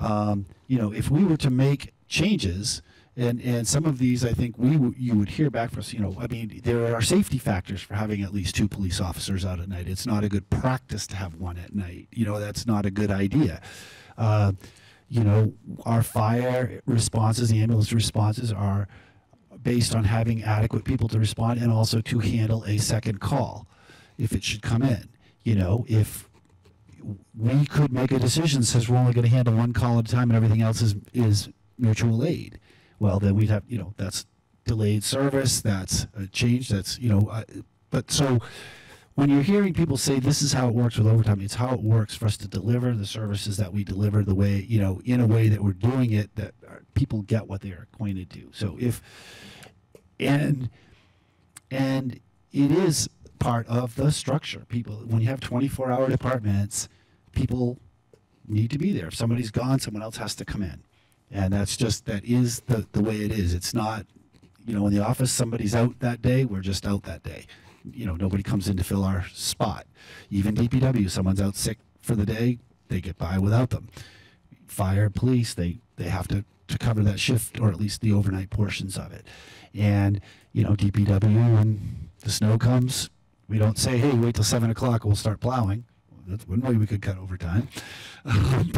Um, you know, if we were to make changes, and and some of these I think we you would hear back from us. You know, I mean, there are safety factors for having at least two police officers out at night. It's not a good practice to have one at night. You know, that's not a good idea. Uh, you know, our fire responses, ambulance responses are based on having adequate people to respond and also to handle a second call if it should come in. You know, if we could make a decision says we're only going to handle one call at a time and everything else is is mutual aid well, then we'd have, you know, that's delayed service, that's a change, that's, you know, uh, but so when you're hearing people say this is how it works with overtime, it's how it works for us to deliver the services that we deliver the way, you know, in a way that we're doing it that people get what they're acquainted to. So if, and, and it is part of the structure. People, when you have 24 hour departments, people need to be there. If somebody's gone, someone else has to come in And that's just, that is the, the way it is. It's not, you know, in the office, somebody's out that day, we're just out that day. You know, nobody comes in to fill our spot. Even DPW, someone's out sick for the day, they get by without them. Fire, police, they, they have to, to cover that shift or at least the overnight portions of it. And, you know, DPW, when the snow comes, we don't say, hey, wait till seven o'clock, we'll start plowing. That's one way we could cut overtime.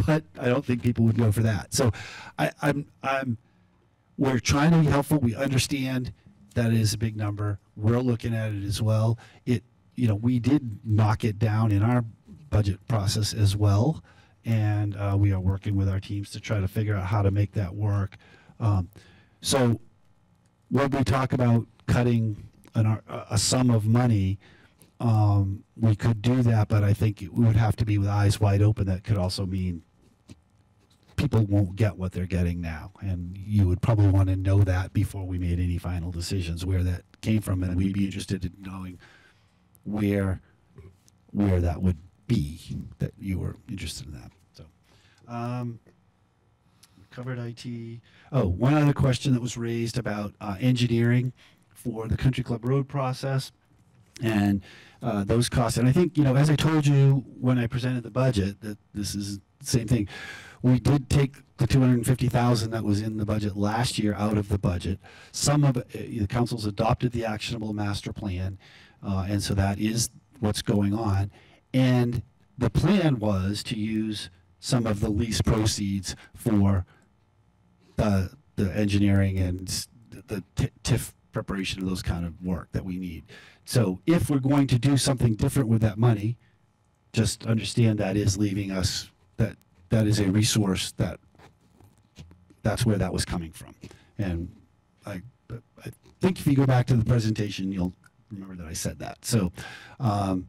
but I don't think people would go for that. So I, I'm, I'm, we're trying to be helpful. We understand that is a big number. We're looking at it as well. It, you know, we did knock it down in our budget process as well. And uh, we are working with our teams to try to figure out how to make that work. Um, so when we talk about cutting an, a a sum of money, um, we could do that, but I think we would have to be with eyes wide open. That could also mean people won't get what they're getting now. And you would probably want to know that before we made any final decisions where that came from. And we'd be interested in knowing where where that would be that you were interested in that. So um, covered IT. Oh, one other question that was raised about uh, engineering for the Country Club Road process and uh, those costs. And I think, you know, as I told you when I presented the budget, that this is the same thing. We did take the 250,000 that was in the budget last year out of the budget. Some of uh, the council's adopted the actionable master plan, uh, and so that is what's going on. And the plan was to use some of the lease proceeds for the the engineering and the TIF preparation of those kind of work that we need. So if we're going to do something different with that money, just understand that is leaving us that that is a resource that that's where that was coming from. And I I think if you go back to the presentation, you'll remember that I said that. So um,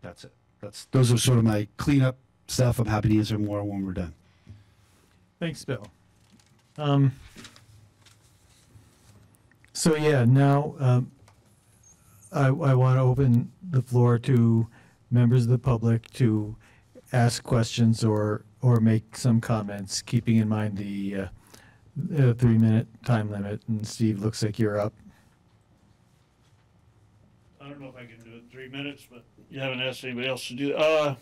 that's it. That's those are sort of my cleanup stuff. I'm happy to answer more when we're done. Thanks, Bill. Um, so yeah, now, um, I, I want to open the floor to members of the public to ask questions or, or make some comments, keeping in mind the, uh, uh, three-minute time limit. And Steve, looks like you're up. I don't know if I can do it in three minutes, but you haven't asked anybody else to do, uh,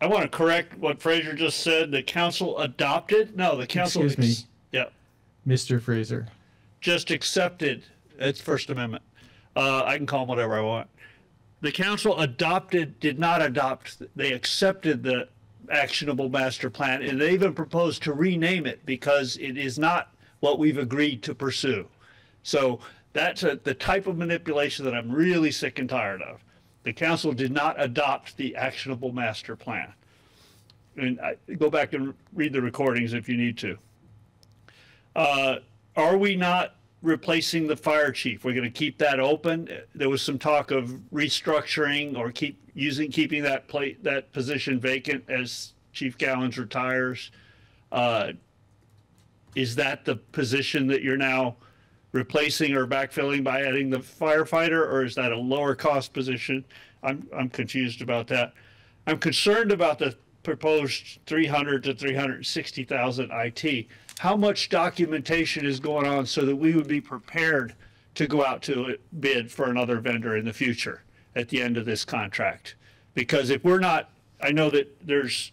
I want to correct what Fraser just said. The council adopted, no, the council. Excuse me. Yeah, Mr. Fraser. just accepted, it's First Amendment. Uh, I can call them whatever I want. The council adopted, did not adopt, they accepted the actionable master plan and they even proposed to rename it because it is not what we've agreed to pursue. So that's a, the type of manipulation that I'm really sick and tired of. The council did not adopt the actionable master plan. And I, go back and read the recordings if you need to. Uh, are we not replacing the fire chief? We're going to keep that open. There was some talk of restructuring or keep using, keeping that plate, that position vacant as Chief Gowans retires. Uh, is that the position that you're now replacing or backfilling by adding the firefighter, or is that a lower cost position? I'm, I'm confused about that. I'm concerned about the proposed 300 to 360,000 IT. How much documentation is going on so that we would be prepared to go out to bid for another vendor in the future at the end of this contract? Because if we're not, I know that there's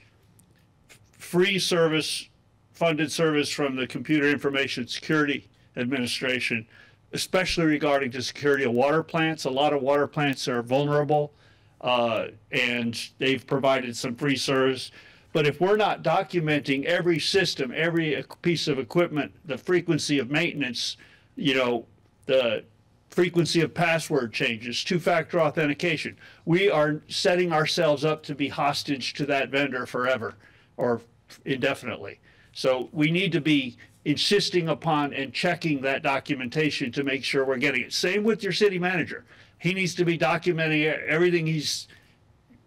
free service, funded service from the Computer Information Security Administration, especially regarding to security of water plants. A lot of water plants are vulnerable, uh, and they've provided some free service. But if we're not documenting every system, every piece of equipment, the frequency of maintenance, you know, the frequency of password changes, two-factor authentication, we are setting ourselves up to be hostage to that vendor forever or indefinitely. So we need to be insisting upon and checking that documentation to make sure we're getting it. Same with your city manager. He needs to be documenting everything he's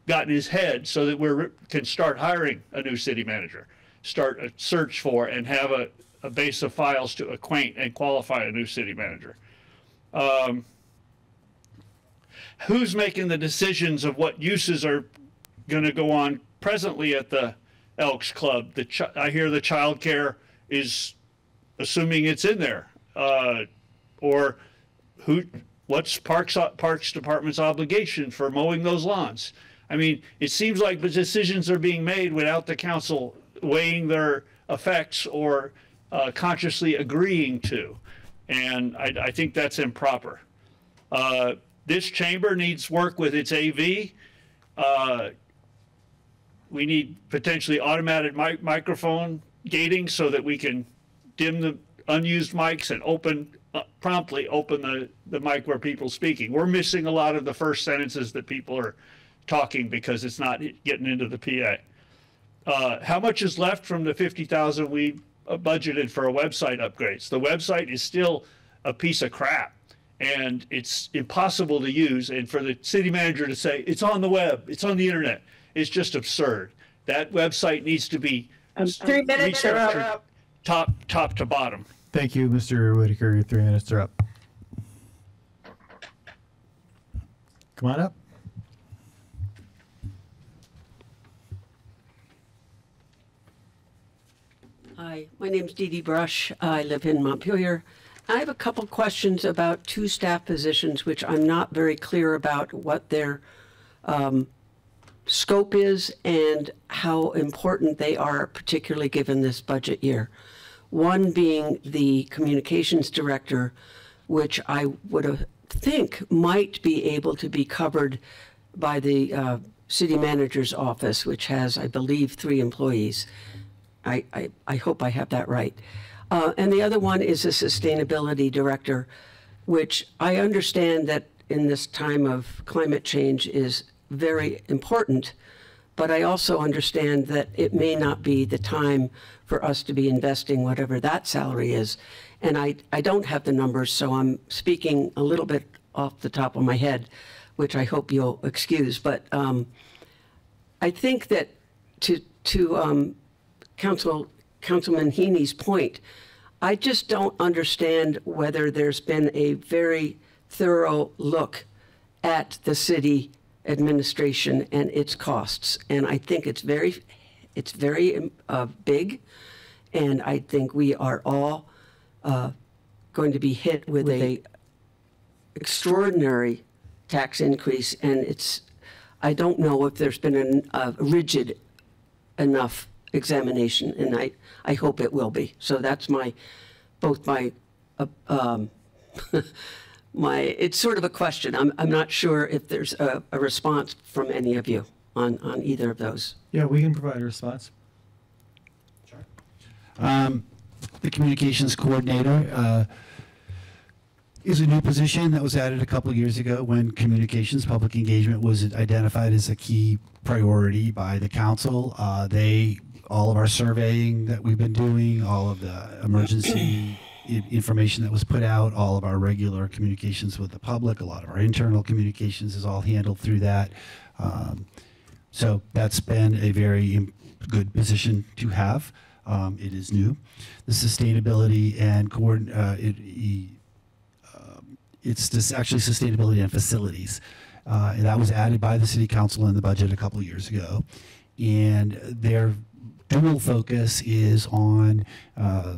got in his head so that we can start hiring a new city manager, start a search for and have a, a base of files to acquaint and qualify a new city manager. Um, who's making the decisions of what uses are going to go on presently at the Elks Club? The I hear the childcare is assuming it's in there? Uh, or who, what's Parks, Parks Department's obligation for mowing those lawns? I mean, it seems like the decisions are being made without the council weighing their effects or uh, consciously agreeing to. And I, I think that's improper. Uh, this chamber needs work with its AV. Uh, we need potentially automated mic microphone gating so that we can dim the unused mics and open uh, promptly open the, the mic where people speaking. We're missing a lot of the first sentences that people are talking because it's not getting into the PA. Uh, how much is left from the 50,000 we uh, budgeted for a website upgrades? The website is still a piece of crap and it's impossible to use. And for the city manager to say it's on the web, it's on the internet, is just absurd. That website needs to be um, three minutes are up. top top to bottom. Thank you, Mr. Whitaker. Your three minutes are up. Come on up. Hi, my name is Dee Dee Brush. I live in Montpelier. I have a couple questions about two staff positions, which I'm not very clear about what their um, scope is and how important they are, particularly given this budget year. One being the communications director, which I would think might be able to be covered by the uh, city manager's office, which has, I believe, three employees. I, I, I hope I have that right. Uh, and the other one is a sustainability director, which I understand that in this time of climate change is very important. But I also understand that it may not be the time for us to be investing whatever that salary is. And I, I don't have the numbers, so I'm speaking a little bit off the top of my head, which I hope you'll excuse. But um, I think that to, to um, Council, Councilman Heney's point, I just don't understand whether there's been a very thorough look at the city administration and its costs. And I think it's very, it's very uh, big. And I think we are all uh, going to be hit with a extraordinary tax increase. And it's, I don't know if there's been an, a rigid enough examination, and I, I hope it will be. So that's my, both my, uh, um, my, it's sort of a question. I'm, I'm not sure if there's a, a response from any of you on, on either of those. Yeah, we can provide a response. Um, the communications coordinator, uh, is a new position that was added a couple of years ago when communications, public engagement was identified as a key priority by the council. Uh, they all of our surveying that we've been doing, all of the emergency information that was put out, all of our regular communications with the public, a lot of our internal communications is all handled through that. Um, so that's been a very good position to have. Um, it is new. The sustainability and coordinate, uh, it, um, it's just actually sustainability and facilities. Uh, and that was added by the city council in the budget a couple years ago. And they're dual focus is on uh,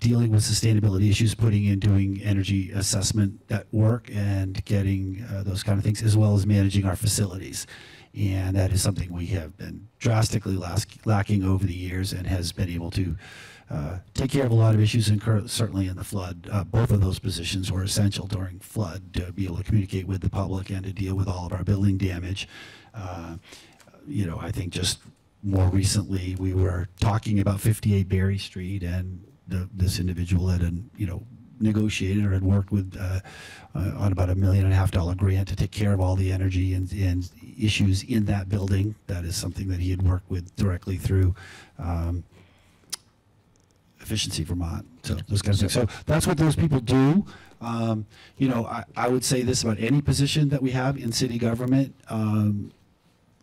dealing with sustainability issues, putting in doing energy assessment at work and getting uh, those kind of things, as well as managing our facilities. And that is something we have been drastically lacking over the years and has been able to uh, take care of a lot of issues, and certainly in the flood. Uh, both of those positions were essential during flood to be able to communicate with the public and to deal with all of our building damage. Uh, you know, I think just more recently, we were talking about 58 Barre Street, and the, this individual had, you know, negotiated or had worked with uh, uh, on about a million and a half dollar grant to take care of all the energy and, and issues in that building. That is something that he had worked with directly through um, Efficiency Vermont. So those kinds of things. So that's what those people do. Um, you know, I, I would say this about any position that we have in city government, um,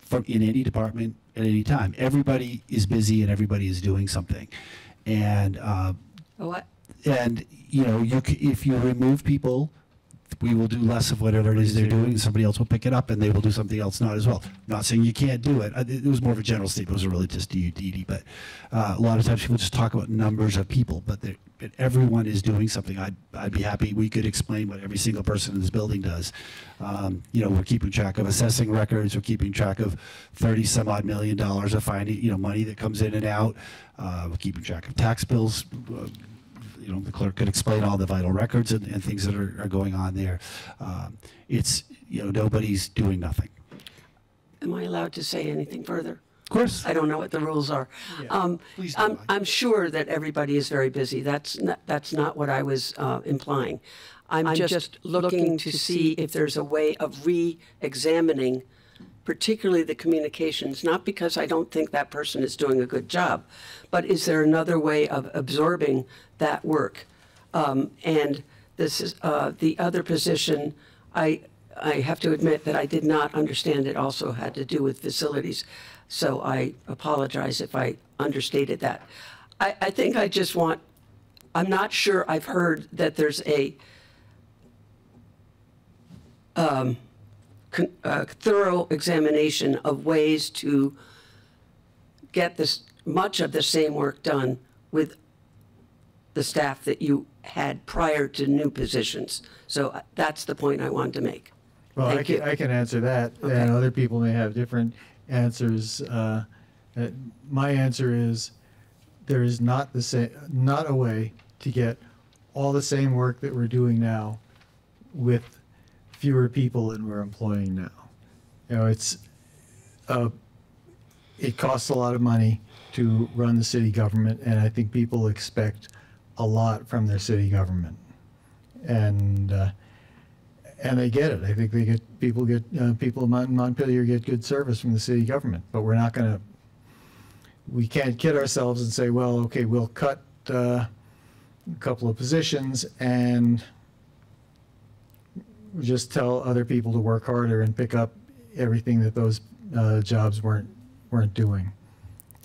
from in any department at any time. Everybody is busy and everybody is doing something, and uh, what? And you know, you c- if you remove people we will do less of whatever it is they're doing. Somebody else will pick it up and they will do something else not as well. Not saying you can't do it. It was more of a general statement. It wasn't really just Dee, but uh, a lot of times people just talk about numbers of people, but but everyone is doing something. I'd, I'd be happy we could explain what every single person in this building does. Um, You know, we're keeping track of assessing records, we're keeping track of 30 some odd million dollars of finding, you know, money that comes in and out. Uh, We're keeping track of tax bills, uh, you know, the clerk could explain all the vital records and, and things that are, are going on there. Um, It's, you know, nobody's doing nothing. Am I allowed to say anything further? Of course. I don't know what the rules are. Um, I'm, I'm sure that everybody is very busy. That's not, that's not what I was uh, implying. I'm just looking to see if there's a way of re-examining particularly the communications, not because I don't think that person is doing a good job, but is there another way of absorbing that work? Um, and this is, uh, the other position, I, I have to admit that I did not understand it also had to do with facilities. So I apologize if I understated that. I, I think I just want, I'm not sure I've heard that there's a um, con- uh, thorough examination of ways to get this, much of the same work done with the staff that you had prior to new positions. So uh, that's the point I wanted to make. Well, I can, you. I can answer that, and Okay. other people may have different answers. Uh, uh, My answer is, there is not the same, not a way to get all the same work that we're doing now with fewer people than we're employing now. You know, it's, uh, it costs a lot of money to run the city government, and I think people expect a lot from their city government. And, uh, and they get it. I think they get, people get, uh, people in Mont- Montpelier get good service from the city government, but we're not gonna, we can't kid ourselves and say, well, okay, we'll cut, uh, a couple of positions and just tell other people to work harder and pick up everything that those, uh, jobs weren't, weren't doing.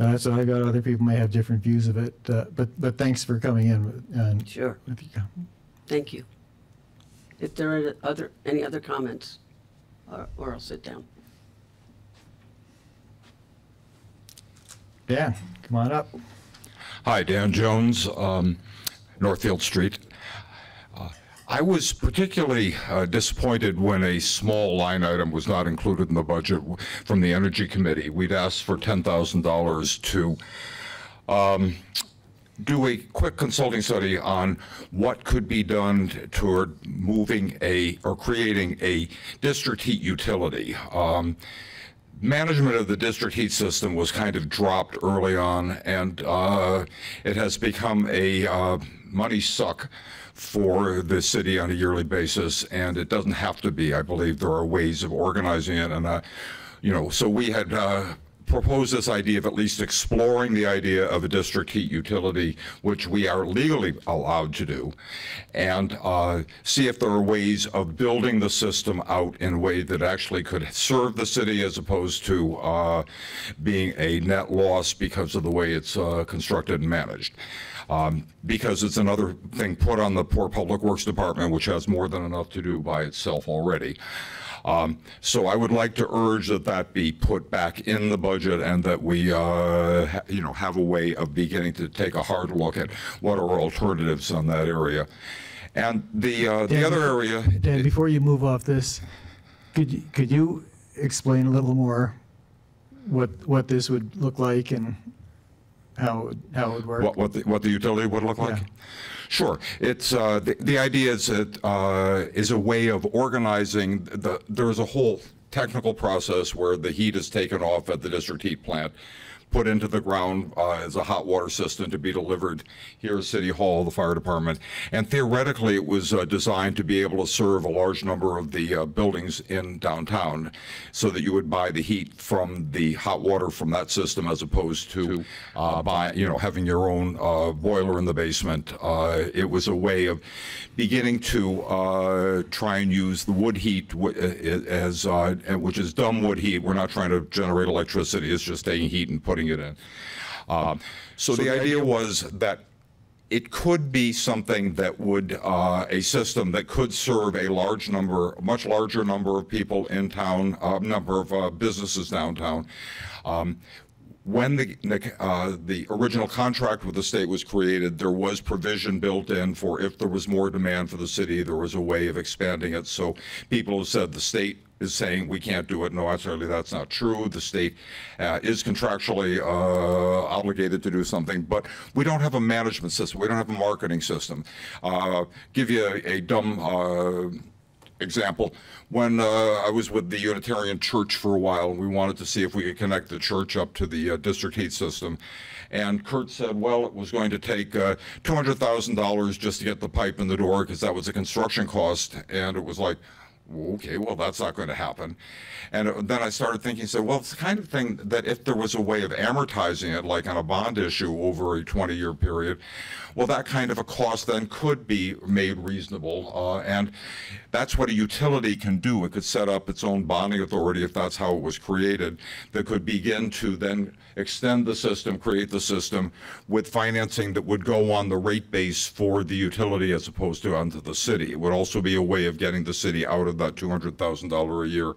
Uh, so I've got, other people may have different views of it, uh, but, but thanks for coming in with- and. Sure. with your- Thank you. If there are other, any other comments, or, or I'll sit down. Dan, come on up. Hi, Dan Jones, um, Northfield Street. I was particularly uh, disappointed when a small line item was not included in the budget from the Energy Committee. We'd asked for $10,000 to um, do a quick consulting study on what could be done toward moving a, or creating a district heat utility. Um, management of the district heat system was kind of dropped early on, and uh, it has become a uh, money suck for the city on a yearly basis, and it doesn't have to be. I believe there are ways of organizing it, and uh, you know, so we had uh, proposed this idea of at least exploring the idea of a district heat utility, which we are legally allowed to do, and uh, see if there are ways of building the system out in a way that actually could serve the city as opposed to uh, being a net loss because of the way it's uh, constructed and managed. Um, because it's another thing put on the poor Public Works Department, which has more than enough to do by itself already. Um, So I would like to urge that that be put back in the budget and that we, uh, ha- you know, have a way of beginning to take a hard look at what are alternatives on that area. And the, uh, the other area, Dan, before you move off this, could, you- could you explain a little more what, what this would look like and how, it would- how it would work? what, what the, what the utility would look like? Sure. It's, uh, the, the idea is that, uh, is a way of organizing the, there's a whole technical process where the heat is taken off at the district heat plant, put into the ground, uh, as a hot water system to be delivered here at City Hall, the fire department. And theoretically, it was, uh, designed to be able to serve a large number of the, uh, buildings in downtown so that you would buy the heat from the hot water from that system as opposed to, uh, buy, you know, having your own, uh, boiler in the basement. Uh, it was a way of beginning to, uh, try and use the wood heat as, uh, which is dumb wood heat. We're not trying to generate electricity. It's just taking heat and putting it in. Um, so the idea was that it could be something that would, uh, a system that could serve a large number, much larger number of people in town, a number of uh, businesses downtown. Um, when the, uh, the original contract with the state was created, there was provision built in for if there was more demand for the city, there was a way of expanding it. So people have said the state is saying we can't do it. No, absolutely, that's not true. The state uh, is contractually uh, obligated to do something, but we don't have a management system. We don't have a marketing system. Uh, give you a, a dumb uh, example. When uh, I was with the Unitarian Church for a while, we wanted to see if we could connect the church up to the uh, district heat system. And Kurt said, well, it was going to take uh, $200,000 just to get the pipe in the door because that was a construction cost. And it was like, okay, well, that's not going to happen. And then I started thinking, so, well, it's the kind of thing that if there was a way of amortizing it, like on a bond issue over a 20 year period, well, that kind of a cost then could be made reasonable. Uh, and that's what a utility can do. It could set up its own bonding authority if that's how it was created, that could begin to then extend the system, create the system with financing that would go on the rate base for the utility as opposed to onto the city. It would also be a way of getting the city out of that $200,000 a year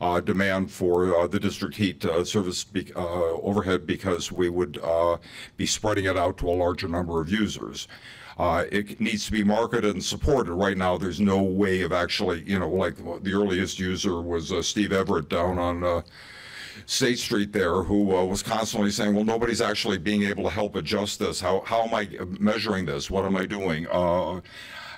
uh, demand for uh, the district heat uh, service be, uh, overhead because we would uh, be spreading it out to a larger number of users. Uh, it needs to be marketed and supported. Right now, there's no way of actually, you know, like the earliest user was Steve Everett down on State Street there who uh, was constantly saying, well, nobody's actually being able to help adjust this. How, how am I measuring this? What am I doing? Uh,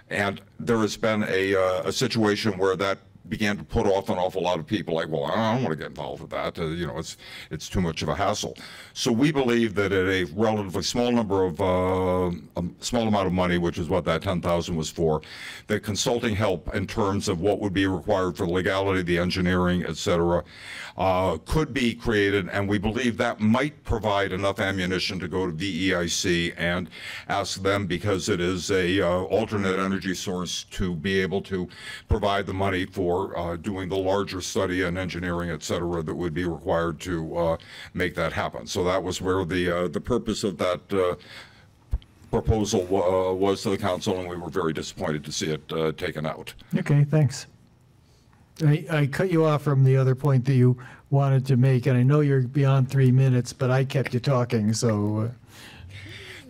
and there has been a, uh, a situation where that began to put off an awful lot of people like, well, I don't want to get involved with that. Uh, you know, it's it's too much of a hassle. So we believe that at a relatively small number of uh, a small amount of money, which is what that 10,000 was for, that consulting help in terms of what would be required for the legality, the engineering, et cetera, uh, could be created, and we believe that might provide enough ammunition to go to VEIC and ask them because it is a uh, alternate energy source to be able to provide the money for uh, doing the larger study and engineering, et cetera, that would be required to uh, make that happen. So that was where the uh, the purpose of that uh, proposal uh, was to the council, and we were very disappointed to see it uh, taken out. Okay, thanks. I, I cut you off from the other point that you wanted to make, and I know you're beyond three minutes, but I kept you talking, so.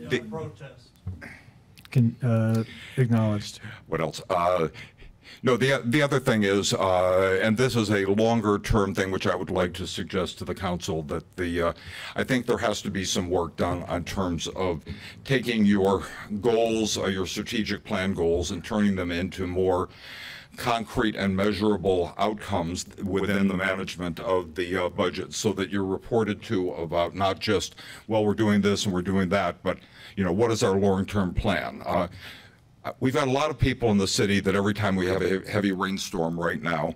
uh, The- Can, uh, acknowledged. What else? Uh, no, the the other thing is, uh, and this is a longer term thing, which I would like to suggest to the council that the, uh, I think there has to be some work done on terms of taking your goals, uh, your strategic plan goals, and turning them into more concrete and measurable outcomes within the management of the uh, budget so that you're reported to about not just, well, we're doing this and we're doing that, but, you know, what is our long-term plan? Uh, We've had a lot of people in the city that every time we have a heavy rainstorm right now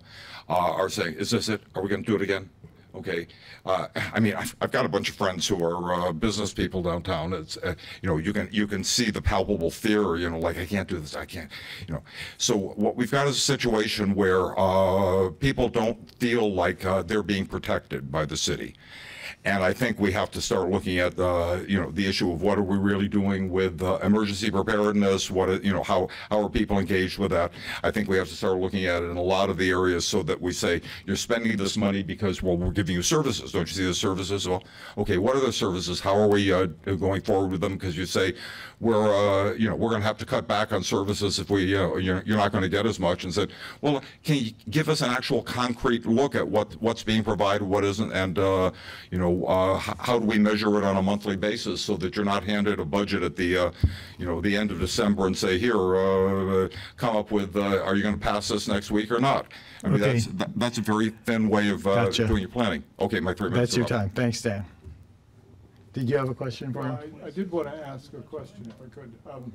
uh, are saying, is this it? Are we going to do it again? Okay. Uh, I mean, I've, I've got a bunch of friends who are uh, business people downtown. It's, uh, you know, you can you can see the palpable fear. You know, like I can't do this. I can't. You know. So what we've got is a situation where uh, people don't feel like uh, they're being protected by the city. And I think we have to start looking at, uh, you know, the issue of what are we really doing with uh, emergency preparedness? What, you know, how, how are people engaged with that? I think we have to start looking at it in a lot of the areas so that we say, you're spending this money because, well, we're giving you services. Don't you see the services? Well, okay, what are the services? How are we uh, going forward with them? Because you say, we're, uh, you know, we're going to have to cut back on services if we, you're, you're not going to get as much. And said, well, can you give us an actual concrete look at what, what's being provided, what isn't, and, uh, you know, uh, how do we measure it on a monthly basis so that you're not handed a budget at the, uh, you know, the end of December and say, here, uh, come up with, uh, are you going to pass this next week or not? I mean, Okay. that's, that- that's a very thin way of uh, Gotcha. doing your planning. Okay, my three minutes That's your up. time. Thanks, Dan. Did you have a question for him? I, I did want to ask a question if I could. Um,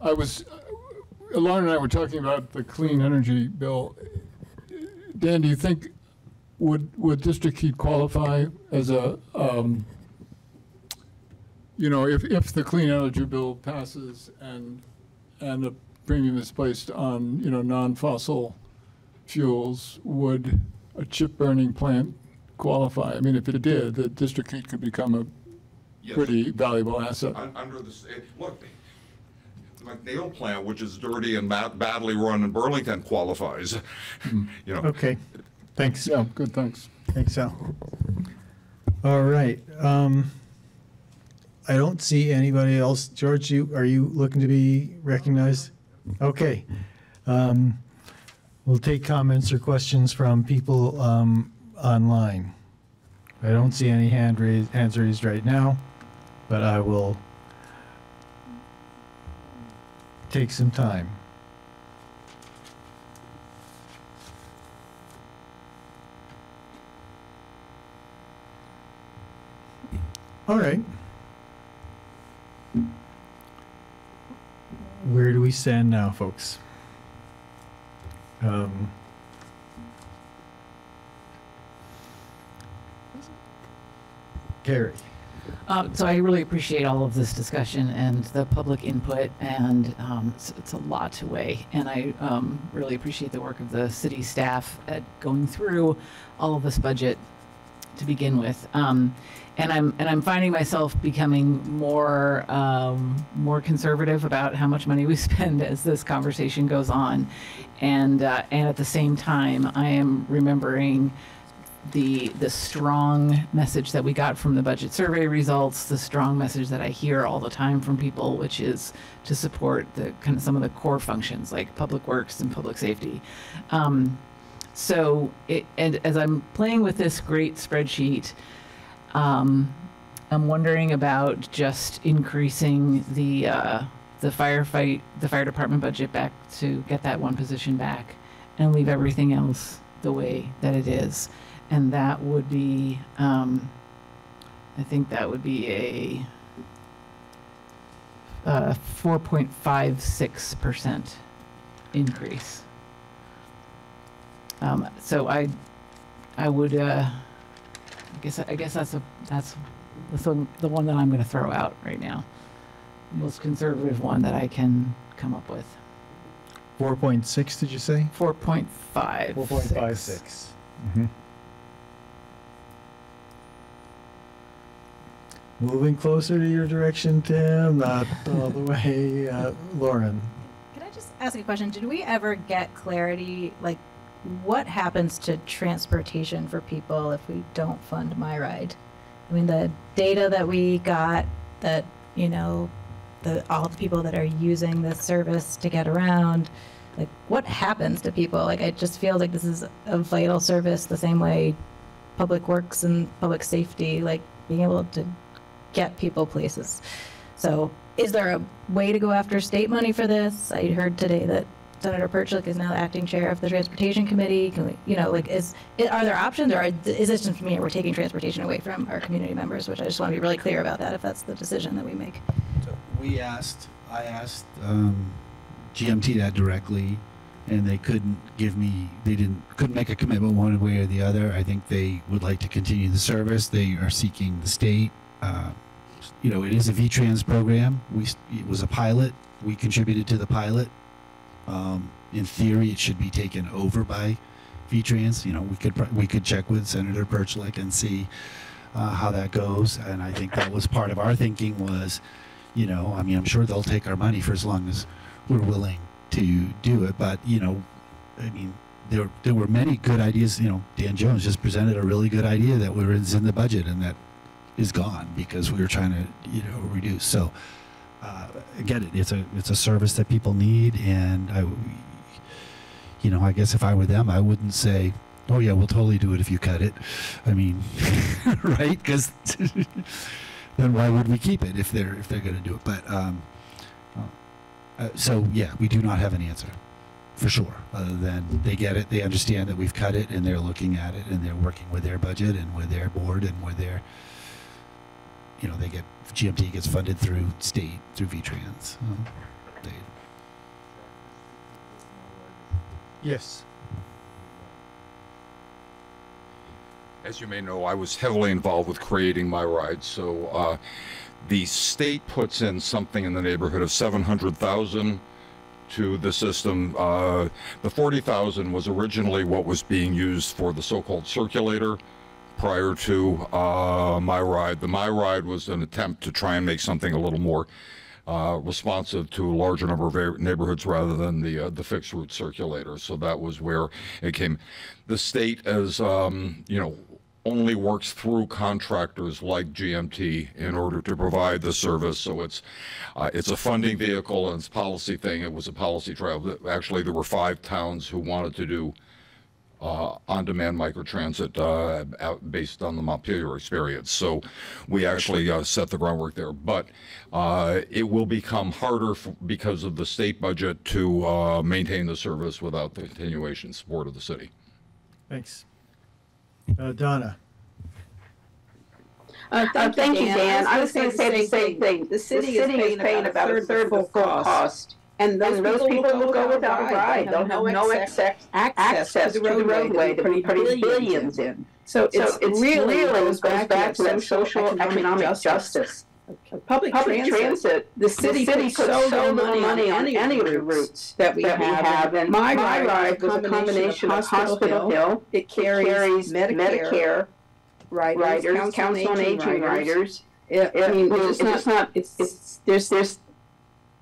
I was, uh, Lauren and I were talking about the clean energy bill. Dan, do you think, would, would district heat qualify as a, um, you know, if, if the clean energy bill passes and, and a premium is placed on, you know, non-fossil fuels, would a chip burning plant qualify? I mean, if it did, the district heat could become a pretty valuable asset. Un- Under the, s- eh, look, McNeil plant, which is dirty and ba- badly run in Burlington qualifies, you know. Okay, thanks. Yeah, good, thanks. Thanks, Al. All right, um, I don't see anybody else. George, you, are you looking to be recognized? Okay. Um, we'll take comments or questions from people, um, online. I don't see any hand raised, hands raised right now, but I will take some time. All right. Where do we stand now, folks? Um, Cary. Um, so I really appreciate all of this discussion and the public input, and um, it's, it's a lot to weigh. And I um, really appreciate the work of the city staff at going through all of this budget to begin with. And I'm and I'm finding myself becoming more um, more conservative about how much money we spend as this conversation goes on, and uh, and at the same time, I am remembering the the strong message that we got from the budget survey results, the strong message that I hear all the time from people, which is to support the kind of some of the core functions like public works and public safety. Um, so, it, and as I'm playing with this great spreadsheet, um, I'm wondering about just increasing the uh, the firefight the fire department budget back to get that one position back, and leave everything else the way that it is, and that would be, um, I think that would be a uh, 4.56 percent increase. Um, so I, I would, uh, I guess, I guess that's a, that's, that's the, the one that I'm gonna throw out right now. Most conservative one that I can come up with. Four point six, did you say? Four point five. Four point five six. Mm-hmm. Moving closer to your direction, Tim, not all the way, uh, Lauren. Can I just ask a question? Did we ever get clarity, like, what happens to transportation for people if we don't fund My Ride? I mean, the data that we got that, you know, the, all the people that are using this service to get around, like, what happens to people? Like, I just feel like this is a vital service the same way public works and public safety, like, being able to get people places. So is there a way to go after state money for this? I heard today that Senator Perchlik is now acting chair of the Transportation Committee. Can we, you know, like, is, are there options or is this just me, we're taking transportation away from our community members, which I just want to be really clear about that if that's the decision that we make. So We asked, I asked um, GMT that directly, and they couldn't give me, they didn't, couldn't make a commitment one way or the other. I think they would like to continue the service. They are seeking the state. uh, You know, it is a V-Trans program. We, it was a pilot. We contributed to the pilot. Um, In theory, it should be taken over by V-Trans. You know, we could, we could check with Senator Perchlik and see uh, how that goes. And I think that was part of our thinking was, you know, I mean, I'm sure they'll take our money for as long as we're willing to do it. But, you know, I mean, there, there were many good ideas. You know, Dan Jones just presented a really good idea that was in the budget and that is gone because we were trying to, you know, reduce. So, get it. It's a, it's a service that people need. And I, you know, I guess if I were them, I wouldn't say, oh yeah, we'll totally do it if you cut it. I mean, right? Because then why would we keep it if they're if they're going to do it? But um, uh, so yeah, we do not have an answer for sure. Other than they get it, they understand that we've cut it, and they're looking at it, and they're working with their budget and with their board and with their, you know, they get GMT gets funded through state through VTrans. So they, Yes. As you may know, I was heavily involved with creating my ride, so uh, the state puts in something in the neighborhood of 700,000 to the system. Uh, the 40,000 was originally what was being used for the so-called circulator prior to uh, my ride. The my ride was an attempt to try and make something a little more uh, responsive to a larger number of neighborhoods rather than the uh, the fixed route circulator. So that was where it came. The state, as um, you know, only works through contractors like GMT in order to provide the service. So it's uh, it's a funding vehicle and it's a policy thing. It was a policy trial. Actually, there were five towns who wanted to do uh, on-demand microtransit uh, out, based on the Montpelier experience. So we actually uh, set the groundwork there. But uh, it will become harder f because of the state budget to uh, maintain the service without the continuation support of the city. Thanks. Uh, Donna? Uh, thank, you, Dan. I was going to say the same thing. The city, is paying, about a third of the full cost. And those, people, will go without a ride. They'll have no access, access to the roadway to be putting billions in. So it's, it really goes back to that social economic justice. Public transit, the city puts so little money on any of the routes that we have. And my my ride was a combination of Hospital Hill, it carries Medicare riders, council on aging riders. I mean, it's just not, it's, it's, there's, there's,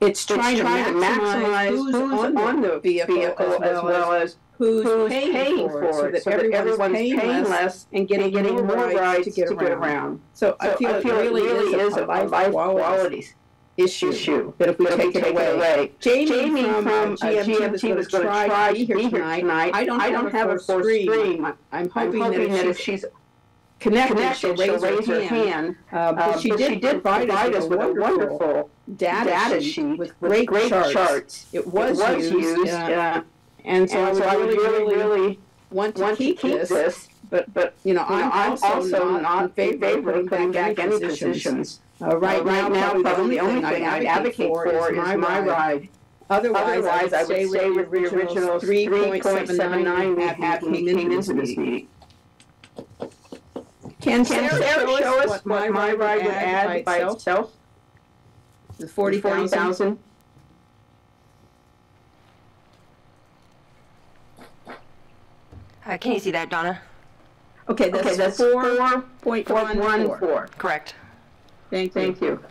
it's trying to maximize who's on the vehicle as well as who's paying for it, so that everyone's paying less and getting, getting more rides to get around. So I feel it really is a life quality issue, that if we take it away. Jamie from uh, GMT was gonna try to be here tonight. I don't have her for stream. I'm hoping that if she's connected, she'll raise her hand. Uh, But she did she did provide us with a wonderful data sheet with great great charts. It was used, uh, and so I would really, really want to keep this. But, but, you know, I'm also not in favor of putting back any positions. Uh, Right now, probably the only thing I'd advocate for is my ride. Otherwise, I would say with the original three point seven nine we had came into this meeting. Can Sarah show us what my ride would add by itself? The forty thousand? Uh, can you see that, Donna? Okay, that's four point one four. Correct. Thank, thank you.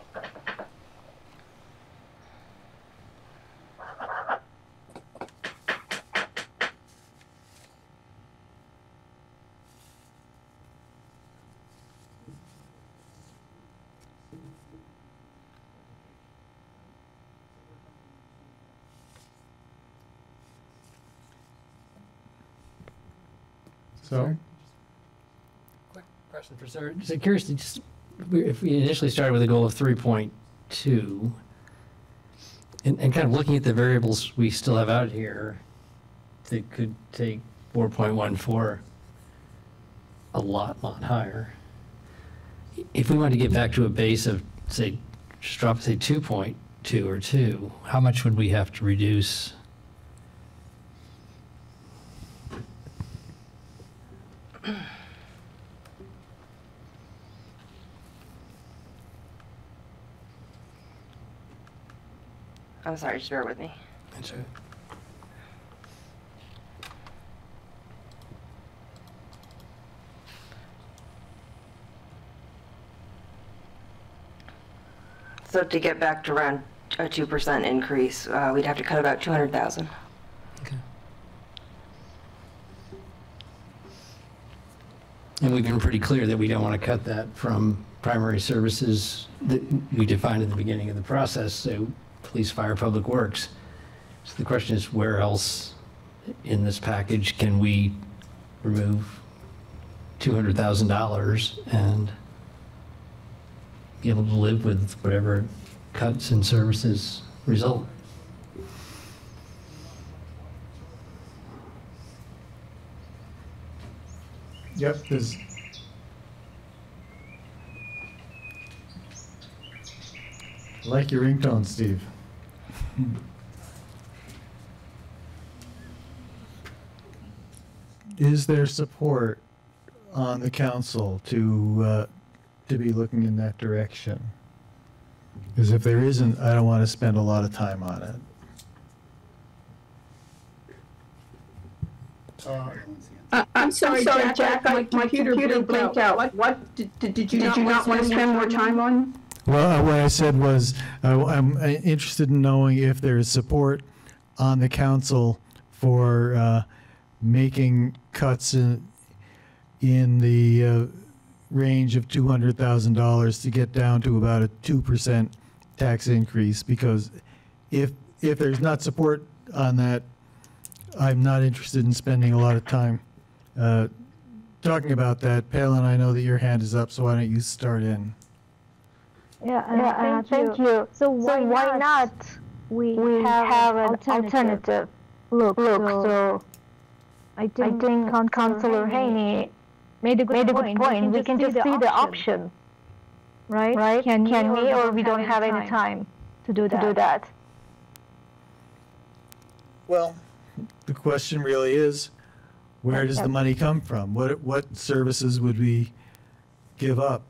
So? Quick question for Sarah. Just curious, to just, if we- if we initially started with a goal of three point two, and, and kind of looking at the variables we still have out here, that could take four point one four a lot, lot higher. If we wanted to get back to a base of, say, just drop, say, two point two or two, how much would we have to reduce? I'm sorry, just bear with me. That's it. So to get back to around a 2% increase, uh, we'd have to cut about 200,000. And we've been pretty clear that we don't want to cut that from primary services that we defined at the beginning of the process, so police, fire, public works. So the question is, where else in this package can we remove $200,000 and be able to live with whatever cuts in services result? Yep, there's. I Like your ringtone, Steve. Is there support on the council to, uh, to be looking in that direction? Because if there isn't, I don't want to spend a lot of time on it. Uh, I'm sorry, sorry, Jack, Jack, my computer blinked out. What, what, did, did did you Did you not want to spend more time on? Well, uh, what I said was, uh, I'm uh, interested in knowing if there is support on the council for uh, making cuts in, in the uh, range of $200,000 to get down to about a 2% tax increase, because if, if there's not support on that, I'm not interested in spending a lot of time uh, talking about that. Pelin, I know that your hand is up, so why don't you start in? Yeah, uh, Yeah, uh, thank you. So why not we we have an alternative look? look, So I think I think Councilor Heney made a good point. We can just see the option, right? Right? Can we, or we don't have any time to do that? to do that? Well, the question really is, where does the money come from? What, what services would we give up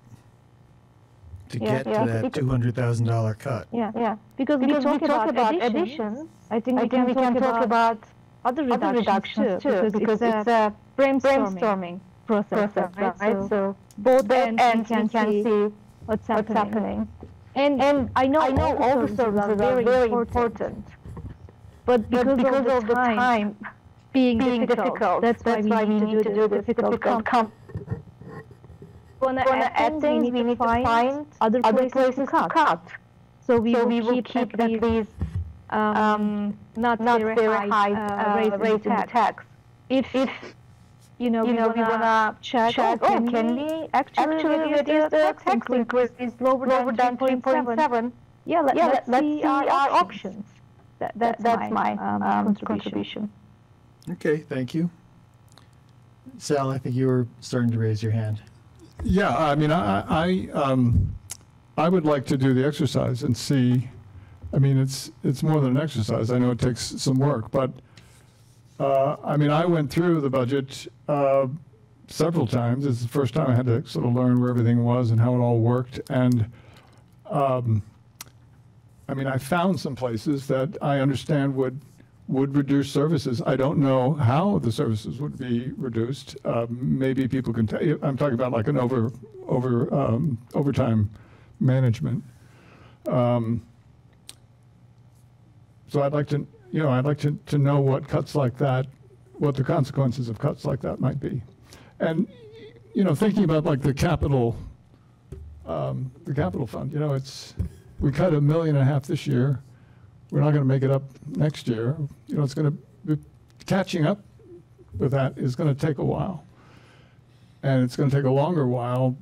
to Yeah, get to that two hundred thousand dollar cut? Yeah, yeah, because we talk about additions, I think we can talk about other reductions too, because it's a brainstorming process, right? So both ends we can see what's happening. And and I know I know all the services are very important, but because of the time being difficult, that's why we need to do this difficult com- Wanna add things, we need to find other places to cut. So we will keep at least um, not very high uh, raise in tax. If, you know, we wanna check, oh, can we actually reduce the tax increase is lower than three point seven? Yeah, let- let's see our options. That- That's my um, contribution. Okay, thank you. Sal, I think you were starting to raise your hand. Yeah, I mean, I, I, um, I would like to do the exercise and see, I mean, it's, it's more than an exercise. I know it takes some work, but, uh, I mean, I went through the budget, uh, several times. It's the first time I had to sort of learn where everything was and how it all worked. And, um, I mean, I found some places that I understand would, would reduce services. I don't know how the services would be reduced. Uh, Maybe people can tell you, I'm talking about like an over, over, um, overtime management. Um, So I'd like to, you know, I'd like to, to know what cuts like that, what the consequences of cuts like that might be. And, you know, thinking about like the capital, um, the capital fund, you know, it's, we cut a million and a half this year. We're not going to make it up next year. You know, it's going to, be catching up with that is going to take a while. And it's going to take a longer while,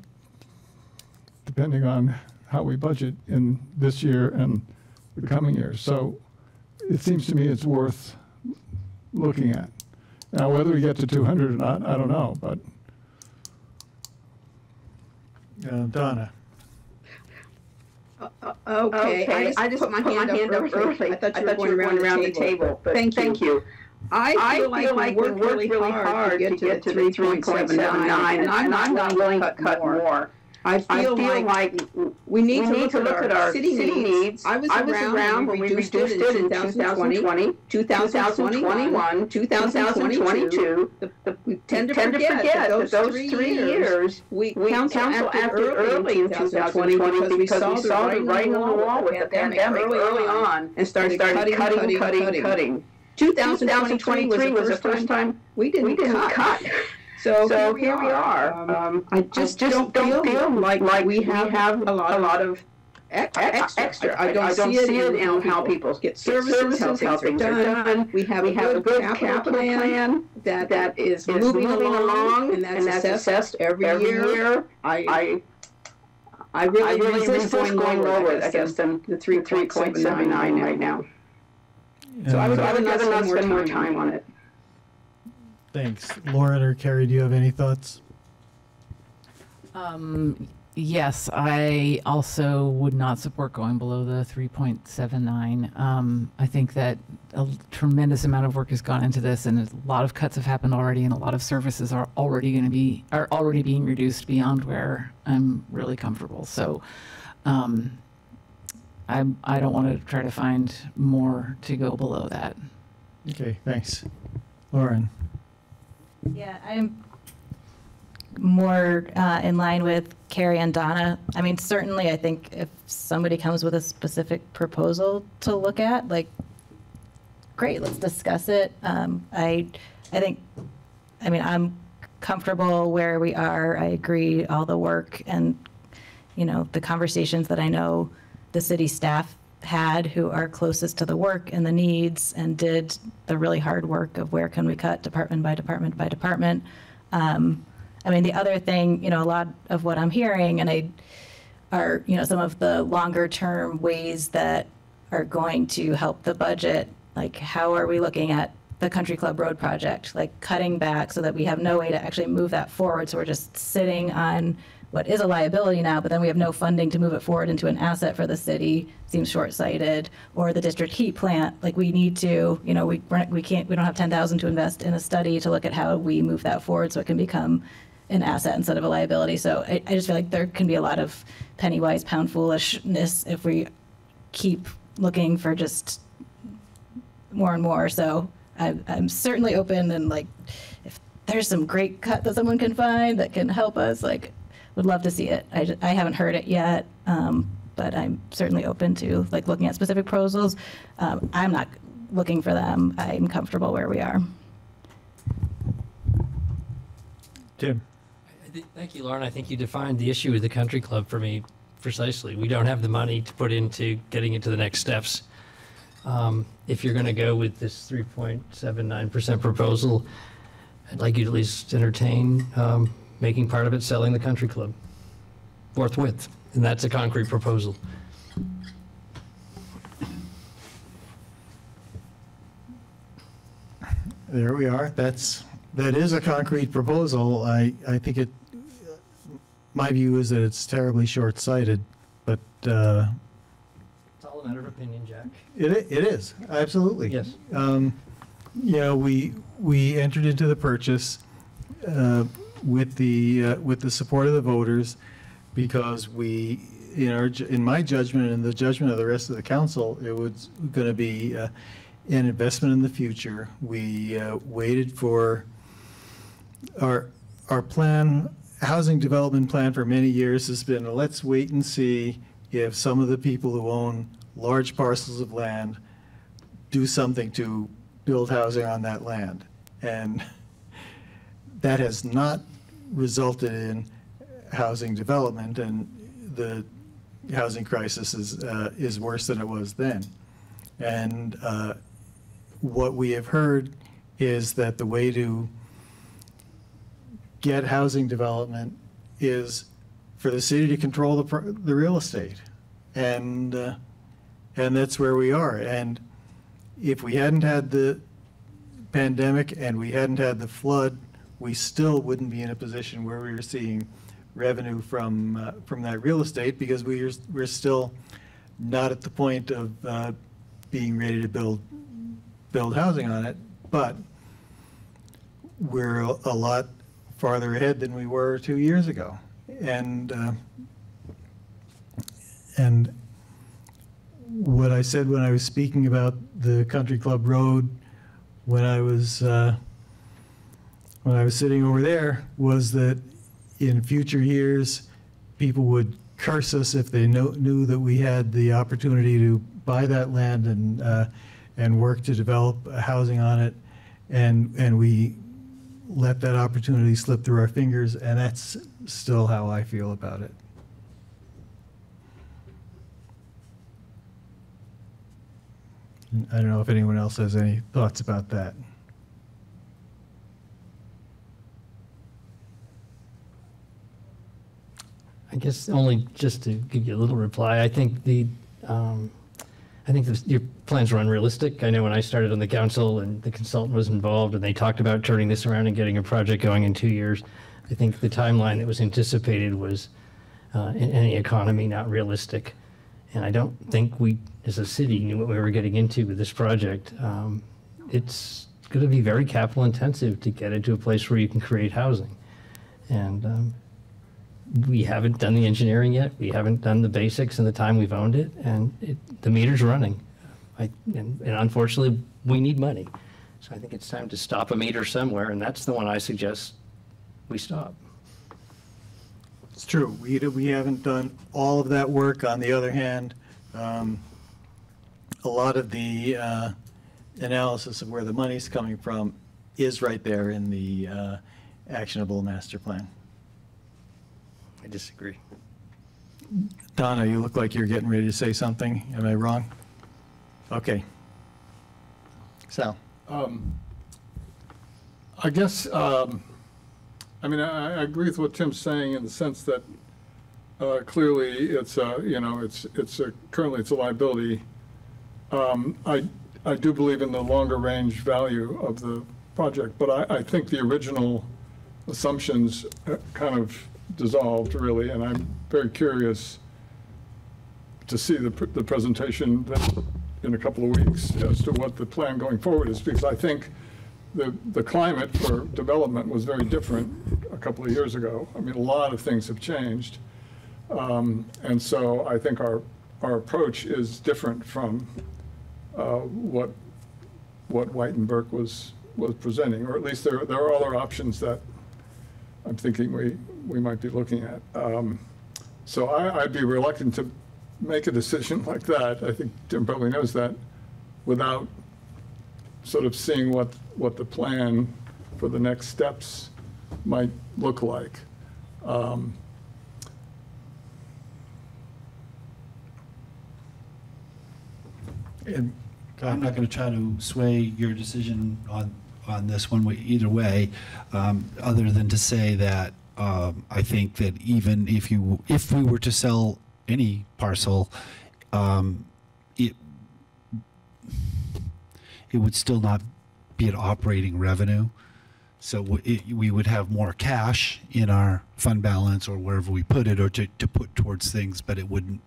depending on how we budget in this year and the coming years. So it seems to me it's worth looking at. Now, whether we get to 200 or not, I don't know, but Uh, Donna? Oh, okay, I just put my hand up early. I thought you were going around the table, but thank you. you. I feel like we worked really hard to get to point seven nine, and I'm not willing to cut more. I feel like we need to look at our city needs. I was around when we reduced it in 2020, 2021, 2022. We tend to forget that those three years, we, council acted early in 2020 because we saw the writing on the wall with the pandemic early on and started cutting, cutting, cutting, cutting. 2023 was the first time we didn't cut. So, so here we are. Um, I just, don't, feel, like, like we have, a lot, of ex- extra. I don't, see it in how people get services, how things are done. We have, a good capital plan that, that is moving along and that's assessed every year. I, I really resist going lower, I guess, than the three point seven nine right now. So I would rather not spend more time on it. Thanks. Lauren or Cary, do you have any thoughts? Um, yes, I also would not support going below the three point seven nine. Um, I think that a tremendous amount of work has gone into this and a lot of cuts have happened already and a lot of services are already going to be, are already being reduced beyond where I'm really comfortable. So, um, I, I don't want to try to find more to go below that. Okay, thanks. Lauren? Yeah, I'm more uh, in line with Cary and Donna. I mean, certainly, I think if somebody comes with a specific proposal to look at, like, great, let's discuss it. Um, I, I think, I mean, I'm comfortable where we are. I agree, all the work and, you know, the conversations that I know the city staff had who are closest to the work and the needs and did the really hard work of where can we cut department by department by department. Um, I mean, the other thing, you know, a lot of what I'm hearing and I are, you know, some of the longer term ways that are going to help the budget. Like, how are we looking at the Country Club Road project? Like, cutting back so that we have no way to actually move that forward. So we're just sitting on what is a liability now, but then we have no funding to move it forward into an asset for the city. Seems short-sighted. Or the district heat plant, like we need to, you know, we we can't, we don't have ten thousand to invest in a study to look at how we move that forward so it can become an asset instead of a liability. So I, I just feel like there can be a lot of penny wise, pound foolishness if we keep looking for just more and more. So I, I'm certainly open and like, if there's some great cut that someone can find that can help us, like, would love to see it. I, I haven't heard it yet, um, but I'm certainly open to like looking at specific proposals. Um, I'm not looking for them. I'm comfortable where we are. Tim. Thank you, Lauren. I think you defined the issue with the country club for me precisely. We don't have the money to put into getting it to the next steps. Um, If you're going to go with this 3.79% proposal, I'd like you to at least entertain um, making part of it selling the country club forthwith. And that's a concrete proposal. There we are. That's, that is a concrete proposal. I, I think it, my view is that it's terribly short-sighted, but uh, It's all a matter of opinion, Jack. it, it is, absolutely. Yes. Um, You know, we, we entered into the purchase uh, with the, uh, with the support of the voters because we, in our, in my judgment and the judgment of the rest of the council, it was going to be uh, an investment in the future. We uh, waited for our, our plan, housing development plan for many years has been, let's wait and see if some of the people who own large parcels of land do something to build housing on that land. And that has not resulted in housing development, and the housing crisis is, uh, is worse than it was then. And uh, what we have heard is that the way to get housing development is for the city to control the, the real estate. And, uh, and that's where we are. And if we hadn't had the pandemic and we hadn't had the flood, we still wouldn't be in a position where we were seeing revenue from, uh, from that real estate because we are, we're still not at the point of uh, being ready to build, build housing on it. But we're a lot farther ahead than we were two years ago. And, uh, and what I said when I was speaking about the Country Club Road, when I was, uh, when I was sitting over there, was that in future years, people would curse us if they know, knew that we had the opportunity to buy that land and, uh, and work to develop housing on it. And, and we let that opportunity slip through our fingers, and that's still how I feel about it. I don't know if anyone else has any thoughts about that. I guess only just to give you a little reply, I think the, um, I think this- your plans were unrealistic. I know when I started on the council and the consultant was involved and they talked about turning this around and getting a project going in two years, I think the timeline that was anticipated was, uh, in any economy, not realistic. And I don't think we, as a city, knew what we were getting into with this project. Um, It's going to be very capital intensive to get it to a place where you can create housing. And um, we haven't done the engineering yet. We haven't done the basics in the time we've owned it, and it, the meter's running. I, and, and unfortunately, we need money. So I think it's time to stop a meter somewhere, and that's the one I suggest we stop. It's true. We, we haven't done all of that work. On the other hand, um, a lot of the uh, analysis of where the money's coming from is right there in the uh, actionable master plan. I disagree. Donna, you look like you're getting ready to say something. Am I wrong? Okay. Sal? Um, I guess, um, I mean, I, I agree with what Tim's saying in the sense that uh, clearly it's a, you know, it's, it's a, currently it's a liability. Um, I, I do believe in the longer range value of the project, but I, I think the original assumptions uh, kind of dissolved really, and I'm very curious to see the, the presentation that- in a couple of weeks as to what the plan going forward is, because I think the, the climate for development was very different a couple of years ago. I mean, a lot of things have changed. Um, And so I think our, our approach is different from uh, what, what White and Burke was, was presenting, or at least there, there are other options that I'm thinking we, we might be looking at. Um, So I, I'd be reluctant to make a decision like that. I think Tim probably knows that without sort of seeing what, what the plan for the next steps might look like. Um, And I'm not going to try to sway your decision on, on this one way, either way, um, other than to say that um, I think that even if you, if we were to sell any parcel, um, it, it would still not be an operating revenue. So it, we would have more cash in our fund balance or wherever we put it or to, to put towards things, but it wouldn't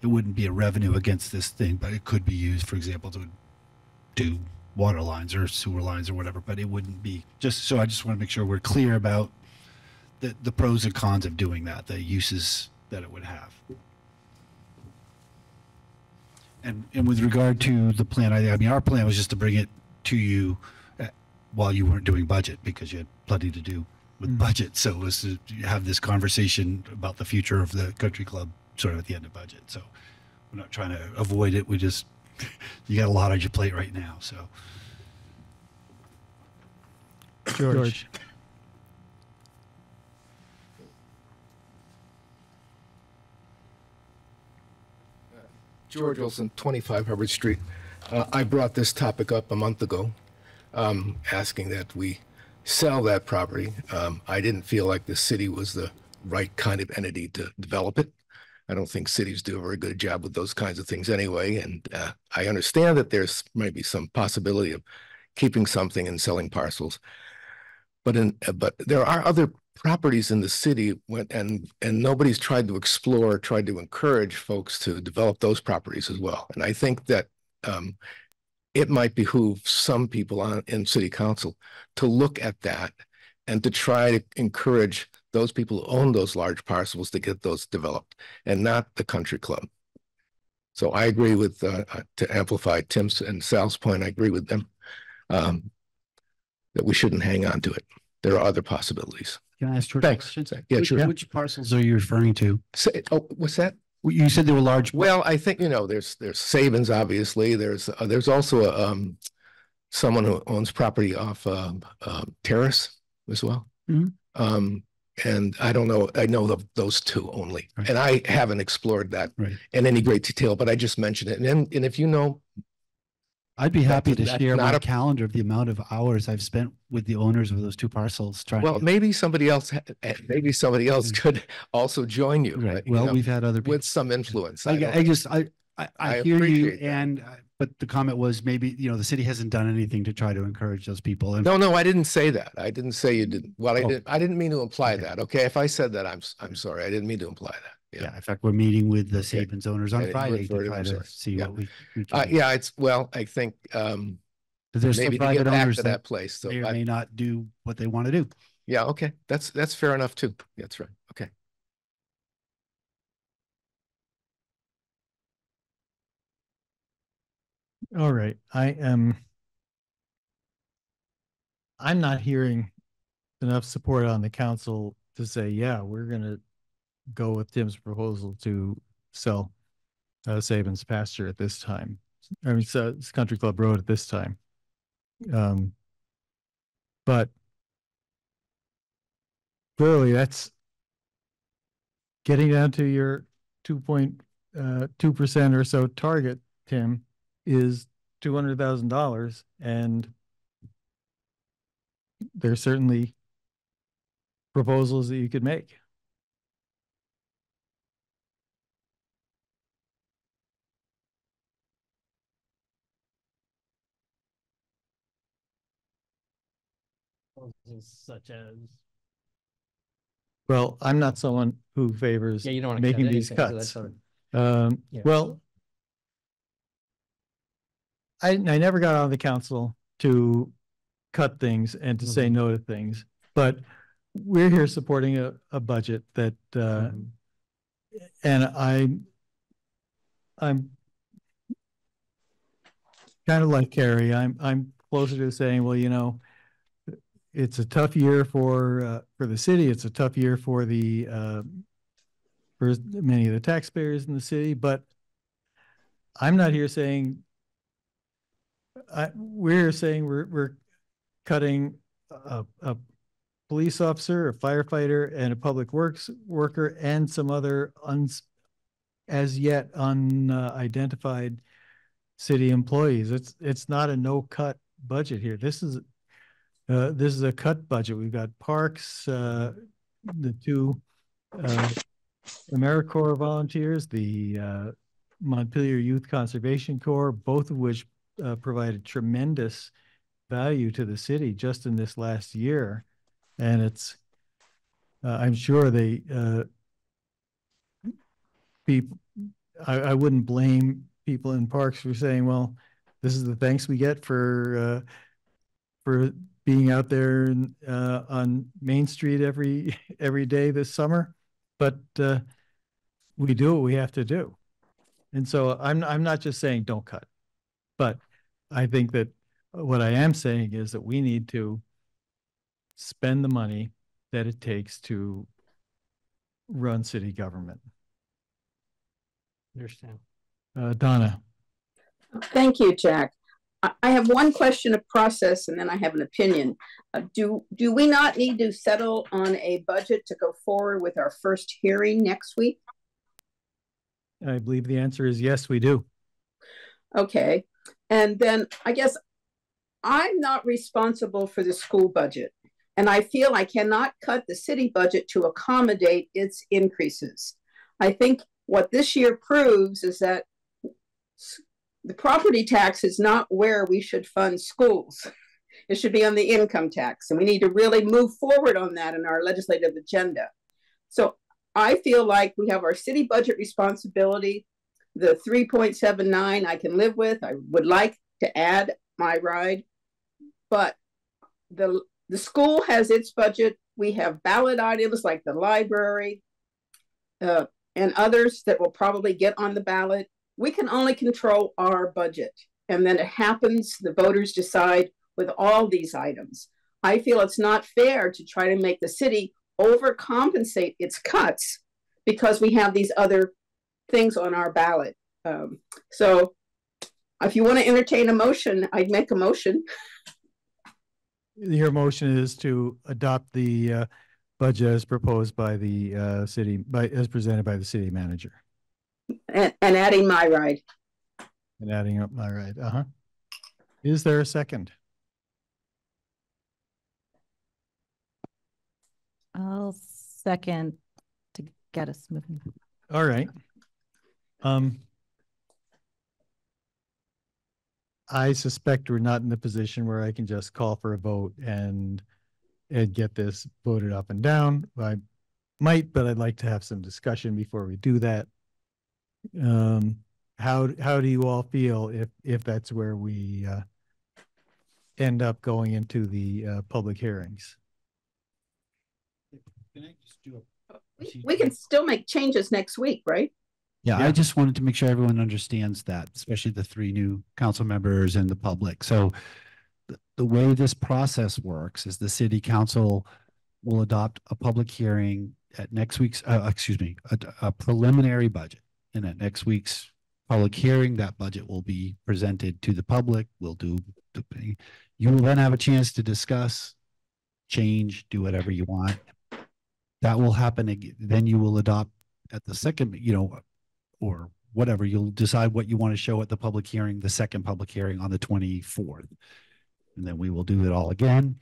it wouldn't be a revenue against this thing, but it could be used, for example, to do water lines or sewer lines or whatever, but it wouldn't be, just, so I just want to make sure we're clear about the, the pros and cons of doing that, the uses that it would have. And, and with regard to the plan, I, I mean, our plan was just to bring it to you uh, while you weren't doing budget, because you had plenty to do with budget. So it was to have this conversation about the future of the country club sort of at the end of budget. So we're not trying to avoid it. We just, you got a lot on your plate right now, so. George? George Wilson, 25 Hubbard Street. Uh, I brought this topic up a month ago, um, asking that we sell that property. Um, I didn't feel like the city was the right kind of entity to develop it. I don't think cities do a very good job with those kinds of things anyway. And uh, I understand that there's maybe some possibility of keeping something and selling parcels. But in, uh, but there are other properties in the city when, and, and nobody's tried to explore, tried to encourage folks to develop those properties as well. And I think that um, it might behoove some people on, in city council to look at that and to try to encourage those people who own those large parcels to get those developed and not the country club. So I agree with, uh, uh, to amplify Tim's and Sal's point, I agree with them. Um, that we shouldn't hang on to it. There are other possibilities. Can I ask George? a Thanks. question? Yeah, Which- sure. Which parcels are you referring to? Say, oh, what's that? You said they were large. Well, I think, you know, there's, there's Sabins, obviously. There's, uh, there's also, a, um, someone who owns property off, um, um, Terrace as well. Mhm. Um, and I don't know, I know of those two only. And I haven't explored that Right. in any great detail, but I just mentioned it. And then, and if you know, I'd be happy to share my a- calendar of the amount of hours I've spent with the owners of those two parcels trying. well, maybe somebody else, eh, maybe somebody else could also join you. uh, you Well, know, we've had other With some influence. I, don't- I just, I, I, I I hear you that. and, but the comment was maybe, you know, the city hasn't done anything to try to encourage those people. And No, no, I didn't say that. I didn't say you didn't. Well, I Oh. didn't, I didn't mean to imply that. Okay, if I said that, I'm, I'm sorry. I didn't mean to imply that. Yeah, in fact, we're meeting with the Okay. Sabins owners on Friday to try to see Yeah. what we. we Uh, yeah, it's, well, I think, um, there's some maybe get private owners to that place. So May or I- may not do what they want to do. yeah, okay, that's, that's fair enough too. That's right. Okay. All right, I am I'm not hearing enough support on the council to say, yeah, we're gonna go with Tim's proposal to sell uh, Sabin's pasture at this time. I mean, so it's Country Club Road at this time. Um, but clearly that's getting down to your two point, uh, two percent or so target, Tim, is two hundred thousand dollars and there's certainly proposals that you could make. Such as. Well, I'm not someone who favors Yeah, you don't wanna cut making these cuts. that's sort of- Um, Yeah. well, I, I never got on the council to cut things and to say no to things, but we're here supporting a, a budget that, uh, and I, I'm kind of like Cary, I'm, I'm closer to saying, well, you know, it's a tough year for, uh, for the city. It's a tough year for the, uh, for many of the taxpayers in the city, but I'm not here saying, I, we're saying we're, we're cutting a, a police officer, a firefighter, and a public works worker, and some other uns, as yet unidentified city employees. It's, it's not a no-cut budget here. This is, uh, this is a cut budget. We've got parks, uh, the two, uh, AmeriCorps volunteers, the, uh, Montpelier Youth Conservation Corps, both of which, uh, provided tremendous value to the city just in this last year. And it's, uh, I'm sure they, uh, people, I, I wouldn't blame people in parks for saying, well, this is the thanks we get for, uh, for being out there and, uh, on Main Street every, every day this summer. But, uh, we do what we have to do. And so I'm, I'm not just saying don't cut, but I think that what I am saying is that we need to spend the money that it takes to run city government. Understand. Uh, Donna, Thank you, Jack. I, I have one question of process and then I have an opinion. Uh, do, do we not need to settle on a budget to go forward with our first hearing next week? I believe the answer is yes, we do. Okay. And then I guess I'm not responsible for the school budget. And I feel I cannot cut the city budget to accommodate its increases. I think what this year proves is that the property tax is not where we should fund schools. It should be on the income tax. And we need to really move forward on that in our legislative agenda. So I feel like we have our city budget responsibility. The 3.79 I can live with. I would like to add my ride, but the the school has its budget. We have ballot items like the library uh, and others that will probably get on the ballot. We can only control our budget. And then it happens, the voters decide with all these items. I feel it's not fair to try to make the city overcompensate its cuts because we have these other things on our ballot. Um, so if you want to entertain a motion, I'd make a motion. Your motion is to adopt the uh, budget as proposed by the uh, city, by, as presented by the city manager and, and adding my ride. and adding up my right. Uh-huh. Is there a second? I'll second to get us moving. All right. Um, I suspect we're not in the position where I can just call for a vote and and get this voted up and down. I might, but I'd like to have some discussion before we do that. Um, how how do you all feel if if that's where we uh, end up going into the uh, public hearings? Can I just do a We can still make changes next week, right? Yeah, I just wanted to make sure everyone understands that, especially the three new council members and the public. So th- the way this process works is the city council will adopt a public hearing at next week's, uh, excuse me, a, a preliminary budget. And at next week's public hearing, that budget will be presented to the public. We'll do, you will then have a chance to discuss, change, do whatever you want. That will happen. Then you will adopt at the second, you know, or whatever, you'll decide what you want to show at the public hearing, the second public hearing on the twenty-fourth. And then we will do it all again.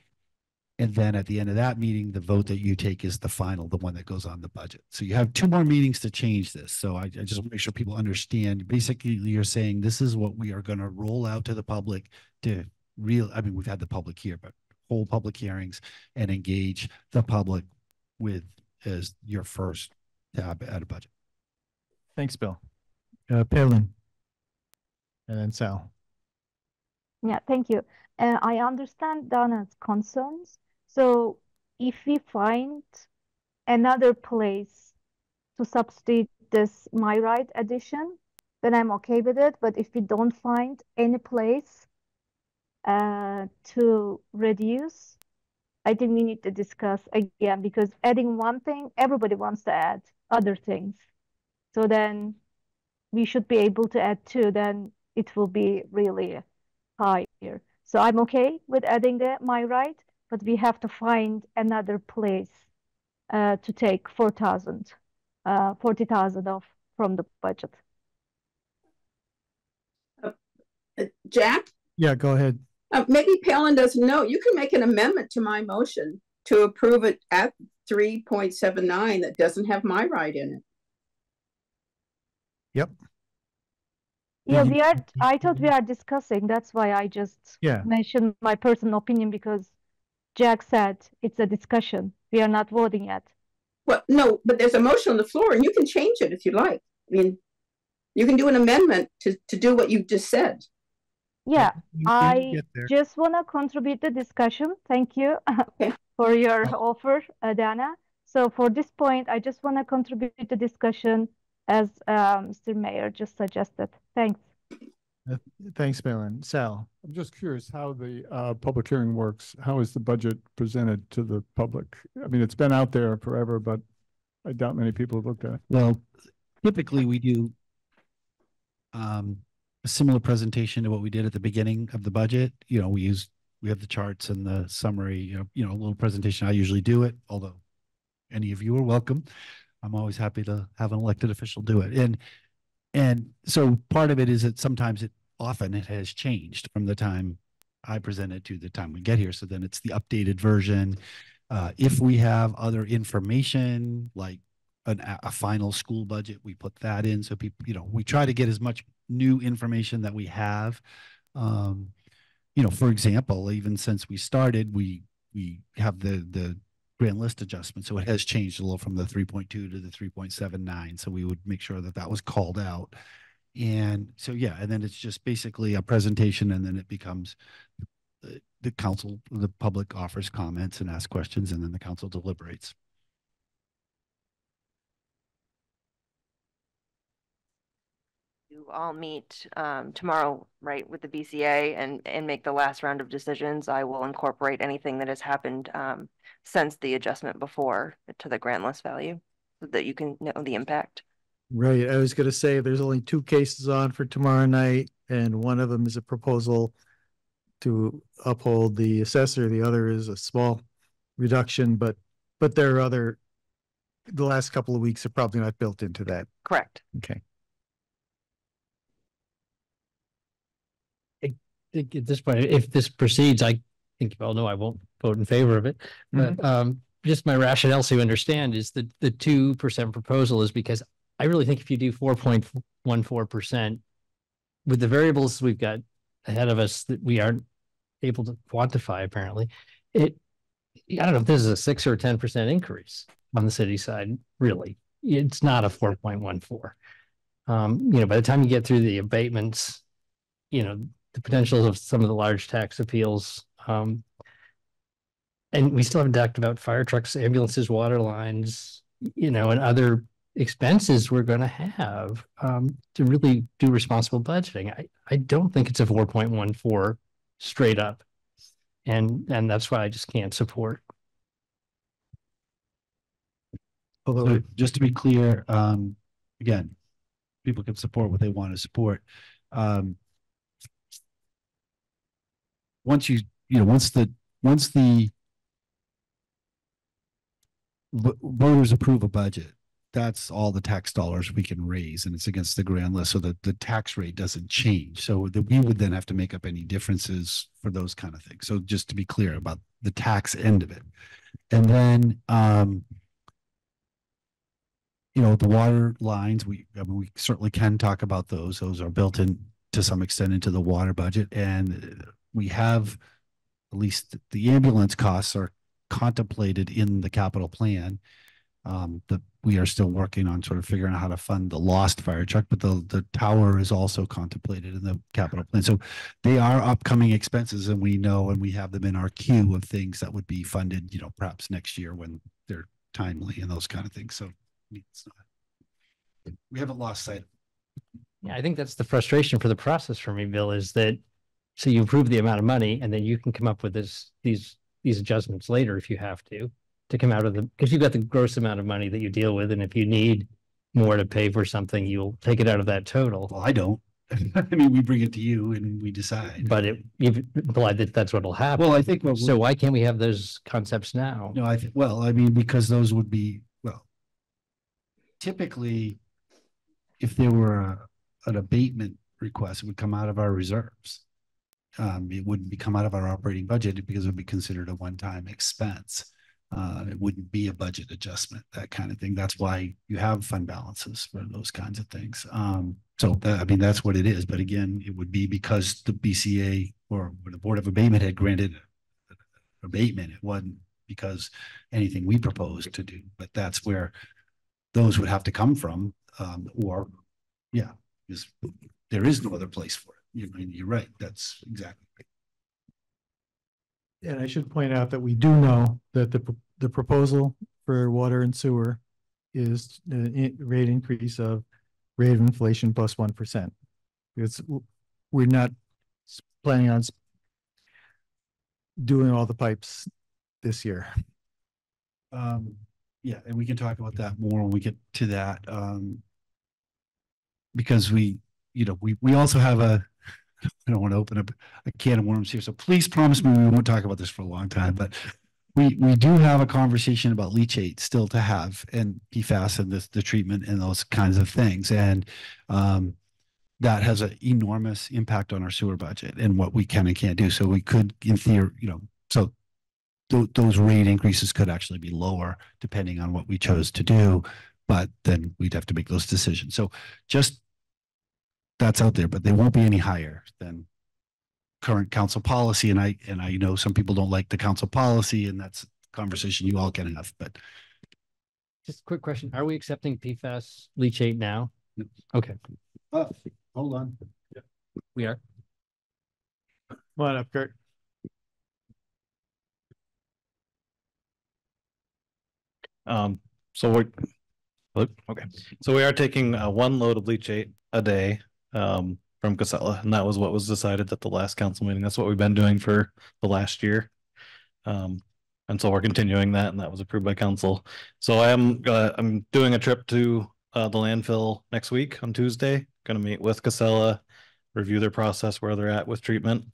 And then at the end of that meeting, the vote that you take is the final, the one that goes on the budget. So you have two more meetings to change this. So I, I just want to make sure people understand. Basically, you're saying this is what we are going to roll out to the public to real, I mean, we've had the public here, but hold public hearings and engage the public with as your first tab at a budget. Thanks, Bill. Uh, Pelin. And then Sal. Yeah, thank you. Uh, I understand Donna's concerns. So if we find another place to substitute this my right addition, then I'm okay with it. But if we don't find any place uh, to reduce, I think we need to discuss again because adding one thing, everybody wants to add other things. So then we should be able to add two, then it will be really higher. So I'm okay with adding the my right, but we have to find another place uh, to take 4,000, uh, 40,000 off from the budget. Uh, Jack, Yeah, go ahead. uh, maybe Pelin doesn't know, you can make an amendment to my motion to approve it at three point seven nine that doesn't have my right in it. Yep. Yeah, we are, I thought we are discussing, that's why I just Yeah. mentioned my personal opinion because Jack said it's a discussion. We are not voting yet. Well, no, but there's a motion on the floor and you can change it if you like. I mean, you can do an amendment to, to do what you just said. Yeah, I just want to contribute the discussion. Thank you for your offer, uh, Dana. So for this point, I just want to contribute the discussion as uh, Mr. Mayor just suggested. Thanks. Uh, Thanks, Pelin. Sal. I'm just curious how the uh, public hearing works. How is the budget presented to the public? I mean, it's been out there forever, but I doubt many people have looked at it. Well, typically we do um, a similar presentation to what we did at the beginning of the budget. You know, we use, we have the charts and the summary, you know, you know, a little presentation. I usually do it, although any of you are welcome. I'm always happy to have an elected official do it. And, and so part of it is that sometimes it, often it has changed from the time I present it to the time we get here. So then it's the updated version. Uh, if we have other information, like an, a, final school budget, we put that in. So people, you know, we try to get as much new information that we have. Um, you know, for example, even since we started, we, we have the, the grand list adjustment. So it has changed a little from the 3.2 to the 3.79. So we would make sure that that was called out. And so, yeah, and then it's just basically a presentation and then it becomes the, the council, the public offers comments and asks questions and then the council deliberates. All meet um, tomorrow, right, with the BCA and, and make the last round of decisions. I will incorporate anything that has happened um, since the adjustment before to the grand list value so that you can know the impact. Right. I was gonna say, there's only two cases on for tomorrow night, and one of them is a proposal to uphold the assessor. The other is a small reduction, but, but there are other, the last couple of weeks are probably not built into that. Correct. Okay. Think at this point, if this proceeds, I think you all know I won't vote in favor of it. But um, just my rationale, so you understand, is that the two percent proposal is because I really think if you do four point one four percent with the variables we've got ahead of us that we aren't able to quantify, apparently, it I don't know if this is a six or ten percent increase on the city side. Really, it's not a four point one four. Um, you know, by the time you get through the abatements, you know, the potentials of some of the large tax appeals. Um, and we still haven't talked about fire trucks, ambulances, water lines, you know, and other expenses we're going to have um, to really do responsible budgeting. I, I don't think it's a 4.14 straight up. And, and that's why I just can't support. Although, just to be clear, um, again, people can support what they want to support. Um, once you, you know, once the, once the voters approve a budget, that's all the tax dollars we can raise and it's against the grand list. So that the tax rate doesn't change. So that we would then have to make up any differences for those kind of things. So just to be clear about the tax end of it. And then, um, you know, the water lines, we, I mean, we certainly can talk about those. Those are built in to some extent into the water budget. And we have, at least the ambulance costs are contemplated in the capital plan. Um, the, we are still working on sort of figuring out how to fund the lost fire truck, but the, the tower is also contemplated in the capital plan. So they are upcoming expenses and we know, and we have them in our queue of things that would be funded, you know, perhaps next year when they're timely and those kind of things. So it's not, we haven't lost sight. Yeah, I think that's the frustration for the process for me, Bill, is that so you approve the amount of money and then you can come up with this, these, these adjustments later if you have to, to come out of the, because you've got the gross amount of money that you deal with. And if you need more to pay for something, you'll take it out of that total. Well, I don't. I mean, we bring it to you and we decide. But it, you've implied that that's what'll happen. Well, I think what So why can't we have those concepts now? No, I think, well, I mean, because those would be, well, typically, if there were a, an abatement request, it would come out of our reserves. Um, it wouldn't come out of our operating budget because it would be considered a one-time expense. Uh, it wouldn't be a budget adjustment, that kind of thing. That's why you have fund balances for those kinds of things. Um, so that, I mean, that's what it is. But again, it would be because the BCA or the Board of Abatement had granted abatement. It wasn't because anything we proposed to do, but that's where those would have to come from. Um, or, yeah, there is no other place for it. You, you're right. That's exactly right. And I should point out that we do know that the, the proposal for water and sewer is the rate increase of rate of inflation plus plus one percent. It's, we're not planning on doing all the pipes this year. Um, yeah, and we can talk about that more when we get to that. Um, because we, you know, we, we also have a, I don't want to open up a can of worms here, so please promise me we won't talk about this for a long time, but we, we do have a conversation about leachate still to have and PFAS and the, the treatment and those kinds of things. And, um, that has an enormous impact on our sewer budget and what we can and can't do. So we could, in theory, you know, so tho- those rate increases could actually be lower depending on what we chose to do, but then we'd have to make those decisions. So just that's out there, but they won't be any higher than current council policy. And I, and I know some people don't like the council policy and that's a conversation you all can have, but Just a quick question. Are we accepting PFAS leachate now? Okay, uh, hold on. we are. Come on up, Kurt. Um, so we're, look, okay, so we are taking uh, one load of leachate a day um, from Casella, and that was what was decided at the last council meeting. That's what we've been doing for the last year. Um, and so we're continuing that, and that was approved by council. So I am, uh, I'm doing a trip to uh, the landfill next week on Tuesday. Going to meet with Casella, review their process, where they're at with treatment.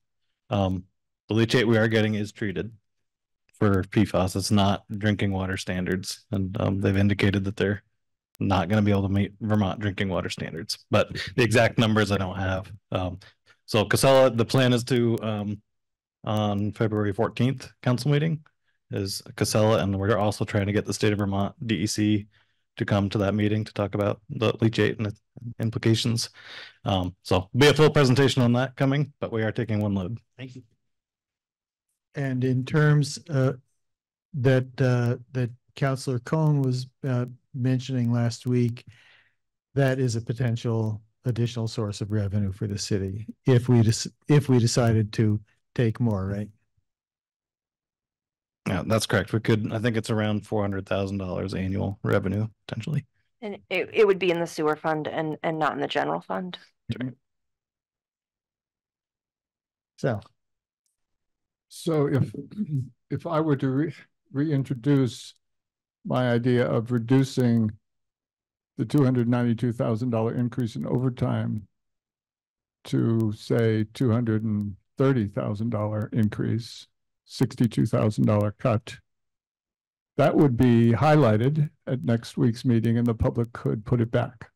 Um, the leachate we are getting is treated for PFAS. It's not drinking water standards, and um, they've indicated that they're not going to be able to meet Vermont drinking water standards. But the exact numbers I don't have. Um, so Casella, the plan is to um, on February fourteenth council meeting is Casella, and we're also trying to get the state of Vermont DEC to come to that meeting to talk about the leachate and its implications. Um, so be a full presentation on that coming, but we are taking one load. Thank you. And in terms uh, that uh, that Councilor Kohn was uh, mentioning last week, that is a potential additional source of revenue for the city if we just if we decided to take more, right? Yeah, that's correct. We could, I think it's around four hundred thousand dollars annual revenue potentially. And it, it would be in the sewer fund and, and not in the general fund. So So if, if I were to re- reintroduce my idea of reducing the two hundred ninety-two thousand dollar increase in overtime to say two hundred and thirty thousand dollar increase, sixty-two thousand dollar cut, that would be highlighted at next week's meeting and the public could put it back.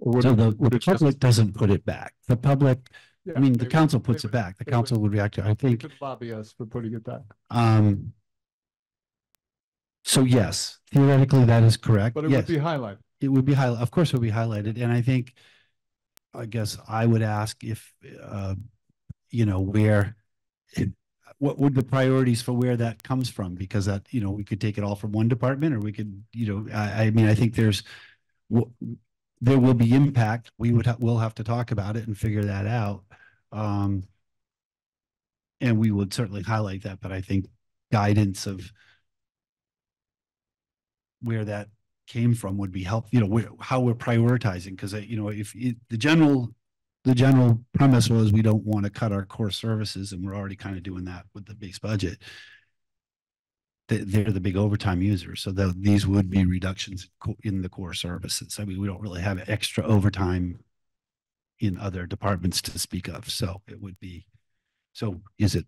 Or would So it- the, would the it just- public doesn't put it back. The public, Yeah, I mean, they the would- council they puts it would- back. The they council would react to, it. I They think, could lobby us for putting it back. um. So yes, theoretically, that is correct. But it would Yes. be highlighted. It would be highlighted, of course, it would be highlighted, and I think, I guess I would ask if, uh, you know, where, it- what would the priorities for where that comes from? Because that, you know, we could take it all from one department, or we could, you know, I, I mean, I think there's, w- there will be impact, we would, ha- we'll have to talk about it and figure that out. Um, and we would certainly highlight that, but I think guidance of where that came from would be helpful. you know, where, how we're prioritizing, because, uh, you know, if it, the general, the general premise was we don't want to cut our core services, and we're already kind of doing that with the base budget. They, they're the big overtime users, so tho- these would be reductions in the core services. I mean, we don't really have extra overtime in other departments to speak of, so it would be, so is it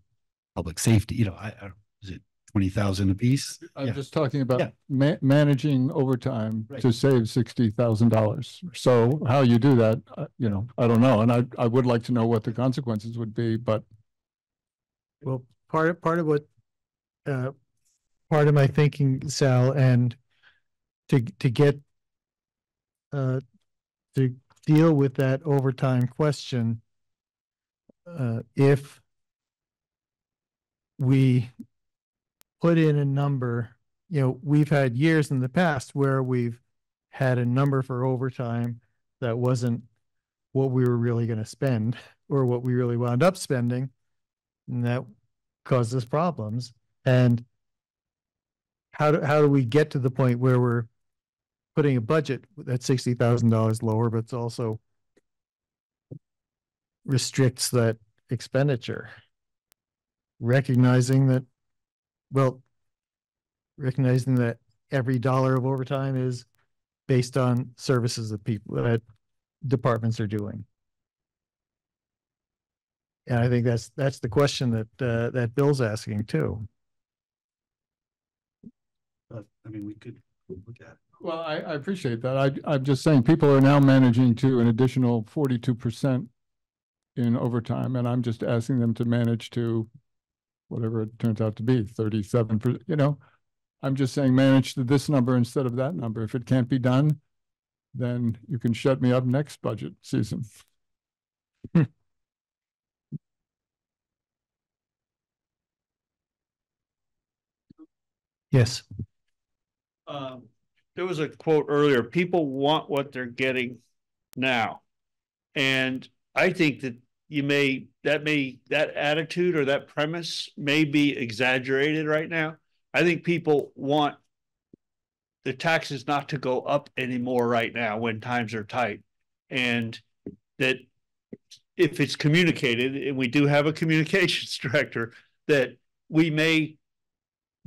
public safety, you know, I, I, is it twenty thousand apiece? I'm Yeah. just talking about Yeah. ma- managing overtime Right. to save sixty thousand dollars. So how you do that, uh, you know, I don't know. And I, I would like to know what the consequences would be, but Well, part of, part of what, uh, part of my thinking, Sal, and to, to get, uh, to deal with that overtime question, uh, if we put in a number, you know, we've had years in the past where we've had a number for overtime that wasn't what we were really gonna spend or what we really wound up spending. And that caused us problems. And how do, how do we get to the point where we're putting a budget that's sixty thousand dollars lower, but it's also restricts that expenditure? Recognizing that, well, recognizing that every dollar of overtime is based on services that people, that departments are doing. And I think that's, that's the question that, uh, that Bill's asking too. But, I mean, we could look at. Well, I, I appreciate that. I, I'm just saying, people are now managing to an additional forty-two percent in overtime, and I'm just asking them to manage to whatever it turns out to be, thirty-seven, per- you know? I'm just saying, manage to this number instead of that number. If it can't be done, then you can shut me up next budget season. Yes. Um, there was a quote earlier, people want what they're getting now. And I think that you may, that may, that attitude or that premise may be exaggerated right now. I think people want the taxes not to go up anymore right now when times are tight. And that if it's communicated, and we do have a communications director, that we may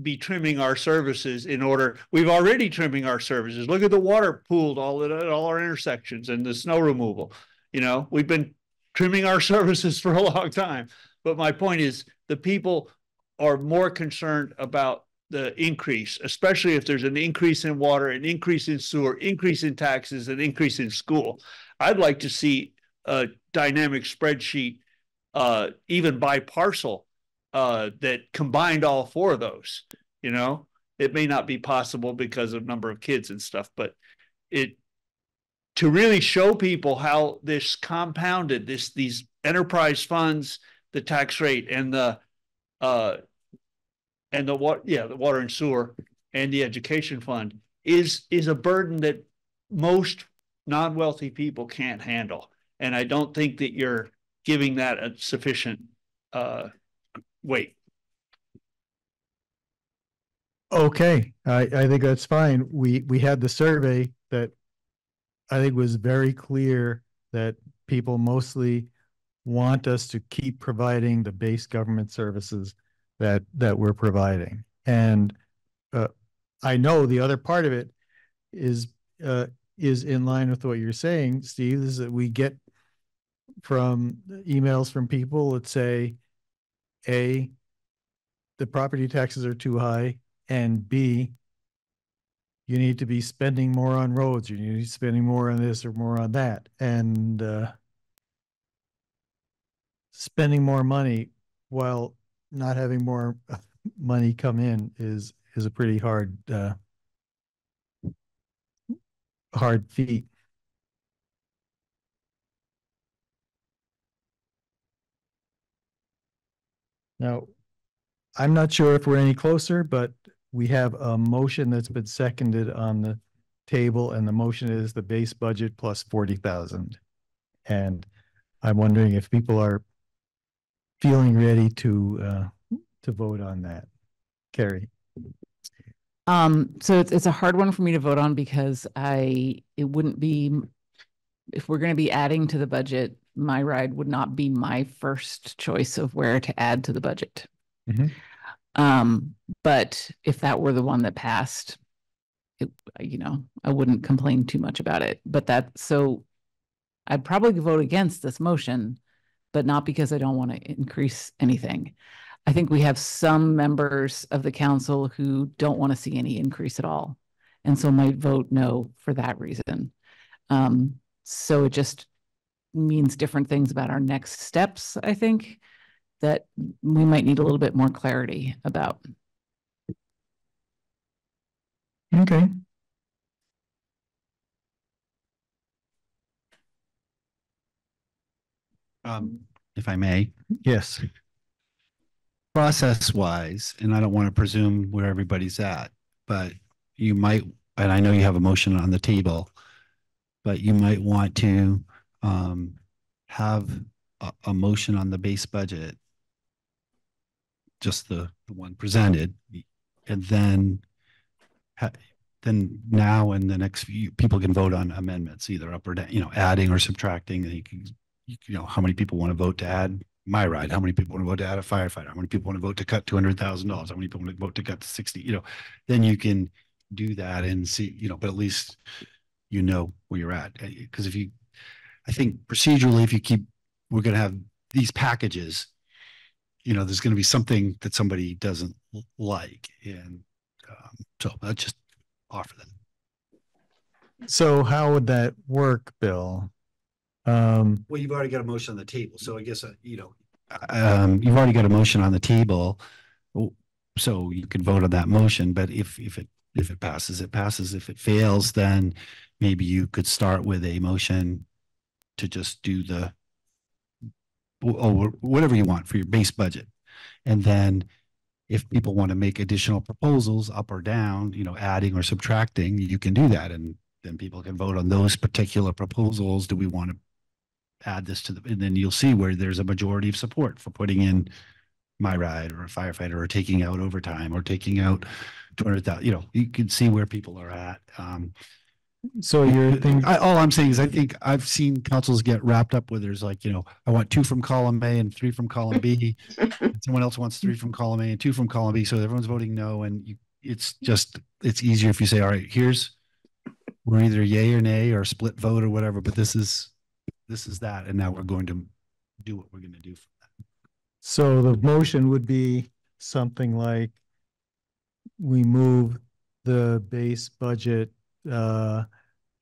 be trimming our services in order, we've already trimming our services. Look at the water pooled all at at all our intersections and the snow removal. You know, we've been trimming our services for a long time. But my point is the people are more concerned about the increase, especially if there's an increase in water, an increase in sewer, increase in taxes, an increase in school. I'd like to see a dynamic spreadsheet, uh, even by parcel, uh, that combined all four of those. You know, it may not be possible because of number of kids and stuff, but it to really show people how this compounded this these enterprise funds, the tax rate, and the uh, and the what yeah the water and sewer and the education fund is is a burden that most non-wealthy people can't handle. And i don't think that you're giving that a sufficient uh weight. Okay, I, I think that's fine. We, we had the survey that I think was very clear that people mostly want us to keep providing the base government services that, that we're providing. And, uh, I know the other part of it is, uh, is in line with what you're saying, Steve, is that we get from emails from people that say, A, the property taxes are too high, and B, you need to be spending more on roads, you need to be spending more on this or more on that, and uh, spending more money while not having more money come in is is a pretty hard uh, hard feat. Now, I'm not sure if we're any closer, but we have a motion that's been seconded on the table, and the motion is the base budget plus forty thousand. And I'm wondering if people are feeling ready to uh, to vote on that. Cary. Um, so it's, it's a hard one for me to vote on because I, it wouldn't be, if we're going to be adding to the budget, my ride would not be my first choice of where to add to the budget. Mhm. Um, but if that were the one that passed, it, you know, I wouldn't complain too much about it. But that, so I'd probably vote against this motion, but not because I don't want to increase anything. I think we have some members of the council who don't want to see any increase at all. And so might vote no for that reason. Um, so it just means different things about our next steps, I think, that we might need a little bit more clarity about. Okay. Um, if I may. Yes. Process wise, and I don't want to presume where everybody's at, but you might, and I know you have a motion on the table, but you might want to um, have a, a motion on the base budget, just the, the one presented, and then then now and the next few people can vote on amendments, either up or down, you know, adding or subtracting. You can, you know, how many people want to vote to add my ride? How many people want to vote to add a firefighter? How many people want to vote to cut two hundred thousand dollars? How many people want to vote to cut to sixty? You know, then you can do that and see, you know, but at least you know where you're at. Uh, because if you, I think procedurally, if you keep, we're going to have these packages, you know, there's going to be something that somebody doesn't like, and um, so i'll just offer that. So how would that work, Bill? Um, Well, you've already got a motion on the table, so I guess, uh, you know. Um, you've already got a motion on the table, so you could vote on that motion, but if, if it, if it passes, it passes. If it fails, then maybe you could start with a motion to just do the or whatever you want for your base budget. And then if people want to make additional proposals up or down, you know, adding or subtracting, you can do that. And then people can vote on those particular proposals. Do we want to add this to the, and then you'll see where there's a majority of support for putting in my ride or a firefighter or taking out overtime or taking out two hundred thousand, you know, you can see where people are at. Um, so you're thinking, I, all I'm saying is I think I've seen councils get wrapped up where there's like, you know, I want two from column A and three from column B. and Someone else wants three from column A and two from column B. So everyone's voting no. And you, it's just, it's easier if you say, all right, here's, we're either yay or nay or split vote or whatever, but this is, this is that. And now we're going to do what we're going to do. so the motion would be something like we move the base budget uh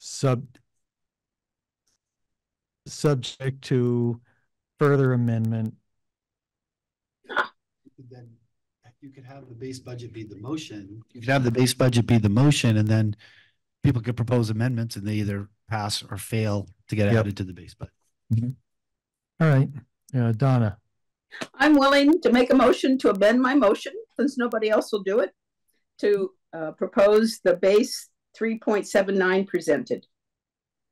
sub subject to further amendment. Then you could have the base budget be the motion. You could have the base budget be the motion and then people could propose amendments and they either pass or fail to get Yep. added to the base budget. All right, uh, Donna, I'm willing to make a motion to amend my motion, since nobody else will do it, to uh, propose the base three point seven nine presented.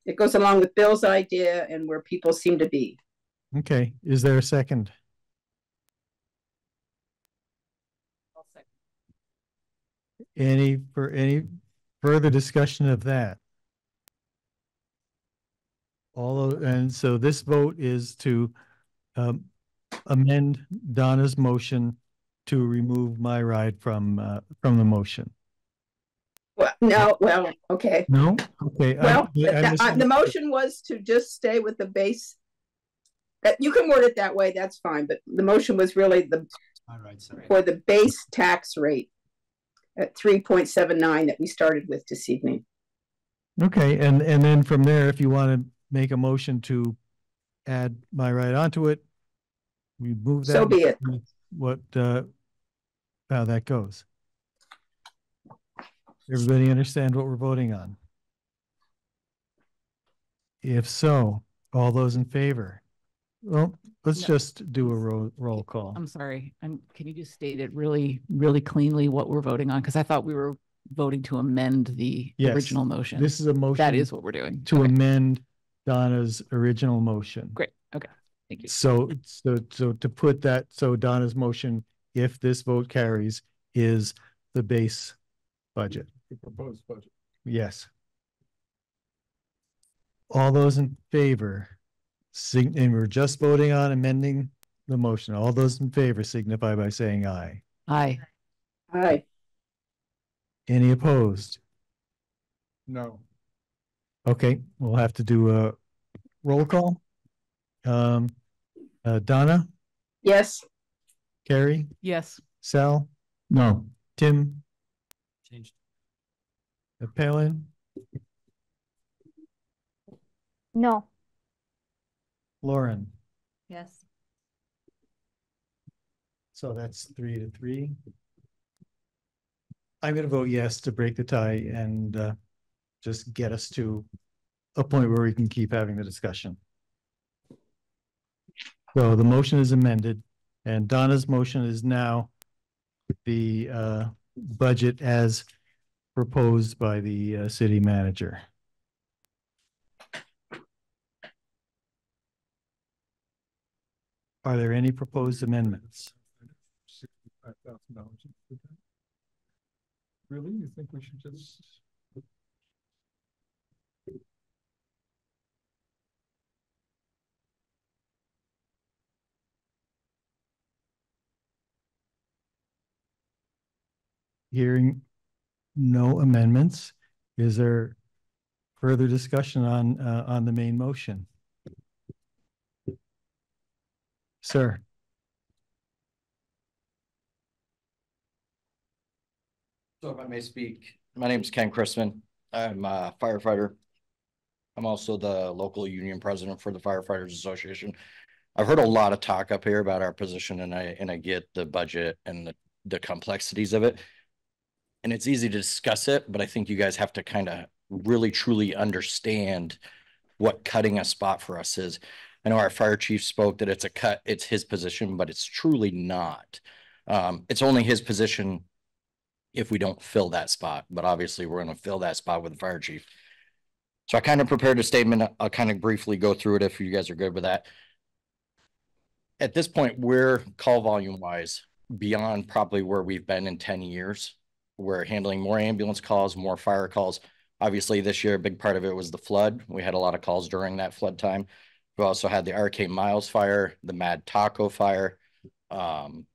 It goes along with Bill's idea and where people seem to be. okay, is there a second? second. Any, for any further discussion of that? All, of- and so this vote is to um, amend Donna's motion to remove my ride from, uh, from the motion? Well, no, well, okay. No? Okay. Well, I the, the- uh, the motion was to just stay with the base. Uh, You can word it that way, that's fine, but the motion was really the, for the base tax rate at three point seven nine that we started with this evening. Okay, and, and then from there, if you want to make a motion to add my right onto it, we move that. So be it. What, uh, how that goes. Everybody understand what we're voting on? If so, all those in favor? Well, let's just do a roll, roll call. I'm sorry. And can you just state it really, really cleanly what we're voting on? Because I thought we were voting to amend the Yes, original motion. This is a motion. That is what we're doing. To amend Donna's original motion. Great. Okay. Thank you. So, so, so to put that, so Donna's motion, if this vote carries, is the base budget. The proposed budget. Yes. All those in favor, sig- and we're just voting on amending the motion. All those in favor signify by saying aye. Aye. Aye. Any opposed? No. Okay, we'll have to do a roll call. Um, uh, Donna, Yes, Cary, Yes. Sal, No. Tim, Changed. Pelin, No. Lauren. Yes. So that's three to three. I'm gonna vote yes to break the tie and uh just get us to a point where we can keep having the discussion. So the motion is amended and Donna's motion is now the uh budget as proposed by the uh city manager. Are there any proposed amendments? Really? You think we should just? Hearing no amendments, is there further discussion on, uh, on the main motion? Sir, So if I may speak, my name is Ken Chrisman. I'm a firefighter. I'm also the local union president for the Firefighters Association. I've heard a lot of talk up here about our position and I, and I get the budget and the, the complexities of it. And it's easy to discuss it, but I think you guys have to kind of really truly understand what cutting a spot for us is. I know our fire chief spoke that it's a cut, it's his position, but it's truly not. Um, it's only his position if we don't fill that spot, but obviously we're gonna fill that spot with the fire chief. So I kind of prepared a statement. I'll kind of briefly go through it if you guys are good with that. At this point, we're call volume wise beyond probably where we've been in ten years. We're handling more ambulance calls, more fire calls. Obviously, this year, a big part of it was the flood. We had a lot of calls during that flood time. We also had the RK Miles fire, the Mad Taco fire. Um,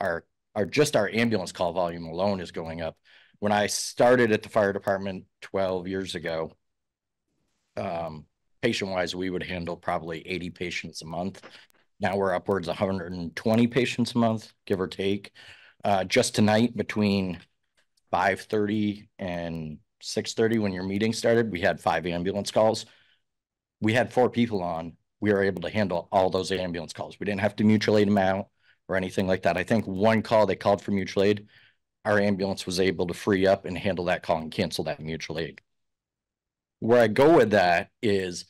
our our just our ambulance call volume alone is going up. When I started at the fire department twelve years ago, um, patient wise, we would handle probably eighty patients a month. Now we're upwards of hundred and twenty patients a month, give or take. Uh, just tonight between five thirty and six thirty, when your meeting started, we had five ambulance calls. We had four people on. We were able to handle all those ambulance calls. We didn't have to mutual aid them out or anything like that. I think one call they called for mutual aid, our ambulance was able to free up and handle that call and cancel that mutual aid. Where I go with that is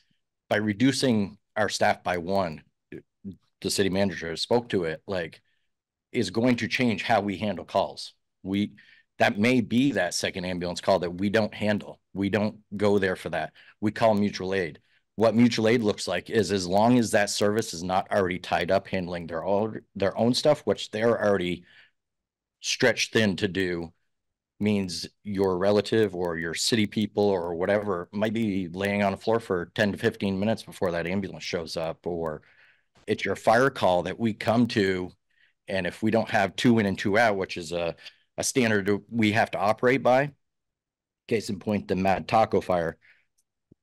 by reducing our staff by one, the city manager spoke to it, like, is going to change how we handle calls. We, that may be that second ambulance call that we don't handle. We don't go there for that. We call mutual aid. What mutual aid looks like is as long as that service is not already tied up handling their own, their own stuff, which they're already stretched thin to do, means your relative or your city people or whatever might be laying on the floor for 10 to 15 minutes before that ambulance shows up or It's your fire call that we come to. And if we don't have two in and two out, which is a, a standard we have to operate by, case in point, the Mad Taco fire,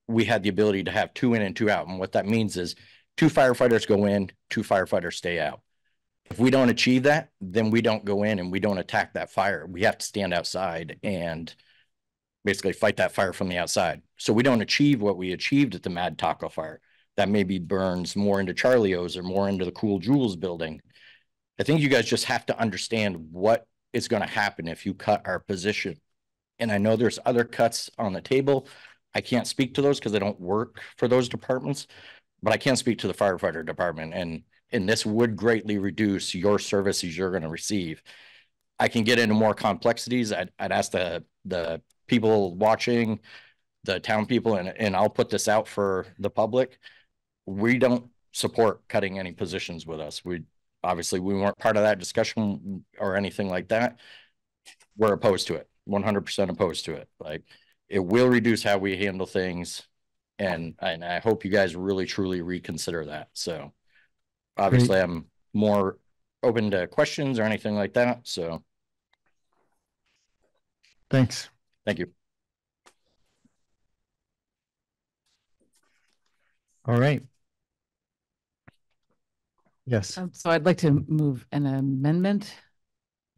we had the ability to have two in and two out. And what that means is two firefighters go in, two firefighters stay out. If we don't achieve that, then we don't go in and we don't attack that fire. We have to stand outside and basically fight that fire from the outside. So we don't achieve what we achieved at the Mad Taco fire. That maybe burns more into Charlie O's or more into the Cool Jewels building. I think you guys just have to understand what is going to happen if you cut our position. And I know there's other cuts on the table. I can't speak to those because I don't work for those departments, but I can speak to the firefighter department and and this would greatly reduce your services you're going to receive. I can get into more complexities. I'd, I'd ask the the people watching, the town people, and and I'll put this out for the public. We don't support cutting any positions with us. We obviously we weren't part of that discussion or anything like that. We're opposed to it. 100% opposed to it. Like it will reduce how we handle things. And, and I hope you guys really truly reconsider that. So obviously I'm more open to questions or anything like that. So Thanks. thank you. All right. Yes. Um, So I'd like to move an amendment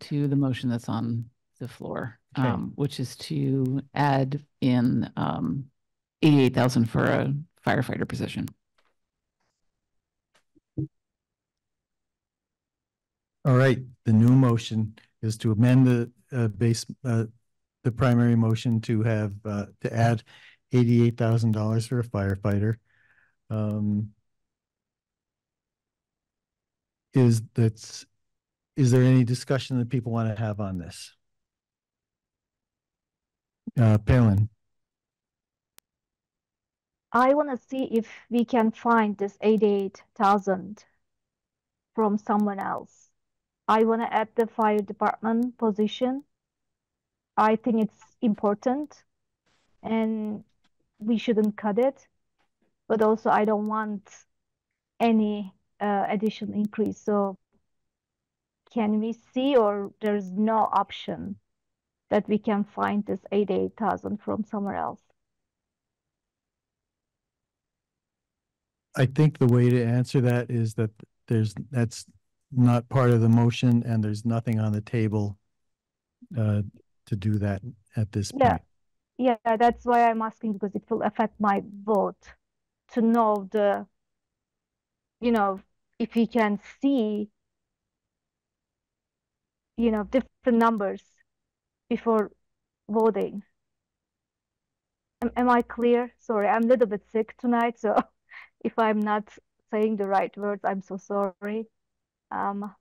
to the motion that's on the floor, Okay. um, which is to add in, um, eighty-eight thousand for a firefighter position. All right, the new motion is to amend the uh base uh the primary motion to have uh to add eighty-eight thousand dollars for a firefighter. Um is that's is there any discussion that people want to have on this? Uh Pelin, I want to see if we can find this eighty-eight thousand from someone else. I want to add the fire department position. I think it's important and we shouldn't cut it. But also I don't want any additional increase. So can we see or there's no option that we can find this eighty-eight thousand from somewhere else? I think the way to answer that is that there's, that's not part of the motion and there's nothing on the table uh to do that at this Yeah, point. yeah, that's why I'm asking because it will affect my vote to know the, you know, if we can see, you know, different numbers before voting. Am, am I clear? Sorry, I'm a little bit sick tonight, so if I'm not saying the right words, I'm so sorry. Um,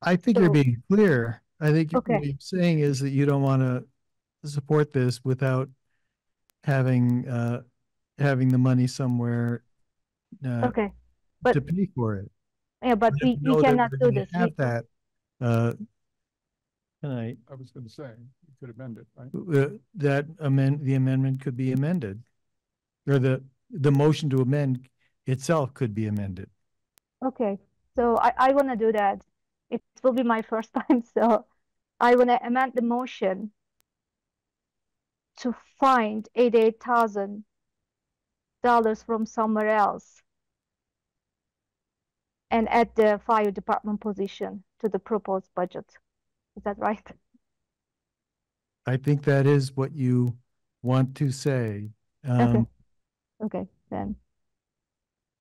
I think you're being clear. I think what you're saying is that you don't want to support this without having, uh, having the money somewhere uh, okay, but to pay for it. yeah, but But we, you know we that cannot we're do gonna this. We- Have that, uh, tonight, I was gonna say, you could amend it, right? uh, that amend, the amendment could be amended. Or the, the motion to amend itself could be amended. Okay, so I, I want to do that. It will be my first time, so I want to amend the motion to find eighty-eight thousand dollars from somewhere else and add the fire department position to the proposed budget. Is that right? I think that is what you want to say. Okay, Um, okay, then.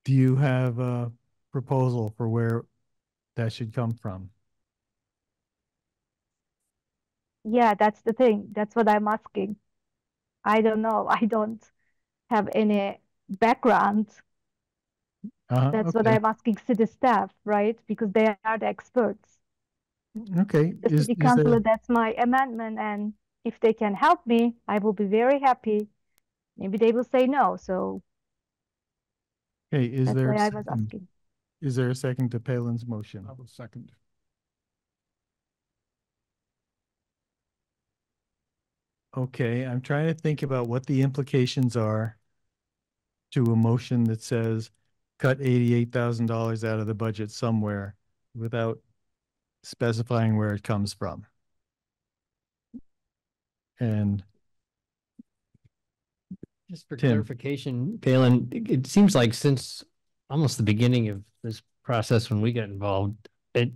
do you have a proposal for where that should come from? Yeah, that's the thing. That's what I'm asking. I don't know. I don't have any background. Uh-huh, That's what. I'm asking city staff, right? Because they are the experts. Okay, The is, city is there, councilor, that's my amendment, and if they can help me, I will be very happy. Maybe they will say no, so okay, is that's there, a why I was second? asking. is there a second to Pelin's motion? I will second. Okay, I'm trying to think about what the implications are to a motion that says cut eighty-eight thousand dollars out of the budget somewhere without specifying where it comes from. And Just for Tim. clarification, Pelin, it, it seems like since almost the beginning of this process when we got involved, it,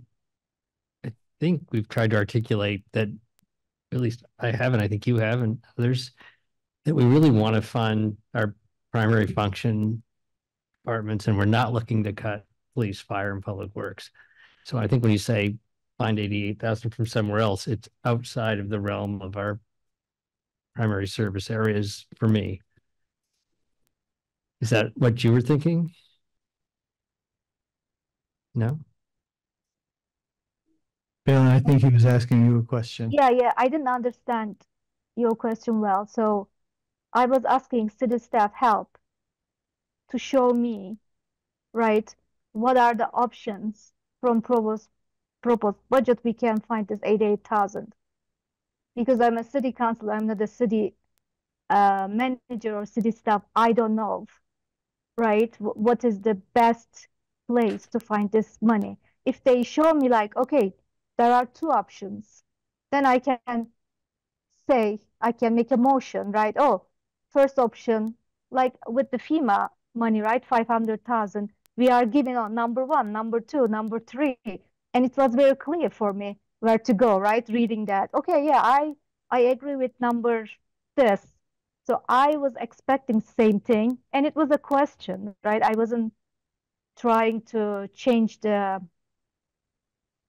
I think we've tried to articulate that, at least I haven't, I think you have and others, that we really want to fund our primary function departments and we're not looking to cut police, fire and public works. So I think when you say find eighty-eight thousand from somewhere else, it's outside of the realm of our primary service areas for me. Is that what you were thinking? No? Pelin, I think he was asking you a question. Yeah, yeah, I didn't understand your question well. So I was asking city staff help to show me, right, what are the options from proposed proposed budget we can find this eighty-eight thousand. Because I'm a city councilor, I'm not a city uh, manager or city staff, I don't know, right? What is the best place to find this money? If they show me like, okay, there are two options, then I can say, I can make a motion, right? Oh, first option, like with the FEMA money, right? Five hundred thousand, we are giving on number one, number two, number three. And it was very clear for me where to go, right? Reading that. Okay, yeah, I I agree with number this. So I was expecting same thing, and it was a question, right? I wasn't trying to change the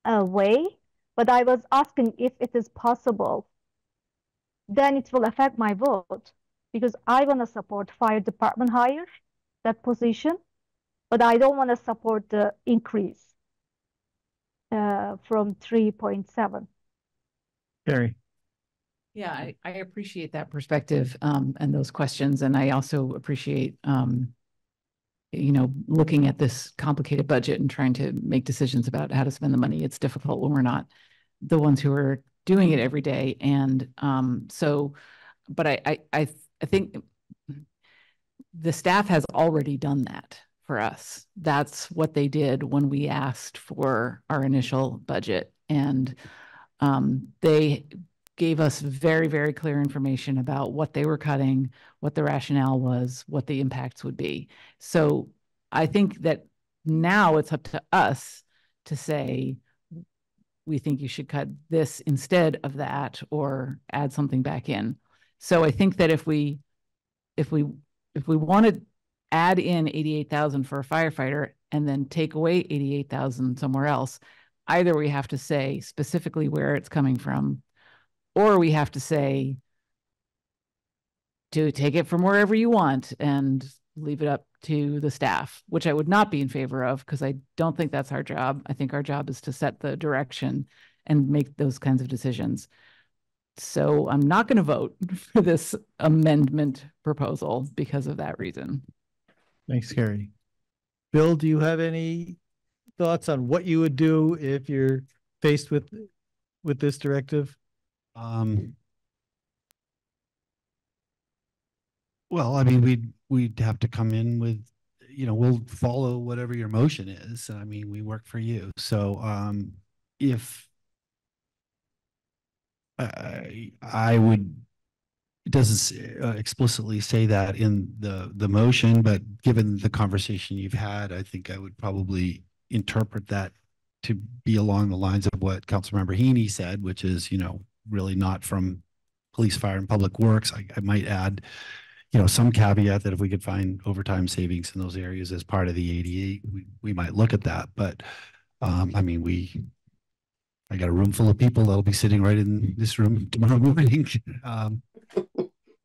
uh, way, but I was asking if it is possible. Then it will affect my vote because I want to support fire department hire that position, but I don't want to support the increase uh, from 3.7. Cary. Yeah, I, I appreciate that perspective um, and those questions. And I also appreciate, um, you know, looking at this complicated budget and trying to make decisions about how to spend the money. It's difficult when we're not the ones who are doing it every day. And um, so, but I, I, I, I think the staff has already done that for us. That's what they did when we asked for our initial budget. And um, they gave us very, very clear information about what they were cutting, what the rationale was, what the impacts would be. So I think that now it's up to us to say, we think you should cut this instead of that or add something back in. So I think that if we, if we, if we want to add in 88,000 for a firefighter and then take away 88,000 somewhere else, either we have to say specifically where it's coming from, or we have to say to take it from wherever you want and leave it up to the staff, which I would not be in favor of because I don't think that's our job. I think our job is to set the direction and make those kinds of decisions. So I'm not going to vote for this amendment proposal because of that reason. Thanks, Cary. Bill, do you have any thoughts on what you would do if you're faced with, with this directive? Um, well, I mean, we'd, we'd have to come in with, you know, we'll follow whatever your motion is. I mean, we work for you. So, um, if I, would, it doesn't uh, explicitly say that in the, the motion, but given the conversation you've had, I think I would probably interpret that to be along the lines of what Councilmember Heney said, which is, you know, really not from police, fire and public works. I, I might add, you know, some caveat that if we could find overtime savings in those areas as part of the eighty-eight, we, we might look at that. But, um, I mean, we, I got a room full of people that'll be sitting right in this room tomorrow morning, um,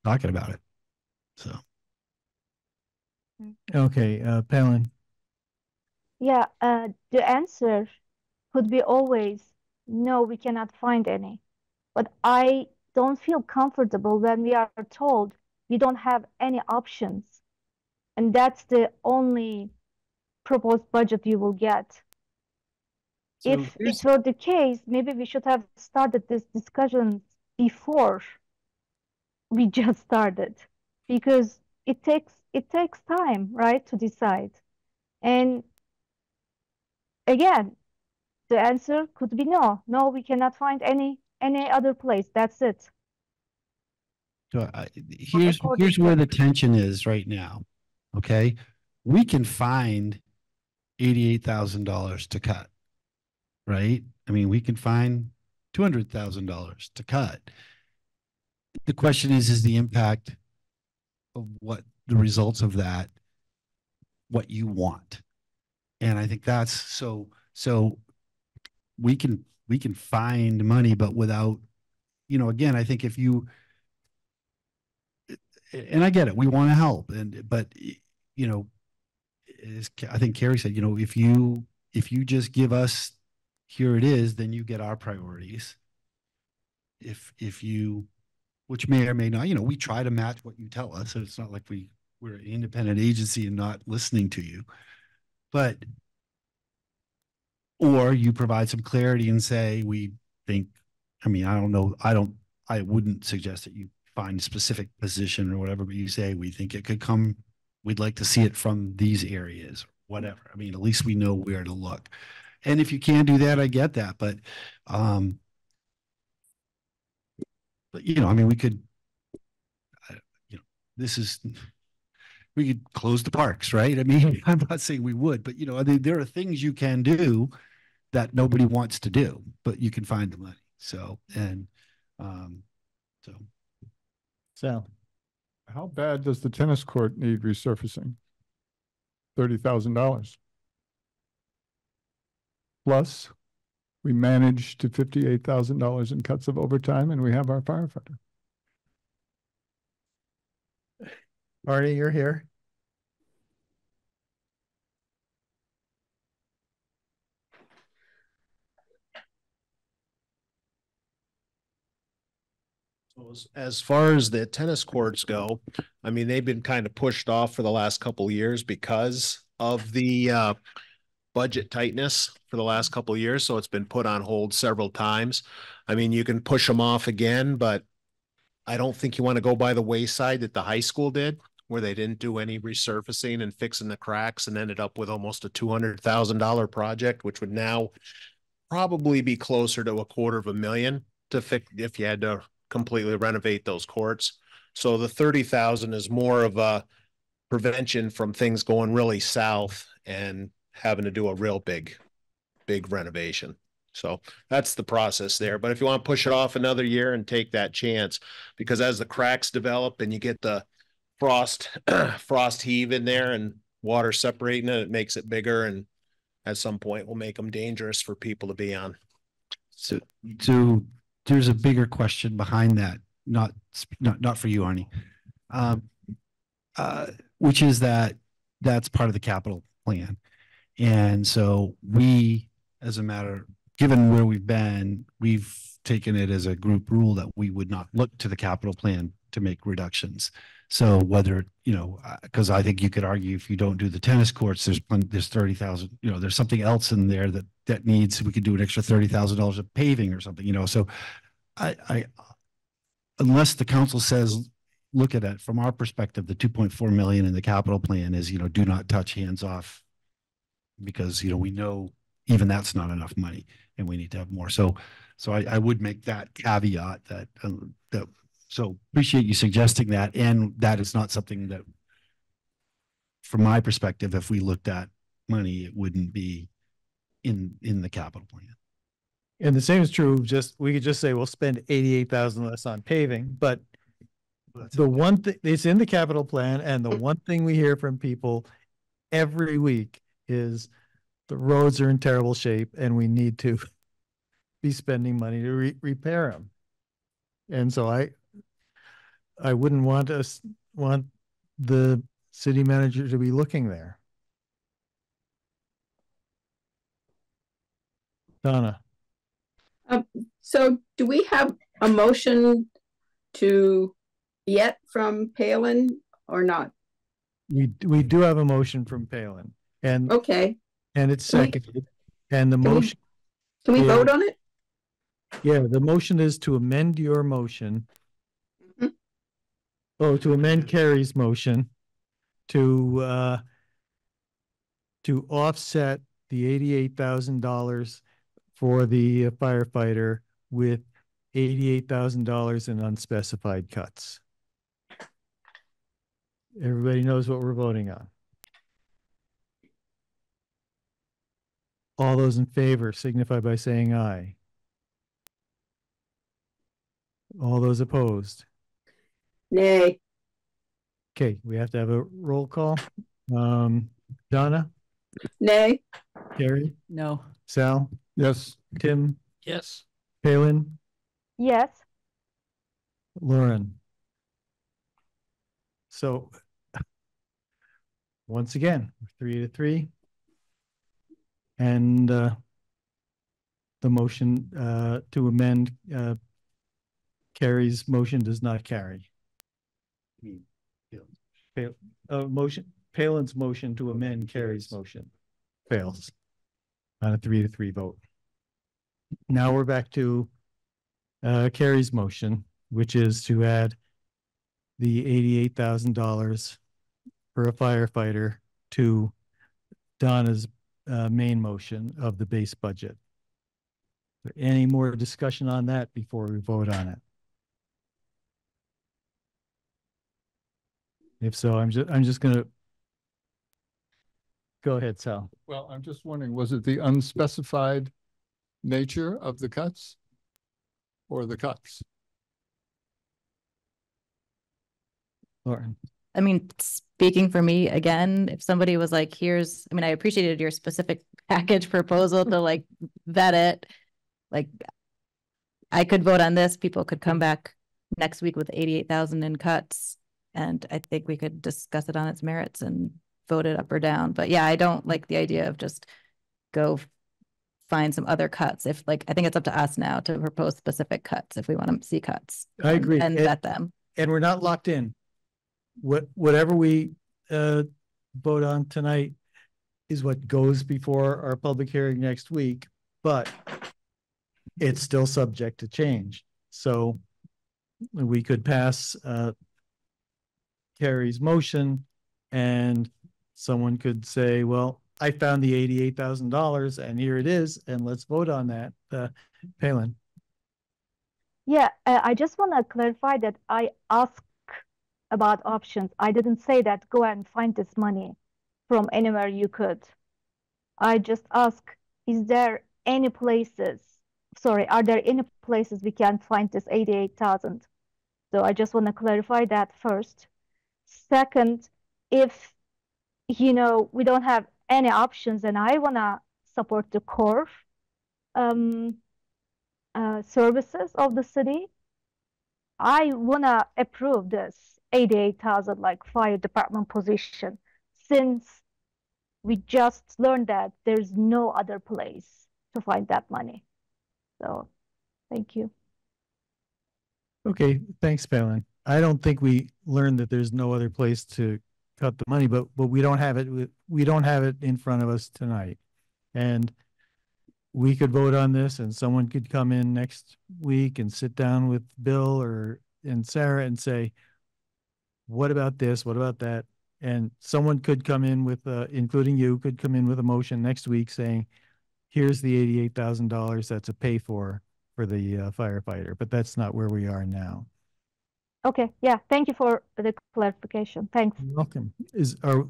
talking about it. So. Okay, uh, Pelin. Yeah, uh, the answer could be always, no, we cannot find any. But I don't feel comfortable when we are told we don't have any options. And that's the only proposed budget you will get. So If it were the case, maybe we should have started this discussion before we just started. Because it takes it takes time, right, to decide. And again, the answer could be no. No, we cannot find any any other place. That's it. So uh, I, here's, here's where the tension is right now. Okay. We can find eighty-eight thousand dollars to cut. Right? I mean, we can find two hundred thousand dollars to cut. The question is, is the impact of what the results of that, what you want? And I think that's so, so we can, we can find money, but without, you know, again, I think if you, and I get it, we want to help and, but, you know, as I think Cary said, you know, if you, if you just give us, here it is, then you get our priorities. If, if you, which may or may not, you know, we try to match what you tell us. So it's not like we, we're an independent agency and not listening to you. But, or you provide some clarity and say, we think, I mean, I don't know, I don't, I wouldn't suggest that you find a specific position or whatever, but you say, we think it could come, we'd like to see it from these areas, whatever. I mean, at least we know where to look. And if you can't do that, I get that, but, um, but you know, I mean, we could, you know, this is, we could close the parks, right? I mean, I'm not saying we would, but you know, I mean, there are things you can do that nobody wants to do, but you can find the money. So, and, um, so. So. How bad does the tennis court need resurfacing? Thirty thousand dollars. Plus, we managed to fifty-eight thousand dollars in cuts of overtime and we have our firefighter. Marty, you're here. So as, as far as the tennis courts go, I mean, they've been kind of pushed off for the last couple of years because of the uh, budget tightness for the last couple years. So it's been put on hold several times. I mean, you can push them off again, but I don't think you want to go by the wayside that the high school did, where they didn't do any resurfacing and fixing the cracks and ended up with almost a $200,000 project, which would now probably be closer to a quarter of a million to fix if you had to completely renovate those courts. So the 30,000 is more of a prevention from things going really south and having to do a real big, big renovation. So that's the process there. But if you want to push it off another year and take that chance, because as the cracks develop and you get the frost, frost heave in there and water separating it, it makes it bigger. And at some point will make them dangerous for people to be on. So, so there's a bigger question behind that, not not not for you, Arne, um, uh, which is that that's part of the capital plan, and so we, as a matter, given where we've been, we've taken it as a group rule that we would not look to the capital plan to make reductions. So whether, you know, because I think you could argue if you don't do the tennis courts, there's there's thirty thousand, you know, there's something else in there that that needs we could do an extra thirty thousand dollars of paving or something, you know. So I, I unless the council says look at it from our perspective, the two point four million in the capital plan is, you know, do not touch hands off because, you know, we know even that's not enough money and we need to have more. So, so I, I would make that caveat that, uh, that so appreciate you suggesting that. And that is not something that, from my perspective, if we looked at money, it wouldn't be in, in the capital plan. And the same is true, just, we could just say, we'll spend eighty-eight thousand less on paving, but the one thing, it's in the capital plan, and the one thing we hear from people every week is the roads are in terrible shape and we need to be spending money to re- repair them. And so I, I wouldn't want us, want the city manager to be looking there. Donna, Um, so do we have a motion to yet from Pelin or not? we, we do have a motion from Pelin and, Okay, and it's Can we- seconded. And the can we- motion, can we Yeah. vote on it? yeah, the motion is to amend your motion. Mhm. Oh, to amend Cary's motion to, uh, to offset the eighty-eight thousand dollars for the firefighter with eighty-eight thousand dollars in unspecified cuts. Everybody knows what we're voting on. All those in favor signify by saying aye. All those opposed? Nay. Okay, we have to have a roll call. Um, Donna, Nay. Cary, No. Sal, Yes. Tim, Yes. Pelin, Yes, Lauren. So once again, three to three. And uh, the motion uh, to amend uh, Cary's motion does not carry. Pal- Uh, motion, Pelin's motion to amend Cary's motion fails on a three to three vote. Now we're back to uh, Cary's motion, which is to add the eighty-eight thousand dollars for a firefighter to Donna's uh, main motion of the base budget. Any more discussion on that before we vote on it? If so, I'm just, I'm just gonna go ahead, Sal. Well, I'm just wondering, was it the unspecified nature of the cuts? Or the cuts? Lauren. I mean, speaking for me, again, if somebody was like, here's, I mean, I appreciated your specific package proposal to like vet it. Like, I could vote on this, people could come back next week with eighty-eight thousand in cuts. And I think we could discuss it on its merits and vote it up or down. But yeah, I don't like the idea of just go find some other cuts. If like, I think it's up to us now to propose specific cuts if we want to see cuts. I um, agree. And And- vet them. And we're not locked in. What, whatever we uh vote on tonight is what goes before our public hearing next week, but it's still subject to change. So we could pass uh Cary's motion and someone could say, well, I found the eighty-eight thousand dollars and here it is, and let's vote on that. Uh, Pelin. yeah, uh, I just want to clarify that I asked about options. I didn't say that go and find this money from anywhere you could. I just ask, is there any places, sorry, are there any places we can find this 88,000? So I just want to clarify that first. Second, if, you know, we don't have any options and I want to support the core um, uh, services of the city, I wanna approve this eighty-eight thousand like fire department position since we just learned that there's no other place to find that money. So, thank you. Okay, thanks, Pelin. I don't think we learned that there's no other place to cut the money, but, but we don't have it, we don't have it in front of us tonight. And we could vote on this and someone could come in next week and sit down with Bill or, and Sarah and say, what about this? What about that? And someone could come in with, uh, including you, could come in with a motion next week saying, here's the eighty-eight thousand dollars that's a pay for, for the uh, firefighter, but that's not where we are now. Okay, yeah, thank you for the clarification. Thanks. You're Welcome. Is, are,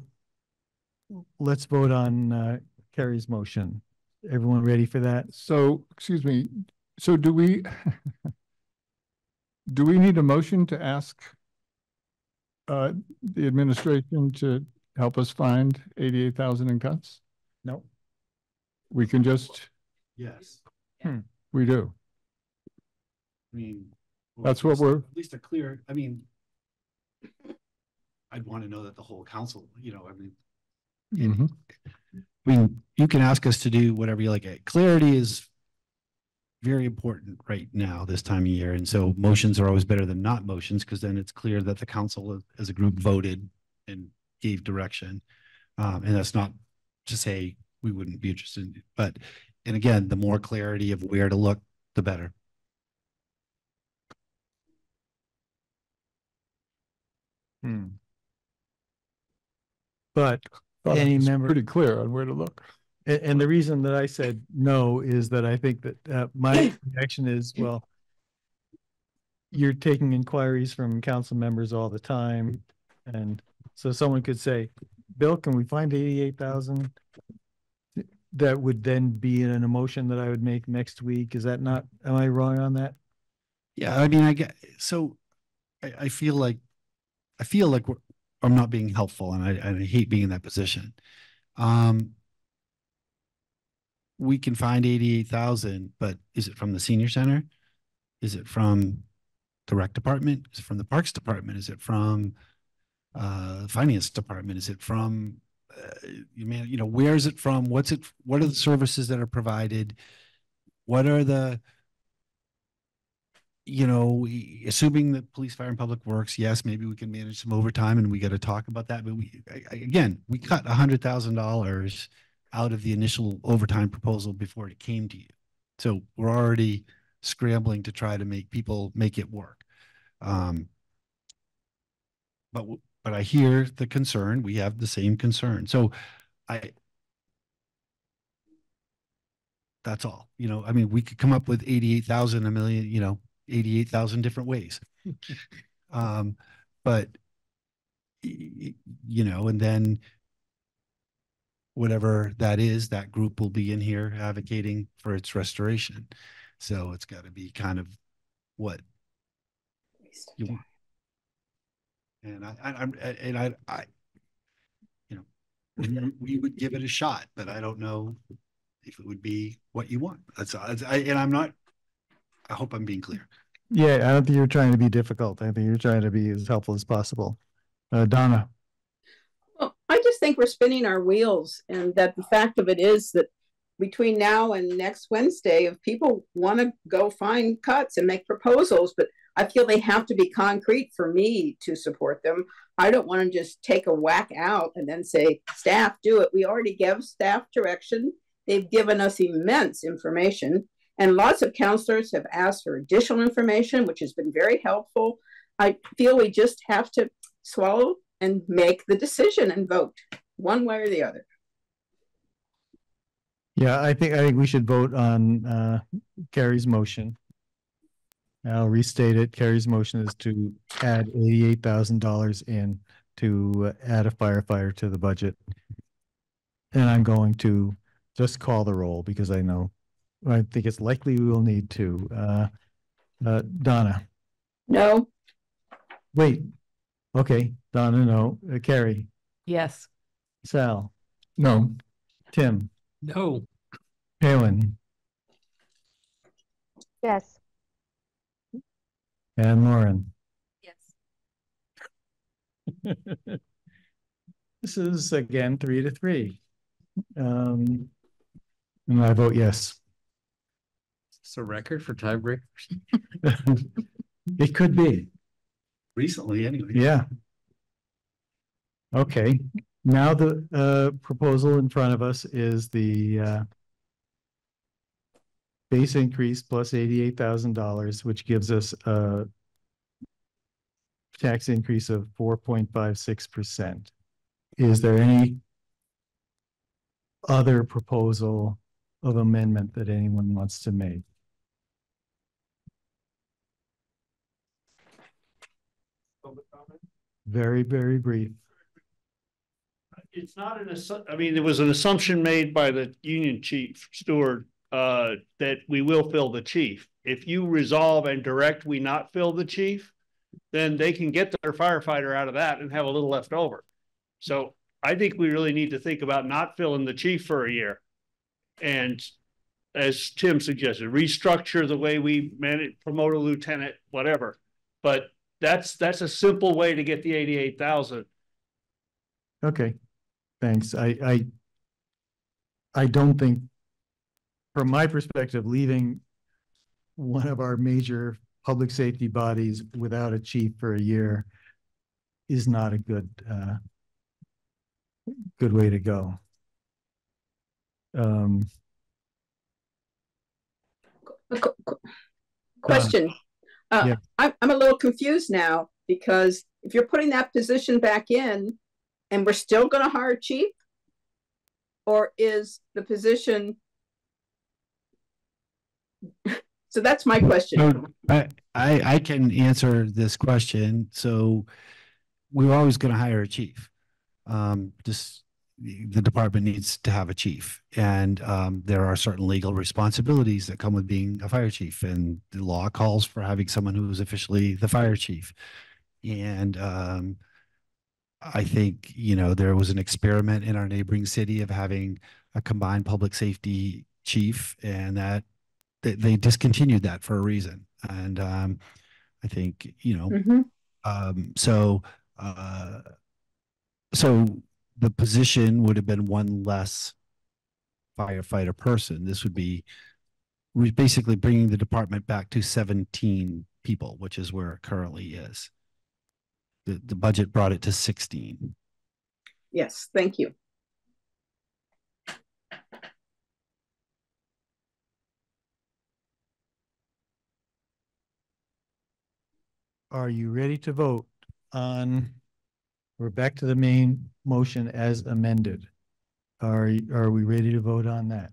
let's vote on uh, Cary's motion. Everyone ready for that? So, excuse me, so do we, do we need a motion to ask uh, the administration to help us find eighty-eight thousand in cuts? No. We can just, Yes. we do. I mean. well, That's what least- we're- At least a clear, I mean. I'd want to know that the whole council, you know, I mean. Mhm. I mean, you can ask us to do whatever you like. Clarity is very important right now, this time of year. And so motions are always better than not motions because then it's clear that the council as- as a group voted and gave direction. Um, and that's not to say we wouldn't be interested, but, and again, the more clarity of where to look, the better. Hmm. But thought it any was member. Pretty clear on where to look. And, and the reason that I said no is that I think that uh, my reaction is, well, you're taking inquiries from council members all the time. And so someone could say, Bill, can we find eighty-eight thousand? That would then be in an emotion that I would make next week. Is that not, am I wrong on that? Yeah, I mean, I get, so I, I feel like, I feel like we're, I'm not being helpful and I, and I hate being in that position. Um, we can find eighty-eight thousand, but is it from the senior center? Is it from the rec department? Is it from the parks department? Is it from uh, finance department? Is it from, uh, you mean, you know, where is it from? What's it, what are the services that are provided? What are the, you know, assuming that police, fire and public works, yes, maybe we can manage some overtime and we got to talk about that. But we, again, we cut a hundred thousand dollars out of the initial overtime proposal before it came to you. So we're already scrambling to try to make people make it work. Um, but, but I hear the concern. We have the same concern. So I, that's all, you know, I mean, we could come up with eighty-eight thousand, a million, you know, eighty-eight thousand different ways. Um, but you know, and then whatever that is, that group will be in here advocating for its restoration. So it's got to be kind of what you want. And I, I, I'm, and I, I, you know, we- we would give it a shot, but I don't know if it would be what you want. That's, that's- I, and I'm not, I hope I'm being clear. Yeah, I don't think you're trying to be difficult. I think you're trying to be as helpful as possible. Uh, Donna, Well, I just think we're spinning our wheels and that the fact of it is that between now and next Wednesday, if people want to go find cuts and make proposals, but I feel they have to be concrete for me to support them. I don't want to just take a whack out and then say, staff, do it. We already gave staff direction. They've given us immense information. And lots of counselors have asked for additional information, which has been very helpful. I feel we just have to swallow and make the decision and vote one way or the other. yeah, I think, I think we should vote on, uh, Cary's motion. I'll restate it. Cary's motion is to add eighty-eight thousand dollars in to add a firefighter to the budget. And I'm going to just call the roll because I know, I think it's likely we will need to. Uh, uh, Donna, No, wait. Okay, Donna, no. Uh, Cary, Yes. Sal, No, Tim, No. Pelin, Yes. and Lauren. Yes. This is again three to three. Um, and I vote yes. It's a record for tiebreakers. It could be, Recently, anyway. yeah. Okay, now the uh proposal in front of us is the uh base increase plus plus eighty-eight thousand dollars, which gives us a tax increase of four point five six percent. Is there any other proposal of amendment that anyone wants to make? Very, very brief. It's not an I mean, there was an assumption made by the union chief steward, uh, that we will fill the chief. If you resolve and direct we not fill the chief, then they can get their firefighter out of that and have a little left over. So I think we really need to think about not filling the chief for a year. And as Tim suggested, restructure the way we manage, promote a lieutenant, whatever. But that's, that's a simple way to get the eighty-eight thousand. Okay, thanks. I, I, I don't think, from my perspective, leaving one of our major public safety bodies without a chief for a year is not a good, uh, good way to go. Um, question. Uh, yeah. I'm, I'm a little confused now because if you're putting that position back in and we're still going to hire a chief, or is the position? so that's my question. So I, I, I can answer this question. So we're always going to hire a chief. Um, just the department needs to have a chief. And um, there are certain legal responsibilities that come with being a fire chief. And the law calls for having someone who is officially the fire chief. And um, i think you know there was an experiment in our neighboring city of having a combined public safety chief. And that they, they discontinued that for a reason. And um, i think you know Mhm. um, so uh, so the position would have been one less firefighter person. This would be we basically bringing the department back to 17 people, which is where it currently is. The, the budget brought it to 16. Yes, thank you. Are you ready to vote on, we're back to the main motion as amended. Are, are we ready to vote on that?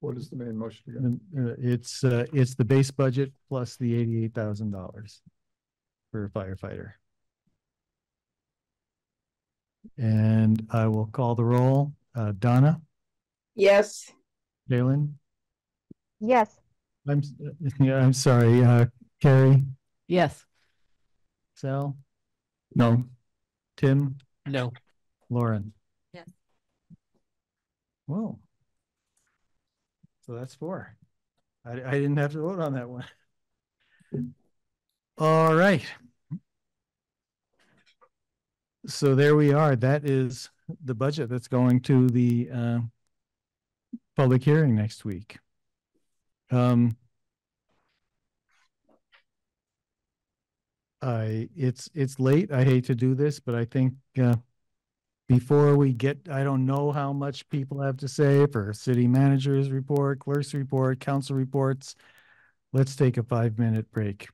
What is the main motion again? Uh, It's, uh, it's the base budget plus the eighty-eight thousand dollars for a firefighter. And I will call the roll. Uh, Donna, Yes. Jalen, Yes. I'm, s- yeah, I'm sorry, uh, Cary, Yes. Sal, No. Tim, No. Lauren. Yes. Whoa. So that's four. I, I didn't have to vote on that one. All right. So there we are. That is the budget that's going to the uh, public hearing next week. Um, I, it's, it's late. I hate to do this, but I think uh, before we get, I don't know how much people have to say for city managers report, clerk's report, council reports. Let's take a five-minute break.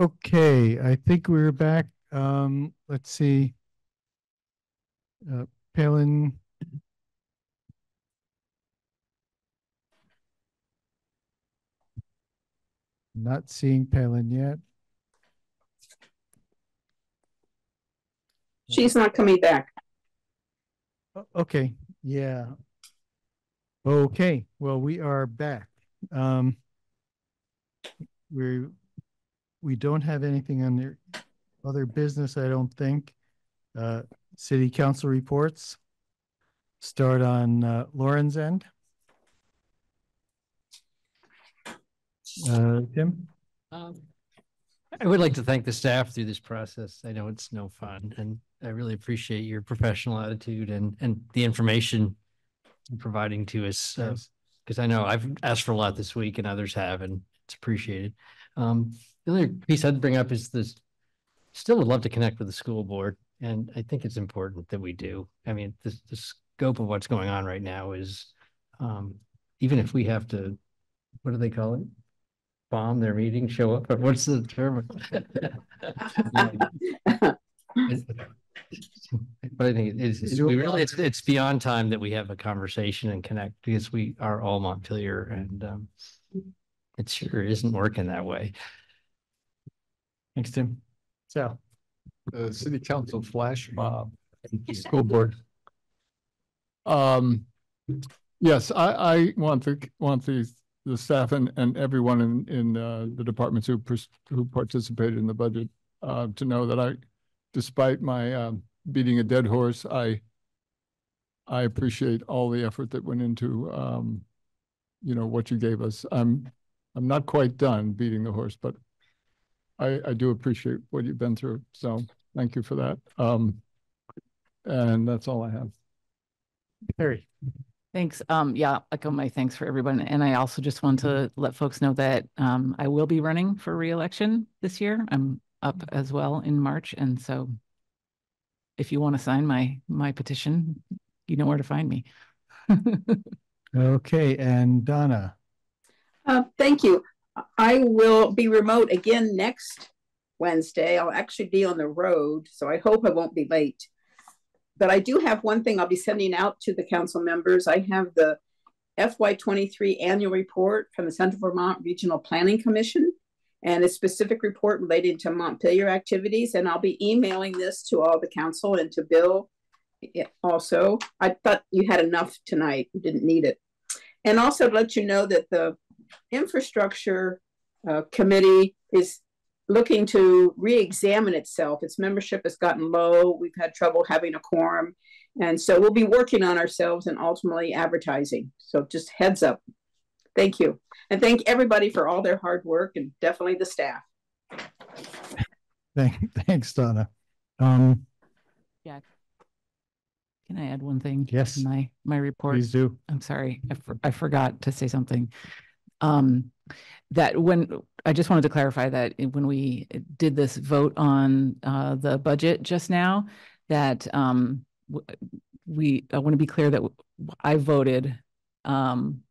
Okay, I think we're back. Um, let's see. Uh, Pelin. Not seeing Pelin yet. She's not coming back. Okay, yeah. Okay, well, we are back. Um, we we don't have anything under other business, I don't think. Uh, city council reports. Start on uh, Lauren's end. Uh, Tim? Um, I would like to thank the staff through this process. I know it's no fun and I really appreciate your professional attitude and, and the information you're providing to us. uh, Yes. Cause I know I've asked for a lot this week and others have, and it's appreciated. Um, the other piece I'd bring up is this, still would love to connect with the school board. And I think it's important that we do. I mean, the, the scope of what's going on right now is, um, even if we have to, what do they call it? Bomb their meeting, show up, but what's the term? But I think it's, it's- we really, it's, it's beyond time that we have a conversation and connect because we are all Montpelier and, um, it sure isn't working that way. Thanks, Tim. So, The city council flash mob. School board. Um, yes, I, I want to want the, the staff and, and everyone in, in, uh, the departments who, who participated in the budget, uh, to know that I, despite my, um, beating a dead horse, I, I appreciate all the effort that went into, um, you know, what you gave us. I'm, I'm not quite done beating the horse, but I, I do appreciate what you've been through. So thank you for that. Um, and that's all I have. Harry? Thanks. Um, yeah, echo my thanks for everyone. And I also just want to let folks know that um, I will be running for reelection this year. I'm up as well in March. And so if you want to sign my, my petition, you know where to find me. Okay, and Donna? Uh, thank you. I will be remote again next Wednesday. I'll actually be on the road, so I hope I won't be late. But I do have one thing I'll be sending out to the council members. I have the FY23 annual report from the Central Vermont Regional Planning Commission and a specific report related to Montpelier activities. And I'll be emailing this to all the council and to Bill also. I thought you had enough tonight, you didn't need it. And also to let you know that the infrastructure uh, committee is looking to re-examine itself. Its membership has gotten low. We've had trouble having a quorum. And so we'll be working on ourselves and ultimately advertising. So just heads up. Thank you. And thank everybody for all their hard work and definitely the staff. Thank, thanks, Donna. Um, Yeah. Can I add one thing? Yes. My, my report. Please do. I'm sorry, I, for- I forgot to say something. Um, that when, I just wanted to clarify that when we did this vote on, uh, the budget just now, that, um, we, I want to be clear that I voted, um,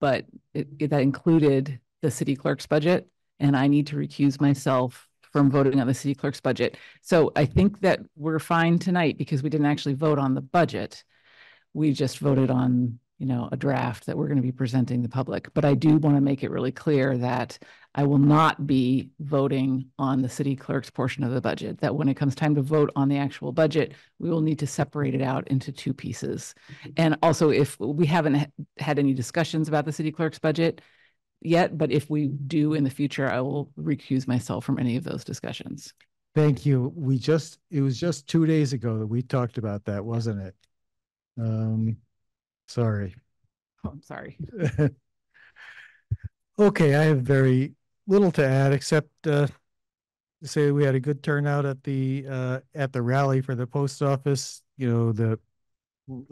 but it, it- that included the city clerk's budget, and I need to recuse myself from voting on the city clerk's budget. So I think that we're fine tonight because we didn't actually vote on the budget. We just voted on, you know, a draft that we're going to be presenting the public. But I do want to make it really clear that I will not be voting on the city clerk's portion of the budget. That when it comes time to vote on the actual budget, we will need to separate it out into two pieces. And also, if we haven't had any discussions about the city clerk's budget yet, but if we do in the future, I will recuse myself from any of those discussions. Thank you. We just, it was just two days ago that we talked about that, wasn't it? Um, sorry. Oh, I'm sorry. Okay, I have very little to add except uh to say we had a good turnout at the uh at the rally for the post office. You know, the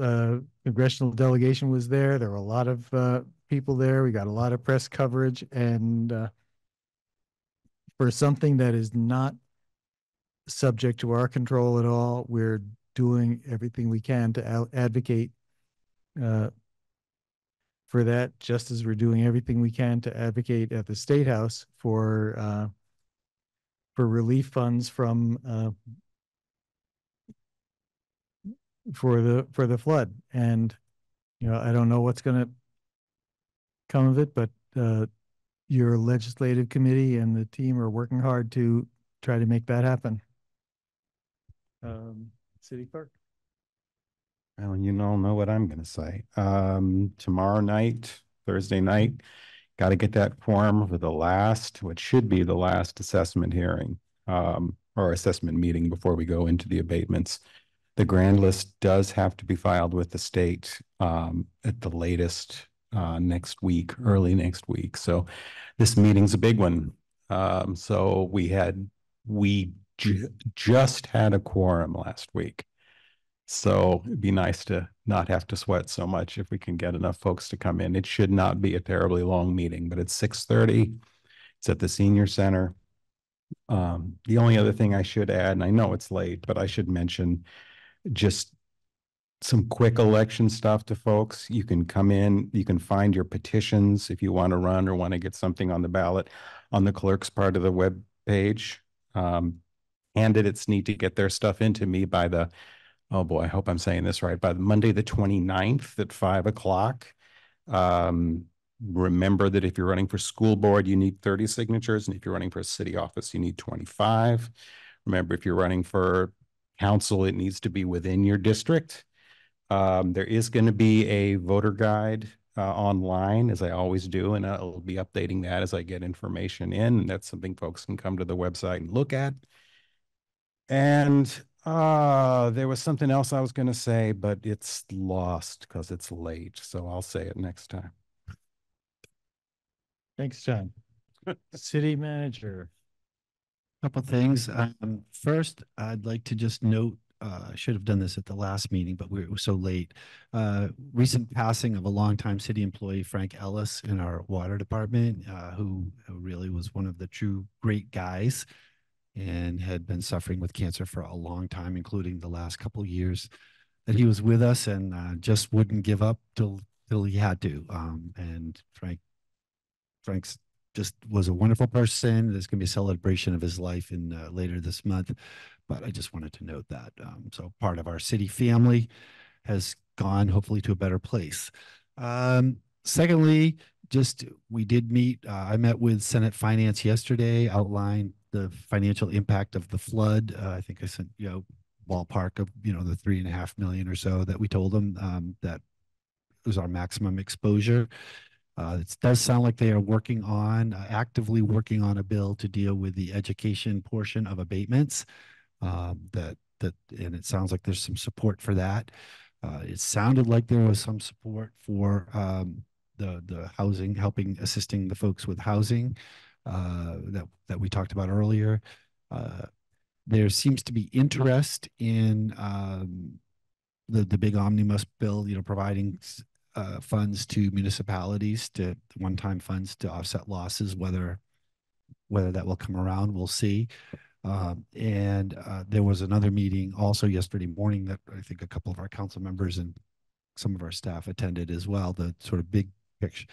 uh congressional delegation was there. There were a lot of uh people there. We got a lot of press coverage and uh for something that is not subject to our control at all, we're doing everything we can to al- advocate uh for that, just as we're doing everything we can to advocate at the State House for uh for relief funds from uh for the for the flood. And you know, I don't know what's gonna come of it, but uh your legislative committee and the team are working hard to try to make that happen. Um, city clerk. Well, you all know what I'm gonna say. Um, tomorrow night, Thursday night, got to get that quorum for the last, what should be the last assessment hearing, um, or assessment meeting before we go into the abatements. The grand list does have to be filed with the state, um, at the latest, uh, next week, early next week. So this meeting's a big one. Um, so we had, we ju- just had a quorum last week. So it'd be nice to not have to sweat so much if we can get enough folks to come in. It should not be a terribly long meeting, but it's six thirty. It's at the senior center. Um, the only other thing I should add, and I know it's late, but I should mention just some quick election stuff to folks. You can come in, you can find your petitions if you want to run or want to get something on the ballot on the clerk's part of the web page. Um, candidates need to get their stuff into me by the oh boy, I hope I'm saying this right, by Monday, the 29th at five o'clock. Um, remember that if you're running for school board, you need 30 signatures. And if you're running for a city office, you need 25. Remember, if you're running for council, it needs to be within your district. Um, there is going to be a voter guide uh, online, as I always do, and I'll be updating that as I get information in. And that's something folks can come to the website and look at. And uh, there was something else I was going to say, but it's lost because it's late. So I'll say it next time. Thanks, John. City manager. Couple things. Um, first, I'd like to just note, uh, I should have done this at the last meeting, but we- it was so late. Uh, recent passing of a longtime city employee, Frank Ellis, in our water department, uh, who who really was one of the true great guys and had been suffering with cancer for a long time, including the last couple years that he was with us and uh, just wouldn't give up till till he had to. Um, and Frank Frank's just was a wonderful person. There's going to be a celebration of his life in uh, later this month. but I just wanted to note that. Um, so part of our city family has gone hopefully to a better place. Um, secondly, just we did meet, uh, I met with Senate Finance yesterday, outlined the financial impact of the flood. Uh, I think I sent, you know, ballpark of, you know, the three and a half million or so that we told them um, that was our maximum exposure. Uh, it does sound like they are working on, uh, actively working on a bill to deal with the education portion of abatements. Um, that, that, and it sounds like there's some support for that. Uh, it sounded like there was some support for um, the the housing, helping assisting the folks with housing uh, that that we talked about earlier. Uh, there seems to be interest in um, the the big omnibus bill, you know, providing uh, funds to municipalities to one-time funds to offset losses. Whether whether that will come around, we'll see. Um, and uh, there was another meeting also yesterday morning that I think a couple of our council members and some of our staff attended as well. The sort of big picture.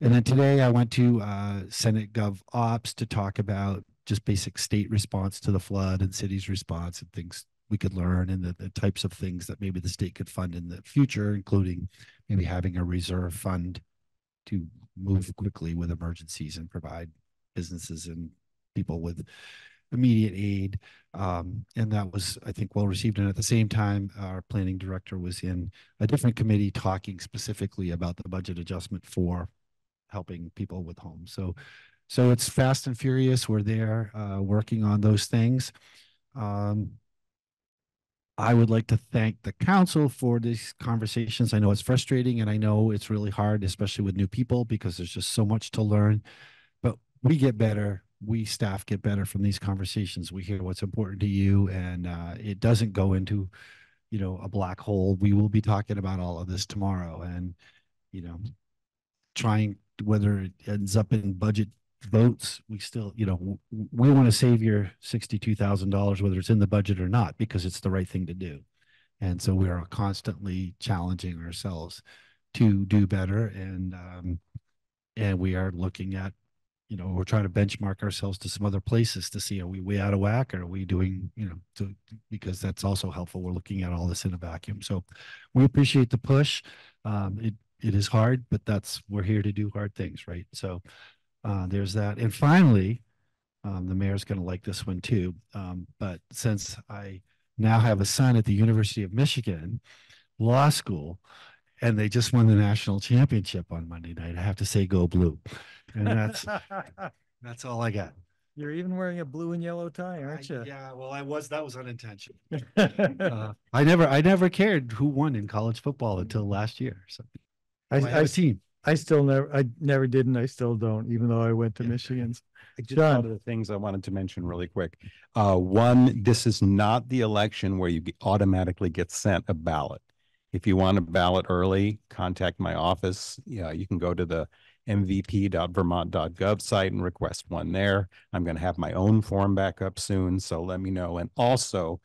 And then today I went to uh, Senate Gov Ops to talk about just basic state response to the flood and city's response and things we could learn and the, the types of things that maybe the state could fund in the future, including maybe having a reserve fund to move quickly with emergencies and provide businesses and people with immediate aid. Um, and that was, I think, well received. And at the same time, our planning director was in a different committee talking specifically about the budget adjustment for helping people with homes. So, so it's fast and furious. We're there uh, working on those things. Um, I would like to thank the council for these conversations. I know it's frustrating and I know it's really hard, especially with new people, because there's just so much to learn. But we get better we staff get better from these conversations. We hear what's important to you, and uh, it doesn't go into, you know, a black hole. We will be talking about all of this tomorrow, and you know, trying whether it ends up in budget votes. We still, you know, we want to save your sixty-two thousand dollars, whether it's in the budget or not, because it's the right thing to do. And so we are constantly challenging ourselves to do better, and um, and we are looking at you know, we're trying to benchmark ourselves to some other places to see are we way out of whack or are we doing, you know, to, because that's also helpful. We're looking at all this in a vacuum. So we appreciate the push. Um, it it is hard, but that's we're here to do hard things, right? So uh, there's that. And finally, um, the mayor's going to like this one too. Um, but since I now have a son at the University of Michigan Law School, and they just won the national championship on Monday night, I have to say, go blue. And that's that's all I got. You're even wearing a blue and yellow tie, aren't you? Yeah, well, I was. That was unintentional. uh, I never, I never cared who won in college football until last year. So I, I have I, still never, I never did, and I still don't, even though I went to Michigan's. Just one of the things I wanted to mention really quick. Uh, one, this is not the election where you automatically get sent a ballot. If you want a ballot early, contact my office. Yeah, you can go to the mvp.vermont.gov site and request one there. I'm going to have my own form back up soon, so let me know. And also,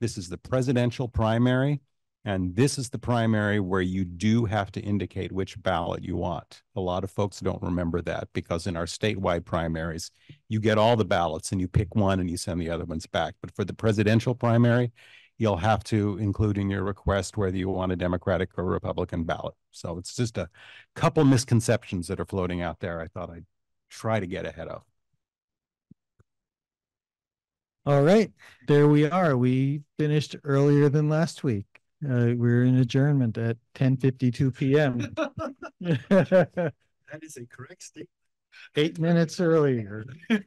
this is the presidential primary, and this is the primary where you do have to indicate which ballot you want. A lot of folks don't remember that because in our statewide primaries, you get all the ballots and you pick one and you send the other ones back. But for the presidential primary, you'll have to include in your request whether you want a Democratic or Republican ballot. So it's just a couple misconceptions that are floating out there. I thought I'd try to get ahead of. All right, there we are. We finished earlier than last week. Uh, we're in adjournment at ten fifty-two PM. That is a correct statement. Eight minutes earlier.